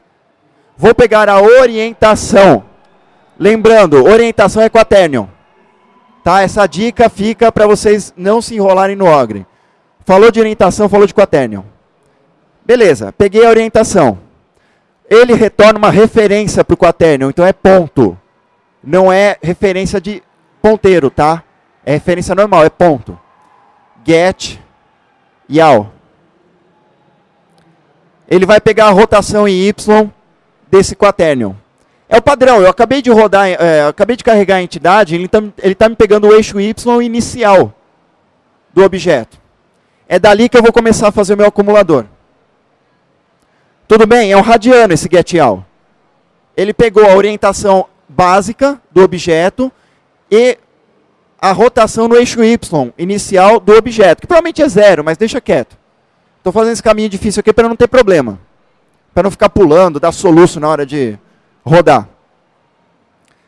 Vou pegar a orientação. Lembrando, orientação é quaternion. Tá? Essa dica fica para vocês não se enrolarem no Ogre. Falou de orientação, falou de quaternion. Beleza, peguei a orientação. Ele retorna uma referência para o quaternion, então é ponto. Não é referência de ponteiro, tá? É referência normal, é ponto. Get Yau. Ele vai pegar a rotação em Y desse quaternion. É o padrão, eu acabei de rodar, é, acabei de carregar a entidade, ele está tá me pegando o eixo Y inicial do objeto. É dali que eu vou começar a fazer o meu acumulador. Tudo bem? É um radiano esse getYal. Ele pegou a orientação básica do objeto e a rotação no eixo Y inicial do objeto, que provavelmente é zero, mas deixa quieto. Estou fazendo esse caminho difícil aqui para não ter problema. Para não ficar pulando, dar soluço na hora de rodar.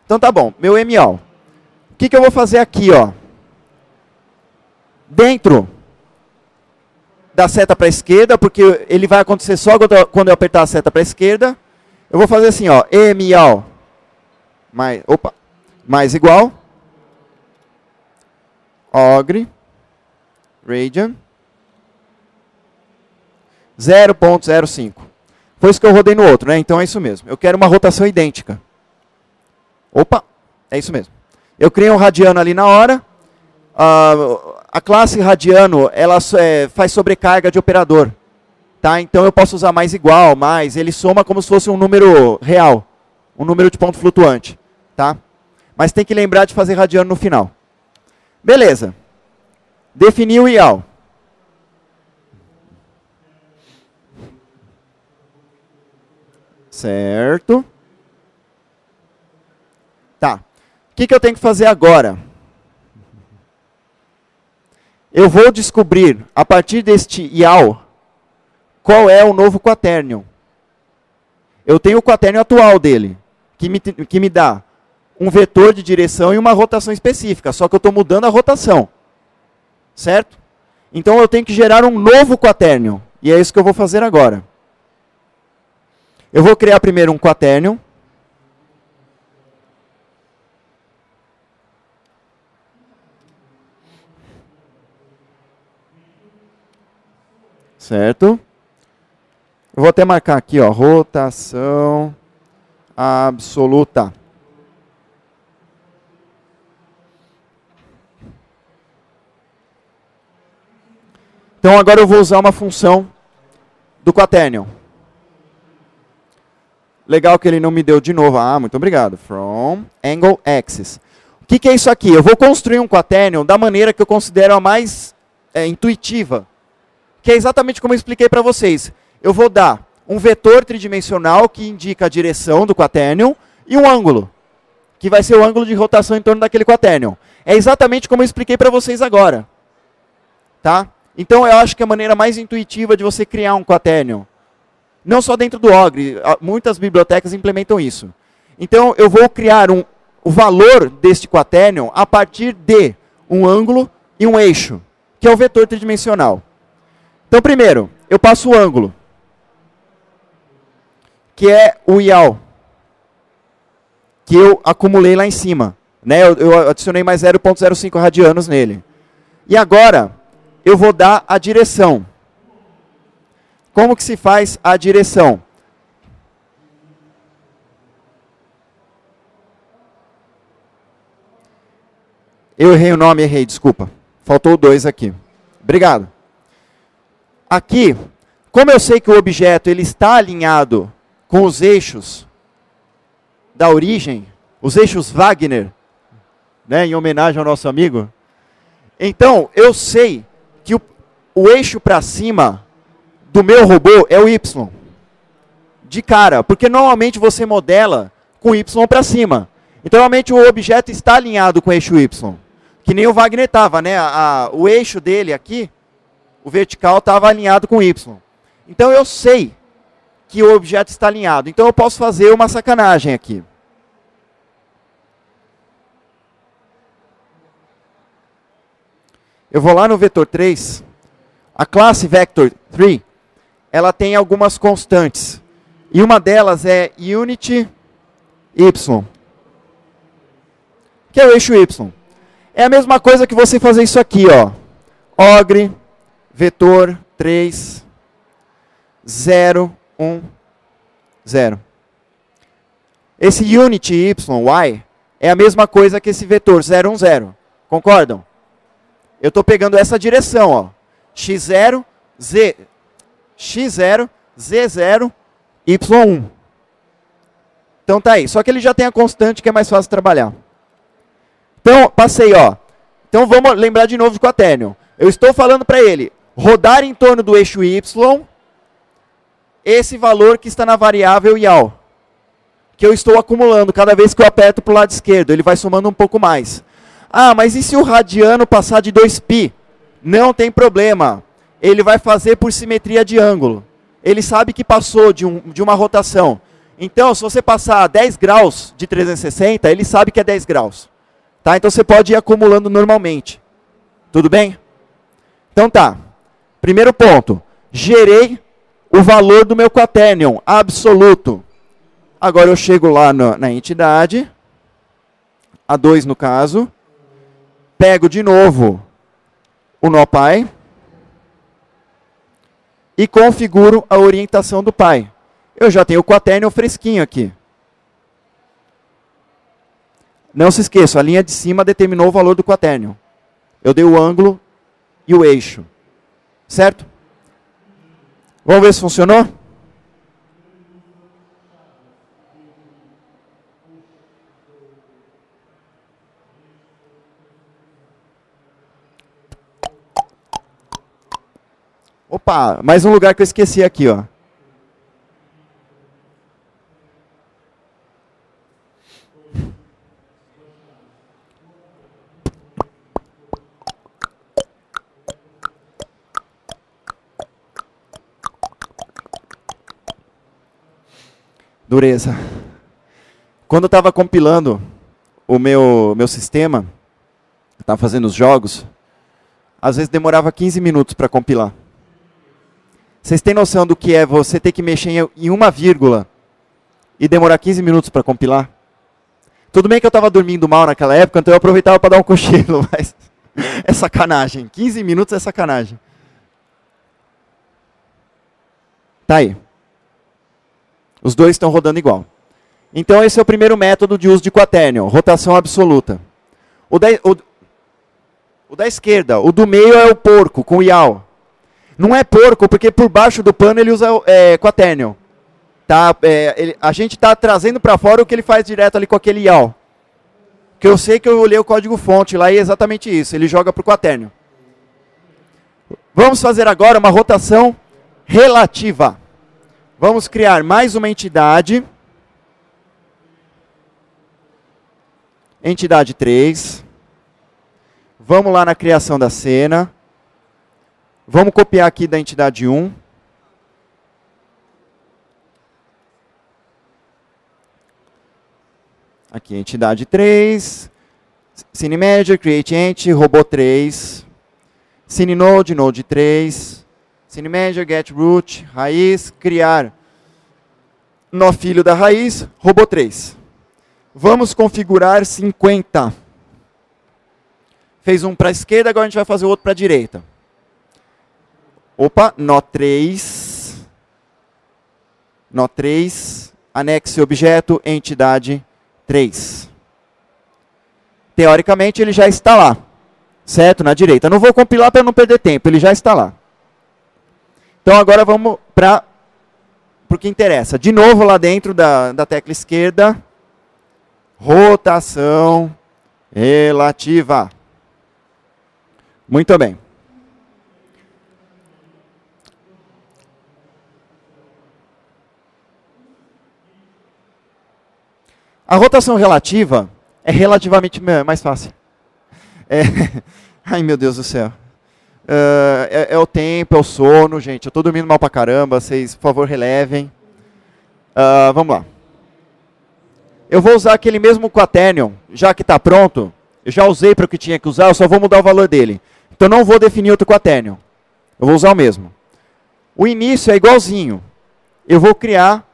Então tá bom, meu MAL. O que, que eu vou fazer aqui? Ó? Dentro da seta para a esquerda, porque ele vai acontecer só quando eu apertar a seta para a esquerda. Eu vou fazer assim, ó, MAL mais, opa, mais igual Ogre, Radian, 0.05. Foi isso que eu rodei no outro, né? Então é isso mesmo. Eu quero uma rotação idêntica. Opa, é isso mesmo. Eu criei um radiano ali na hora. Uh, a classe radiano, ela é, faz sobrecarga de operador. Tá? Então eu posso usar mais igual, mais. Ele soma como se fosse um número real. Um número de ponto flutuante. Tá? Mas tem que lembrar de fazer radiano no final. Beleza. Defini o IAL. Certo. Tá. O que, que eu tenho que fazer agora? eu vou descobrir, a partir deste IAL, qual é o novo quaternion. Eu tenho o quaternion atual dele, que me, que me dá um vetor de direção e uma rotação específica, só que eu estou mudando a rotação. Certo? Então eu tenho que gerar um novo quaternion, e é isso que eu vou fazer agora. Eu vou criar primeiro um quaternion, Certo? Eu vou até marcar aqui, ó, rotação absoluta. Então agora eu vou usar uma função do quaternion. Legal que ele não me deu de novo. Ah, muito obrigado. From angle axis. O que, que é isso aqui? Eu vou construir um quaternion da maneira que eu considero a mais é, intuitiva que é exatamente como eu expliquei para vocês. Eu vou dar um vetor tridimensional que indica a direção do quaternion e um ângulo, que vai ser o ângulo de rotação em torno daquele quaternion. É exatamente como eu expliquei para vocês agora. Tá? Então eu acho que a maneira mais intuitiva de você criar um quaternion. Não só dentro do Ogre, muitas bibliotecas implementam isso. Então eu vou criar um, o valor deste quaternion a partir de um ângulo e um eixo, que é o vetor tridimensional. Então, primeiro, eu passo o ângulo, que é o IAL, que eu acumulei lá em cima. Né? Eu, eu adicionei mais 0,05 radianos nele. E agora, eu vou dar a direção. Como que se faz a direção? Eu errei o nome, errei, desculpa. Faltou dois aqui. Obrigado. Aqui, como eu sei que o objeto ele está alinhado com os eixos da origem, os eixos Wagner, né, em homenagem ao nosso amigo, então eu sei que o, o eixo para cima do meu robô é o Y. De cara, porque normalmente você modela com Y para cima. Então, normalmente o objeto está alinhado com o eixo Y. Que nem o Wagner estava, né? A, o eixo dele aqui o vertical estava alinhado com Y. Então eu sei que o objeto está alinhado. Então eu posso fazer uma sacanagem aqui. Eu vou lá no vetor 3. A classe vector 3, ela tem algumas constantes. E uma delas é unit y, que é o eixo y. É a mesma coisa que você fazer isso aqui, ó. Ogre vetor 3, 0, 1, 0. Esse unit y, y, é a mesma coisa que esse vetor 0, 1, 0. Concordam? Eu estou pegando essa direção, ó. x0, z, x0, z0, y1. Então tá aí. Só que ele já tem a constante que é mais fácil trabalhar. Então, passei, ó. Então vamos lembrar de novo de quaternion. Eu estou falando para ele, rodar em torno do eixo y esse valor que está na variável IAL, que eu estou acumulando cada vez que eu aperto para o lado esquerdo, ele vai somando um pouco mais. Ah, mas e se o radiano passar de 2π? Não tem problema, ele vai fazer por simetria de ângulo. Ele sabe que passou de, um, de uma rotação. Então, se você passar 10 graus de 360, ele sabe que é 10 graus. Tá? Então, você pode ir acumulando normalmente. Tudo bem? Então tá. Primeiro ponto, gerei o valor do meu quaternion absoluto. Agora eu chego lá no, na entidade, a 2 no caso, pego de novo o nó pai e configuro a orientação do pai. Eu já tenho o quaternion fresquinho aqui. Não se esqueça, a linha de cima determinou o valor do quaternion. Eu dei o ângulo e o eixo. Certo? Vamos ver se funcionou? Opa, mais um lugar que eu esqueci aqui, ó. Dureza. Quando eu estava compilando o meu, meu sistema, estava fazendo os jogos, às vezes demorava 15 minutos para compilar. Vocês têm noção do que é você ter que mexer em uma vírgula e demorar 15 minutos para compilar? Tudo bem que eu estava dormindo mal naquela época, então eu aproveitava para dar um cochilo, mas é sacanagem. 15 minutos é sacanagem. Tá aí. Os dois estão rodando igual. Então esse é o primeiro método de uso de quaternion, rotação absoluta. O da, o, o da esquerda, o do meio é o porco, com o ial. Não é porco, porque por baixo do pano ele usa é, quaternion. Tá, é, ele, a gente está trazendo para fora o que ele faz direto ali com aquele ial. Que eu sei que eu olhei o código fonte lá e é exatamente isso. Ele joga para o quaternion. Vamos fazer agora uma rotação relativa. Vamos criar mais uma entidade. Entidade 3. Vamos lá na criação da cena. Vamos copiar aqui da entidade 1. Aqui, entidade 3. Cine Manager, Create Ent, Robô 3. Cine Node, Node 3. Cine Manager, get root, raiz, criar nó filho da raiz, robô 3. Vamos configurar 50. Fez um para a esquerda, agora a gente vai fazer o outro para a direita. Opa, nó 3. Nó 3, anexe objeto, entidade 3. Teoricamente ele já está lá, certo? Na direita. Não vou compilar para não perder tempo, ele já está lá. Então agora vamos para o que interessa. De novo lá dentro da, da tecla esquerda, rotação relativa. Muito bem. A rotação relativa é relativamente mais fácil. É... Ai, meu Deus do céu. Uh, é, é, o tempo, é o sono, gente. Eu estou dormindo mal pra caramba. Vocês, por favor, relevem. Uh, vamos lá. Eu vou usar aquele mesmo quaternion, já que está pronto. Eu já usei para o que tinha que usar, eu só vou mudar o valor dele. Então não vou definir outro quaternion. Eu vou usar o mesmo. O início é igualzinho. Eu vou criar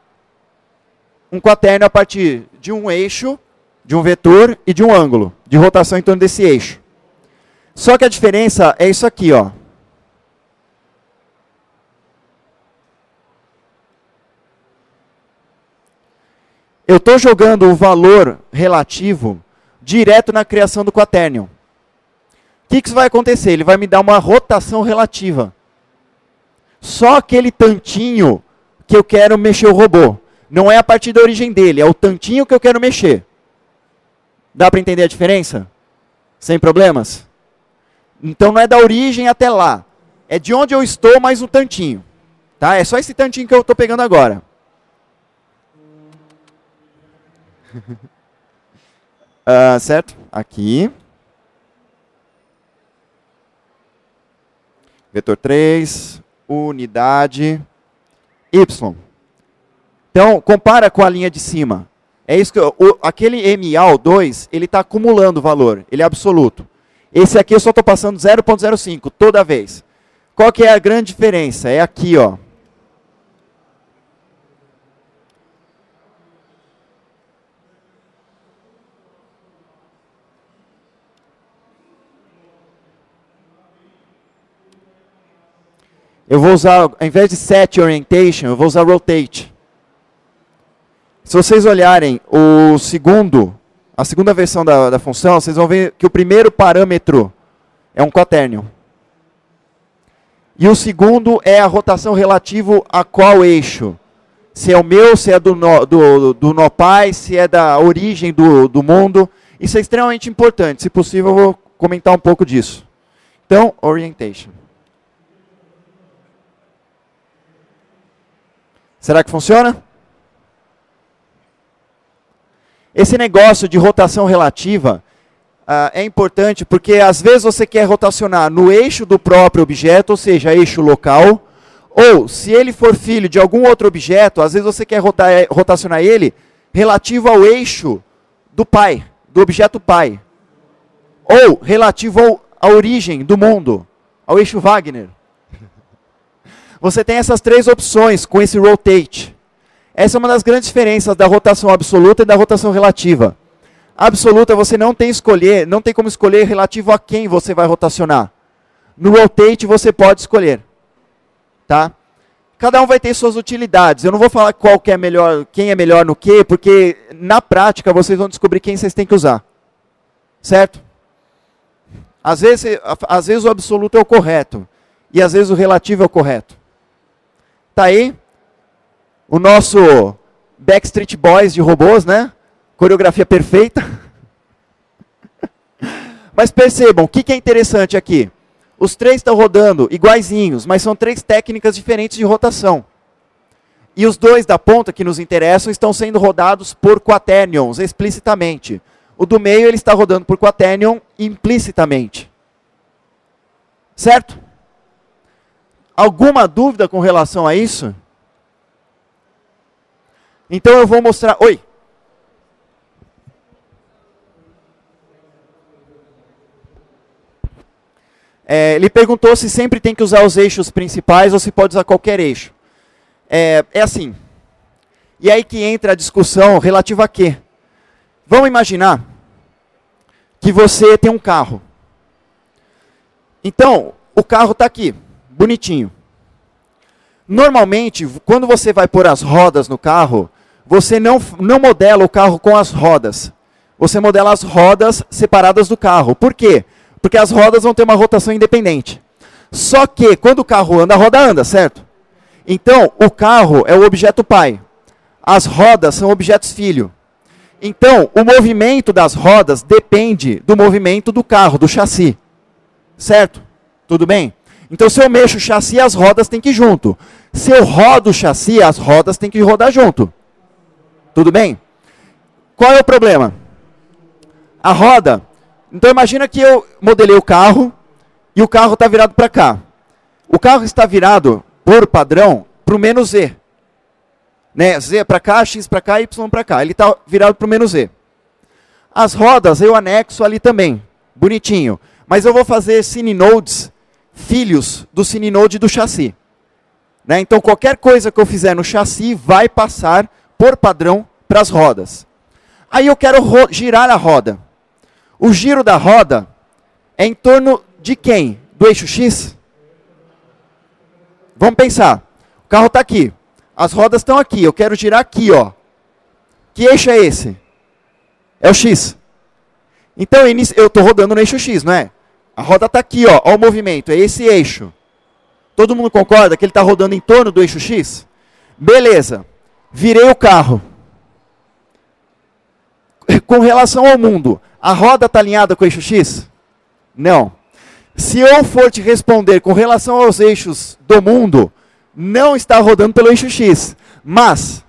um quaternion a partir de um eixo, de um vetor e de um ângulo de rotação em torno desse eixo. Só que a diferença é isso aqui, ó. Eu estou jogando o valor relativo direto na criação do quaternion. O que, que vai acontecer? Ele vai me dar uma rotação relativa. Só aquele tantinho que eu quero mexer o robô. Não é a partir da origem dele, é o tantinho que eu quero mexer. Dá para entender a diferença? Sem problemas? Então não é da origem até lá. É de onde eu estou mais um tantinho. Tá? É só esse tantinho que eu estou pegando agora. uh, certo? Aqui. Vetor 3, unidade, y. Então, compara com a linha de cima. É isso que o, aquele MAO2, ele está acumulando valor, ele é absoluto. Esse aqui eu só estou passando 0.05 toda vez. Qual que é a grande diferença? É aqui, ó. Eu vou usar, ao invés de set orientation, eu vou usar rotate. Se vocês olharem o segundo a segunda versão da, da função, vocês vão ver que o primeiro parâmetro é um quaternion. E o segundo é a rotação relativo a qual eixo? Se é o meu, se é do nó, do, do nó pai, se é da origem do, do mundo. Isso é extremamente importante. Se possível, eu vou comentar um pouco disso. Então, orientation. Será que funciona? Esse negócio de rotação relativa uh, é importante porque às vezes você quer rotacionar no eixo do próprio objeto, ou seja, eixo local, Ou, se ele for filho de algum outro objeto, às vezes você quer rotacionar ele relativo ao eixo do pai, do objeto pai. Ou relativo ao, à origem do mundo, ao eixo Wagner. Você tem essas três opções com esse rotate. Essa é uma das grandes diferenças da rotação absoluta e da rotação relativa. Absoluta você não tem escolher, não tem como escolher relativo a quem você vai rotacionar. No rotate você pode escolher. Tá? Cada um vai ter suas utilidades. Eu não vou falar qual é melhor, quem é melhor no que, porque na prática vocês vão descobrir quem vocês têm que usar. Certo? Às vezes, às vezes o absoluto é o correto e às vezes o relativo é o correto. Tá aí o nosso Backstreet Boys de robôs, né? Coreografia perfeita. Mas percebam, o que, é interessante aqui? Os três estão rodando iguaizinhos, mas são três técnicas diferentes de rotação. E os dois da ponta que nos interessam estão sendo rodados por quaternions, explicitamente. O do meio ele está rodando por quaternion implicitamente. Certo? Alguma dúvida com relação a isso? Então eu vou mostrar. Oi. É, ele perguntou se sempre tem que usar os eixos principais ou se pode usar qualquer eixo. É, é assim. E aí que entra a discussão relativa a quê? Vamos imaginar que você tem um carro. Então, o carro está aqui, bonitinho. Normalmente, quando você vai pôr as rodas no carro, você não, não modela o carro com as rodas. Você modela as rodas separadas do carro. Por quê? Porque as rodas vão ter uma rotação independente. Só que, quando o carro anda, a roda anda, certo? Então, o carro é o objeto pai. As rodas são objetos filho. Então, o movimento das rodas depende do movimento do carro, do chassi. Certo? Tudo bem? Então, se eu mexo o chassi, as rodas têm que ir junto. Se eu rodo o chassi, as rodas têm que rodar junto. Tudo bem? Qual é o problema? A roda. Então, imagina que eu modelei o carro e o carro está virado para cá. O carro está virado, por padrão, para o menos Z. Né? Z para cá, X para cá, Y para cá. Ele está virado para o menos Z. As rodas eu anexo ali também, bonitinho. Mas eu vou fazer nodes filhos do node do chassi. Né? Então qualquer coisa que eu fizer no chassi vai passar, por padrão, para as rodas. Aí eu quero girar a roda. O giro da roda é em torno de quem? Do eixo X? Vamos pensar. O carro está aqui. As rodas estão aqui, eu quero girar aqui, ó. Que eixo é esse? É o X. Então eu estou rodando no eixo X, não é? A roda está aqui, ó, o movimento, é esse eixo. Todo mundo concorda que ele está rodando em torno do eixo X? Beleza. Virei o carro. Com relação ao mundo, a roda está alinhada com o eixo X? Não. Se eu for te responder com relação aos eixos do mundo, não está rodando pelo eixo X. Mas,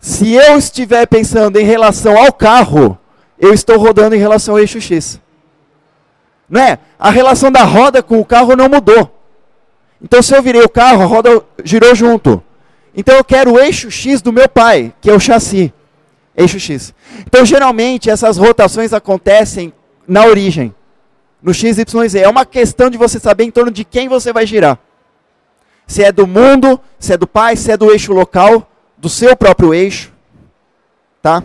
se eu estiver pensando em relação ao carro, eu estou rodando em relação ao eixo X. Não é? A relação da roda com o carro não mudou. Então, se eu virei o carro, a roda girou junto. Então, eu quero o eixo X do meu pai, que é o chassi. Eixo X. Então, geralmente, essas rotações acontecem na origem. No X, Y, Z. É uma questão de você saber em torno de quem você vai girar se é do mundo, se é do pai, se é do eixo local, do seu próprio eixo. Tá?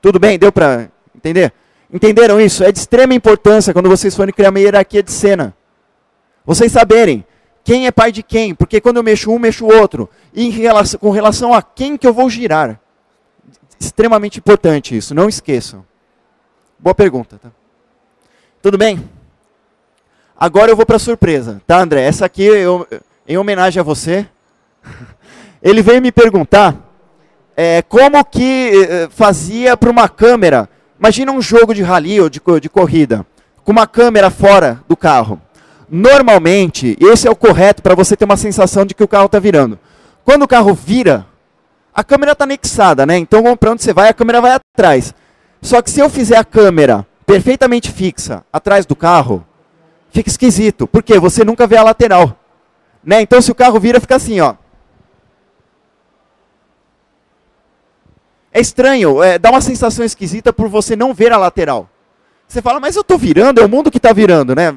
Tudo bem? Deu para entender? Entenderam isso? É de extrema importância quando vocês forem criar uma hierarquia de cena. Vocês saberem quem é pai de quem, porque quando eu mexo um, mexo o outro. E relação, com relação a quem que eu vou girar. Extremamente importante isso, não esqueçam. Boa pergunta. Tá? Tudo bem? Agora eu vou para a surpresa, tá, André? Essa aqui eu, em homenagem a você, ele veio me perguntar é, como que é, fazia para uma câmera. Imagina um jogo de rally ou de, de corrida, com uma câmera fora do carro. Normalmente, esse é o correto para você ter uma sensação de que o carro está virando. Quando o carro vira, a câmera está anexada, né? Então, para onde você vai, a câmera vai atrás. Só que se eu fizer a câmera perfeitamente fixa atrás do carro, fica esquisito. Por quê? Você nunca vê a lateral. Né? Então, se o carro vira, fica assim, ó. É estranho, é, dá uma sensação esquisita por você não ver a lateral. Você fala, mas eu estou virando, é o mundo que está virando, né?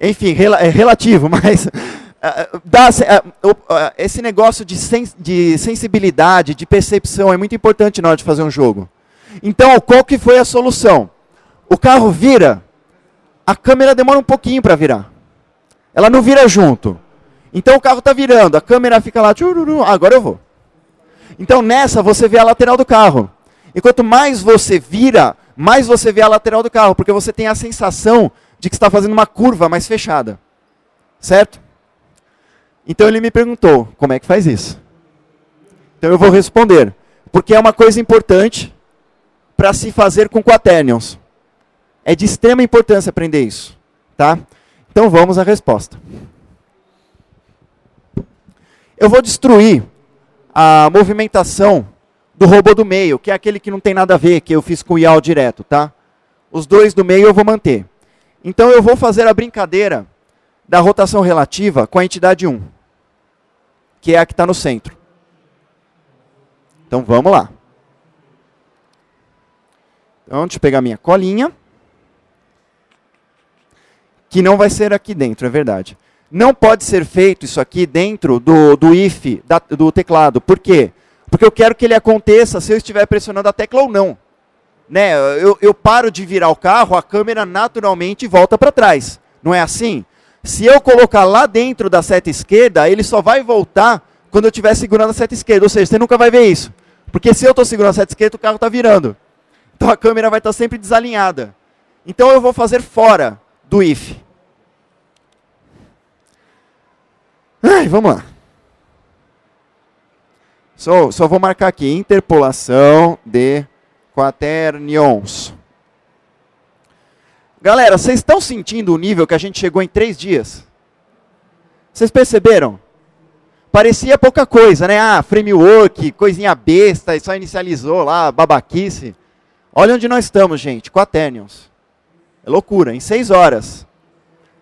Enfim, rel é relativo, mas uh, dá, uh, uh, esse negócio de, de sensibilidade, de percepção é muito importante na hora de fazer um jogo. Então, qual que foi a solução? O carro vira, a câmera demora um pouquinho para virar. Ela não vira junto. Então o carro está virando, a câmera fica lá, tchururu, agora eu vou. Então nessa você vê a lateral do carro. E quanto mais você vira, mais você vê a lateral do carro, porque você tem a sensação de que está fazendo uma curva mais fechada. Certo? Então ele me perguntou, como é que faz isso? Então eu vou responder, porque é uma coisa importante para se fazer com quaternions. É de extrema importância aprender isso, tá? Então vamos à resposta. Eu vou destruir a movimentação do robô do meio, que é aquele que não tem nada a ver, que eu fiz com o IAL direto, tá? Os dois do meio eu vou manter. Então eu vou fazer a brincadeira da rotação relativa com a entidade 1, que é a que está no centro. Então vamos lá. Então, deixa eu pegar minha colinha. Que não vai ser aqui dentro, é verdade. Não pode ser feito isso aqui dentro do, do if da, do teclado. Por quê? Porque eu quero que ele aconteça se eu estiver pressionando a tecla ou não. Né? Eu, eu paro de virar o carro, a câmera naturalmente volta para trás. Não é assim? Se eu colocar lá dentro da seta esquerda, ele só vai voltar quando eu estiver segurando a seta esquerda. Ou seja, você nunca vai ver isso. Porque se eu estou segurando a seta esquerda, o carro está virando. Então a câmera vai estar tá sempre desalinhada. Então eu vou fazer fora do if. Ai, vamos lá. Só, só vou marcar aqui, interpolação de quaternions. Galera, vocês estão sentindo o nível que a gente chegou em três dias? Vocês perceberam? Parecia pouca coisa, né? Ah, framework, coisinha besta, e só inicializou lá, babaquice. Olha onde nós estamos, gente, quaternions. É loucura, em seis horas.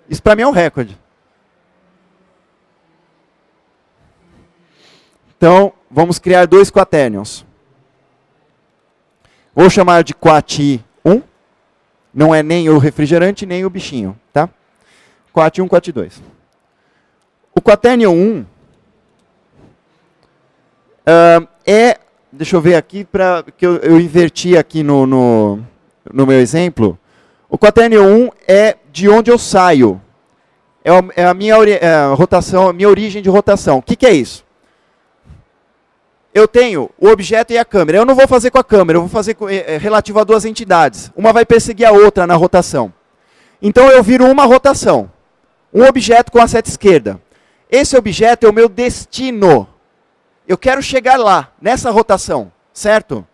Isso para mim é um recorde. Então, vamos criar dois quaternions. Vou chamar de quati 1. Não é nem o refrigerante, nem o bichinho. Tá? Quati 1, quati 2. O quaternion 1 uh, é... Deixa eu ver aqui, para que eu, eu, inverti aqui no, no, no meu exemplo. O quaternion 1 é de onde eu saio. É, é a minha é a rotação, a minha origem de rotação. O que, que é isso? Eu tenho o objeto e a câmera. Eu não vou fazer com a câmera, eu vou fazer com, é, relativo a duas entidades. Uma vai perseguir a outra na rotação. Então eu viro uma rotação. Um objeto com a seta esquerda. Esse objeto é o meu destino. Eu quero chegar lá, nessa rotação, certo?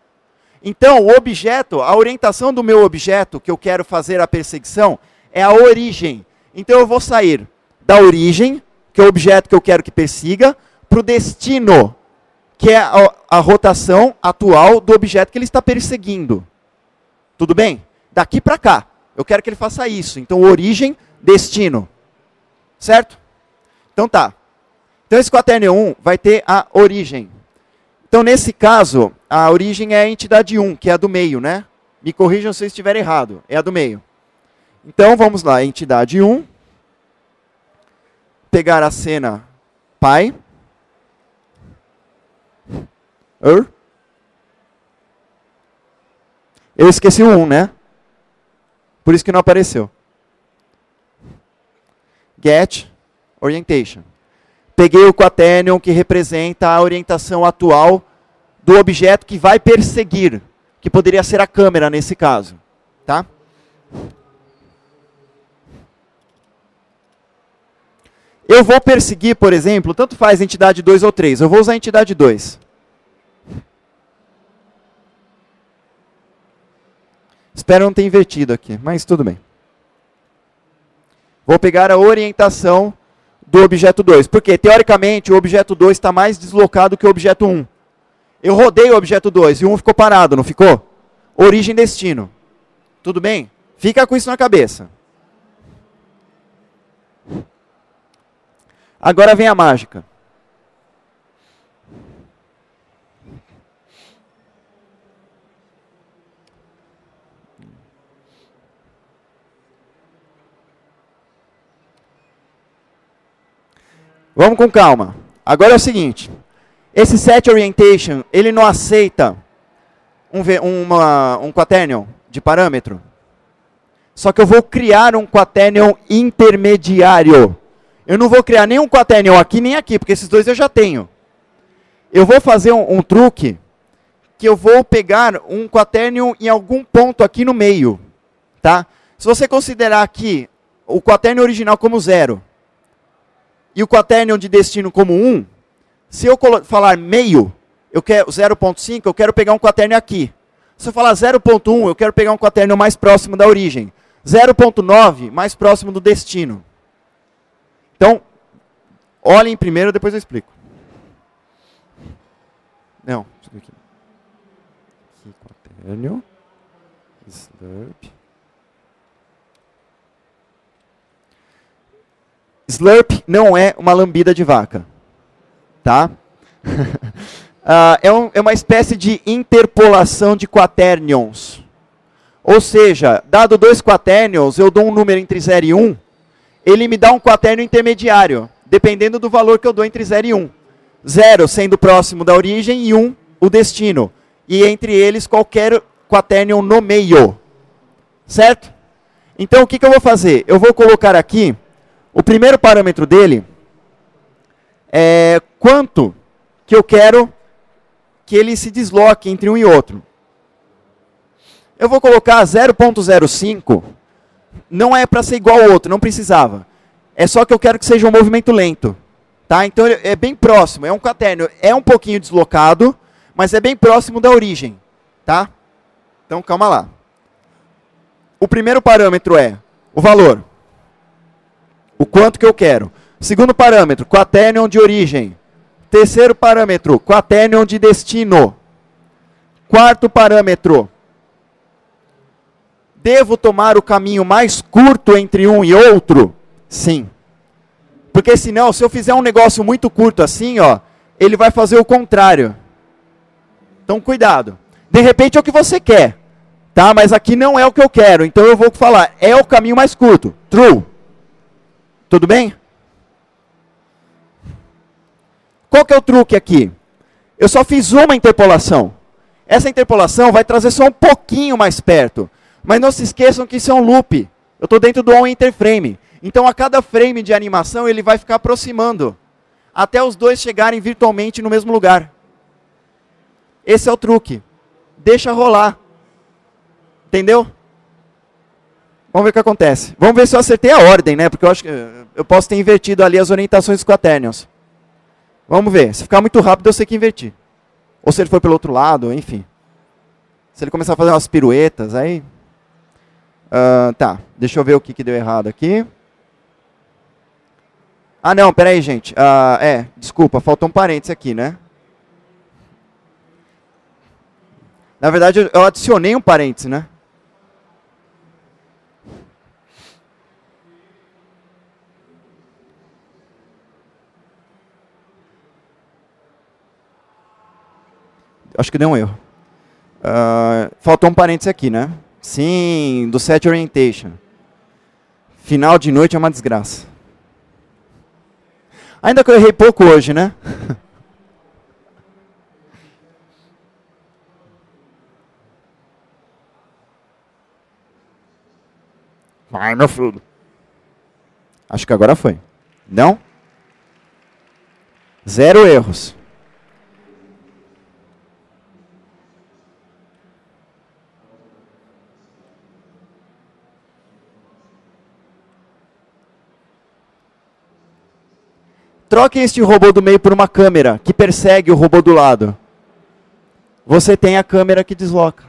Então, o objeto, a orientação do meu objeto que eu quero fazer a perseguição é a origem. Então eu vou sair da origem, que é o objeto que eu quero que persiga, para o destino, que é a, a rotação atual do objeto que ele está perseguindo. Tudo bem? Daqui para cá. Eu quero que ele faça isso. Então, origem, destino. Certo? Então tá. Então esse quaterno 1 vai ter a origem. Então nesse caso, a origem é a entidade 1, que é a do meio, né? Me corrijam se eu estiver errado. É a do meio. Então vamos lá, entidade 1. Pegar a cena pai. Er? Eu esqueci o 1, né? Por isso que não apareceu. Get orientation. Peguei o quaternion que representa a orientação atual do objeto que vai perseguir, que poderia ser a câmera nesse caso, tá? Eu vou perseguir, por exemplo, tanto faz entidade 2 ou 3, eu vou usar a entidade 2. Espero não ter invertido aqui, mas tudo bem. Vou pegar a orientação do objeto 2. Porque, teoricamente, o objeto 2 está mais deslocado que o objeto 1. Um. Eu rodei o objeto 2 e o 1 um ficou parado, não ficou? Origem e destino. Tudo bem? Fica com isso na cabeça. Agora vem a mágica. Vamos com calma. Agora é o seguinte. Esse set orientation, ele não aceita um, uma, um quaternion de parâmetro. Só que eu vou criar um quaternion intermediário. Eu não vou criar nenhum quaternion aqui nem aqui, porque esses dois eu já tenho. Eu vou fazer um, um truque que eu vou pegar um quaternion em algum ponto aqui no meio. Tá? Se você considerar aqui o quaternion original como zero e o quaternion de destino como 1, um, se eu falar meio, eu quero 0.5, eu quero pegar um quaternion aqui. Se eu falar 0.1, eu quero pegar um quaternion mais próximo da origem. 0.9, mais próximo do destino. Então, olhem primeiro, depois eu explico. Não, isso aqui. Aqui, quaternio. Slurp. Slurp não é uma lambida de vaca. Tá? uh, é, um, é uma espécie de interpolação de quaternions. Ou seja, dado dois quaternions, eu dou um número entre 0 e 1, um, ele me dá um quaternion intermediário, dependendo do valor que eu dou entre 0 e 1. Um. 0 sendo próximo da origem e 1 um, o destino. E entre eles qualquer quaternion no meio. Certo? Então o que, que eu vou fazer? Eu vou colocar aqui o primeiro parâmetro dele é quanto que eu quero que ele se desloque entre um e outro. Eu vou colocar 0.05, não é para ser igual ao outro, não precisava. É só que eu quero que seja um movimento lento. Tá? Então é bem próximo, é um quaterno, é um pouquinho deslocado, mas é bem próximo da origem. Tá? Então calma lá. O primeiro parâmetro é o valor. O quanto que eu quero. Segundo parâmetro, quaternion de origem. Terceiro parâmetro, quaternion de destino. Quarto parâmetro, devo tomar o caminho mais curto entre um e outro? Sim. Porque senão, se eu fizer um negócio muito curto assim, ó, ele vai fazer o contrário. Então, cuidado. De repente é o que você quer, tá? Mas aqui não é o que eu quero. Então eu vou falar, é o caminho mais curto. True. Tudo bem? Qual que é o truque aqui? Eu só fiz uma interpolação. Essa interpolação vai trazer só um pouquinho mais perto. Mas não se esqueçam que isso é um loop. Eu estou dentro do on interframe. Então, a cada frame de animação, ele vai ficar aproximando. Até os dois chegarem virtualmente no mesmo lugar. Esse é o truque. Deixa rolar. Entendeu? Vamos ver o que acontece. Vamos ver se eu acertei a ordem, né? Porque eu acho que eu posso ter invertido ali as orientações dos quaternions. Vamos ver. Se ficar muito rápido, eu sei que invertir. Ou se ele for pelo outro lado, enfim. Se ele começar a fazer umas piruetas, aí... Uh, tá, deixa eu ver o que, que deu errado aqui. Ah, não, peraí, gente. Uh, é, desculpa, faltou um parênteses aqui, né? Na verdade, eu adicionei um parênteses, né? Acho que deu um erro. Uh, faltou um parênteses aqui, né? Sim, do set orientation. Final de noite é uma desgraça. Ainda que eu errei pouco hoje, né? Vai, meu filho. Acho que agora foi. Não? Zero erros. Troquem este robô do meio por uma câmera que persegue o robô do lado. Você tem a câmera que desloca.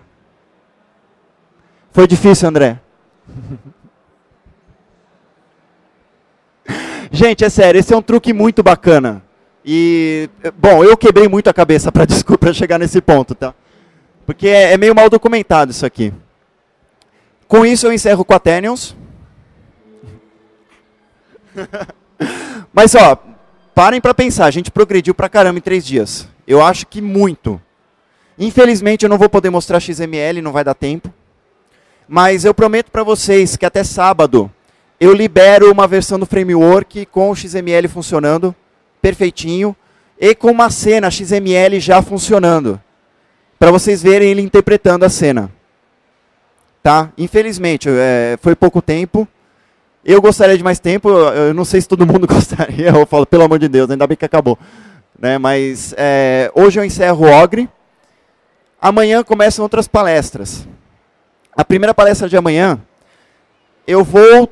Foi difícil, André? Gente, é sério, esse é um truque muito bacana. E, bom, eu quebrei muito a cabeça para desculpa chegar nesse ponto, tá? Porque é, é, meio mal documentado isso aqui. Com isso eu encerro o Quaternions. Mas, ó, parem para pensar, a gente progrediu pra caramba em três dias. Eu acho que muito. Infelizmente eu não vou poder mostrar XML, não vai dar tempo. Mas eu prometo para vocês que até sábado eu libero uma versão do framework com o XML funcionando perfeitinho e com uma cena XML já funcionando. Para vocês verem ele interpretando a cena. Tá? Infelizmente, é, foi pouco tempo. Eu gostaria de mais tempo. Eu não sei se todo mundo gostaria. Eu falo, pelo amor de Deus, ainda bem que acabou. Né? Mas é, hoje eu encerro o OGRE. Amanhã começam outras palestras. A primeira palestra de amanhã, eu vou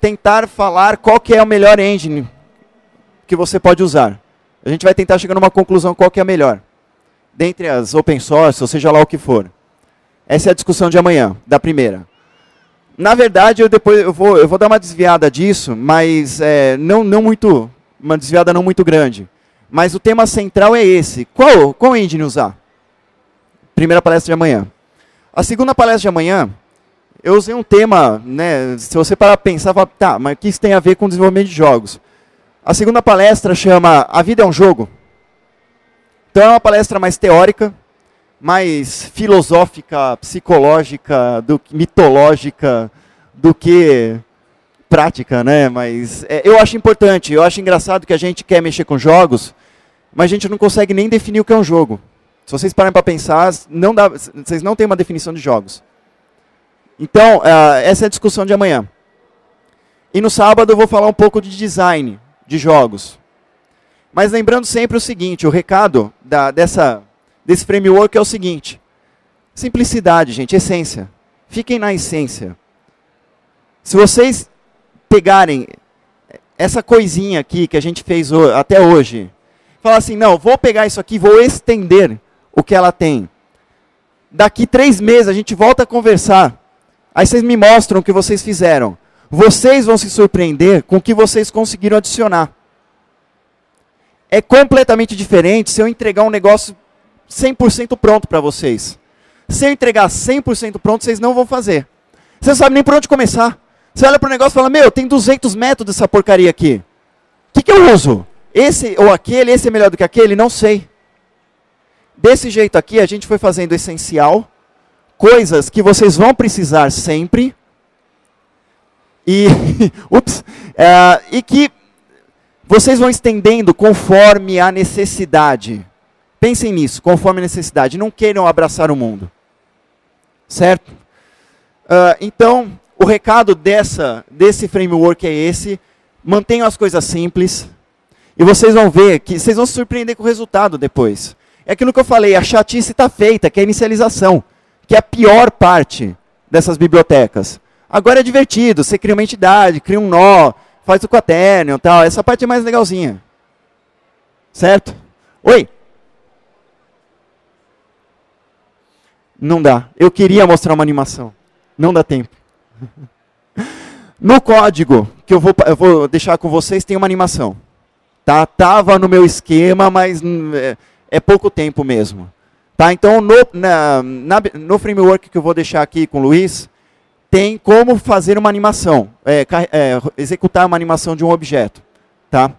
tentar falar qual que é o melhor engine que você pode usar. A gente vai tentar chegar numa conclusão qual que é a melhor. Dentre as open source, ou seja lá o que for. Essa é a discussão de amanhã, da primeira. Na verdade, eu depois eu vou, eu vou dar uma desviada disso, mas é, não, não muito, uma desviada não muito grande. Mas o tema central é esse. Qual, qual engine usar? Primeira palestra de amanhã. A segunda palestra de amanhã, eu usei um tema, né, se você parar para pensar, fala, tá, mas o que isso tem a ver com desenvolvimento de jogos? A segunda palestra chama A Vida é um Jogo. Então é uma palestra mais teórica, mais filosófica, psicológica, do, mitológica do que prática, né? Mas é, eu acho importante, eu acho engraçado que a gente quer mexer com jogos, mas a gente não consegue nem definir o que é um jogo. Se vocês pararem para pensar, não dá, vocês não têm uma definição de jogos. Então, uh, essa é a discussão de amanhã. E no sábado eu vou falar um pouco de design de jogos. Mas lembrando sempre o seguinte, o recado da, dessa desse framework é o seguinte: simplicidade, gente, essência. Fiquem na essência. Se vocês pegarem essa coisinha aqui que a gente fez até hoje, falar assim, não, vou pegar isso aqui, vou estender o que ela tem. Daqui três meses a gente volta a conversar. Aí vocês me mostram o que vocês fizeram. Vocês vão se surpreender com o que vocês conseguiram adicionar. É completamente diferente se eu entregar um negócio 100% pronto para vocês. Se eu entregar 100% pronto, vocês não vão fazer. Você não sabe nem por onde começar. Você olha para o negócio e fala, meu, tem 200 métodos dessa porcaria aqui. O que, que eu uso? Esse ou aquele, esse é melhor do que aquele? Não sei. Desse jeito aqui, a gente foi fazendo essencial, coisas que vocês vão precisar sempre, e, ups, é, e que vocês vão estendendo conforme a necessidade. Pensem nisso, conforme a necessidade. Não queiram abraçar o mundo. Certo? Uh, então, o recado dessa, desse framework é esse. Mantenham as coisas simples. E vocês vão ver que vocês vão se surpreender com o resultado depois. É aquilo que eu falei, a chatice está feita, que é a inicialização, que é a pior parte dessas bibliotecas. Agora é divertido, você cria uma entidade, cria um nó, faz o quaternion tal. Essa parte é mais legalzinha. Certo? Oi? Não dá. Eu queria mostrar uma animação. Não dá tempo. No código que eu vou, eu vou deixar com vocês tem uma animação. Tá? Tava no meu esquema, mas é, é pouco tempo mesmo. Tá? Então, no, na, na, no framework que eu vou deixar aqui com o Luiz, tem como fazer uma animação, é, é, executar uma animação de um objeto. Tá?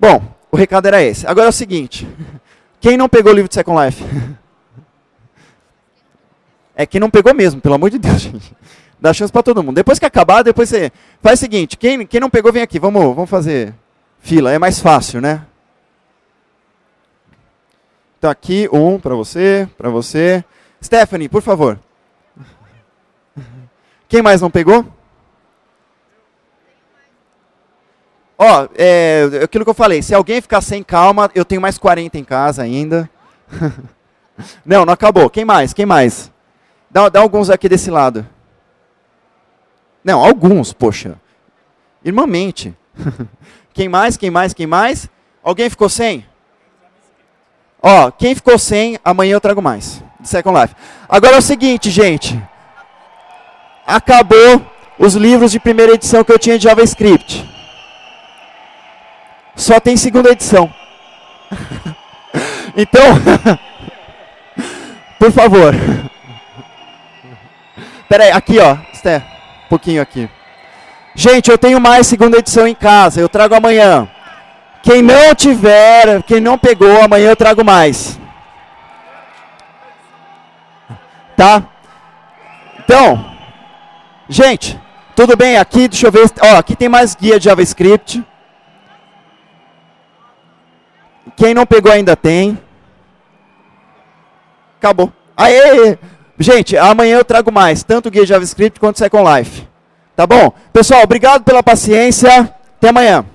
Bom, o recado era esse. Agora é o seguinte, quem não pegou o livro de Second Life? É quem não pegou mesmo, pelo amor de Deus, gente. Dá chance para todo mundo. Depois que acabar, depois você faz o seguinte, quem, quem não pegou, vem aqui. Vamos, vamos fazer fila, é mais fácil, né? Então aqui, um para você, para você. Stephanie, por favor. Quem mais não pegou? Ó, é, aquilo que eu falei, se alguém ficar sem calma, eu tenho mais 40 em casa ainda. não, não acabou. Quem mais? Quem mais? Dá, dá alguns aqui desse lado. Não, alguns, poxa. Irmãmente. quem mais, quem mais, quem mais? Alguém ficou sem? Ó, quem ficou sem, amanhã eu trago mais. De Second Life. Agora é o seguinte, gente. Acabou os livros de primeira edição que eu tinha de JavaScript. Só tem segunda edição. então, por favor. Pera aí, aqui ó, Sté, um pouquinho aqui. Gente, eu tenho mais segunda edição em casa, eu trago amanhã. Quem não tiver, quem não pegou, amanhã eu trago mais. Tá? Então, gente, tudo bem aqui? Deixa eu ver. Ó, aqui tem mais guia de JavaScript. Quem não pegou ainda tem. Acabou. Aê! Gente, amanhã eu trago mais, tanto guia JavaScript quanto Second Life. Tá bom? Pessoal, obrigado pela paciência. Até amanhã.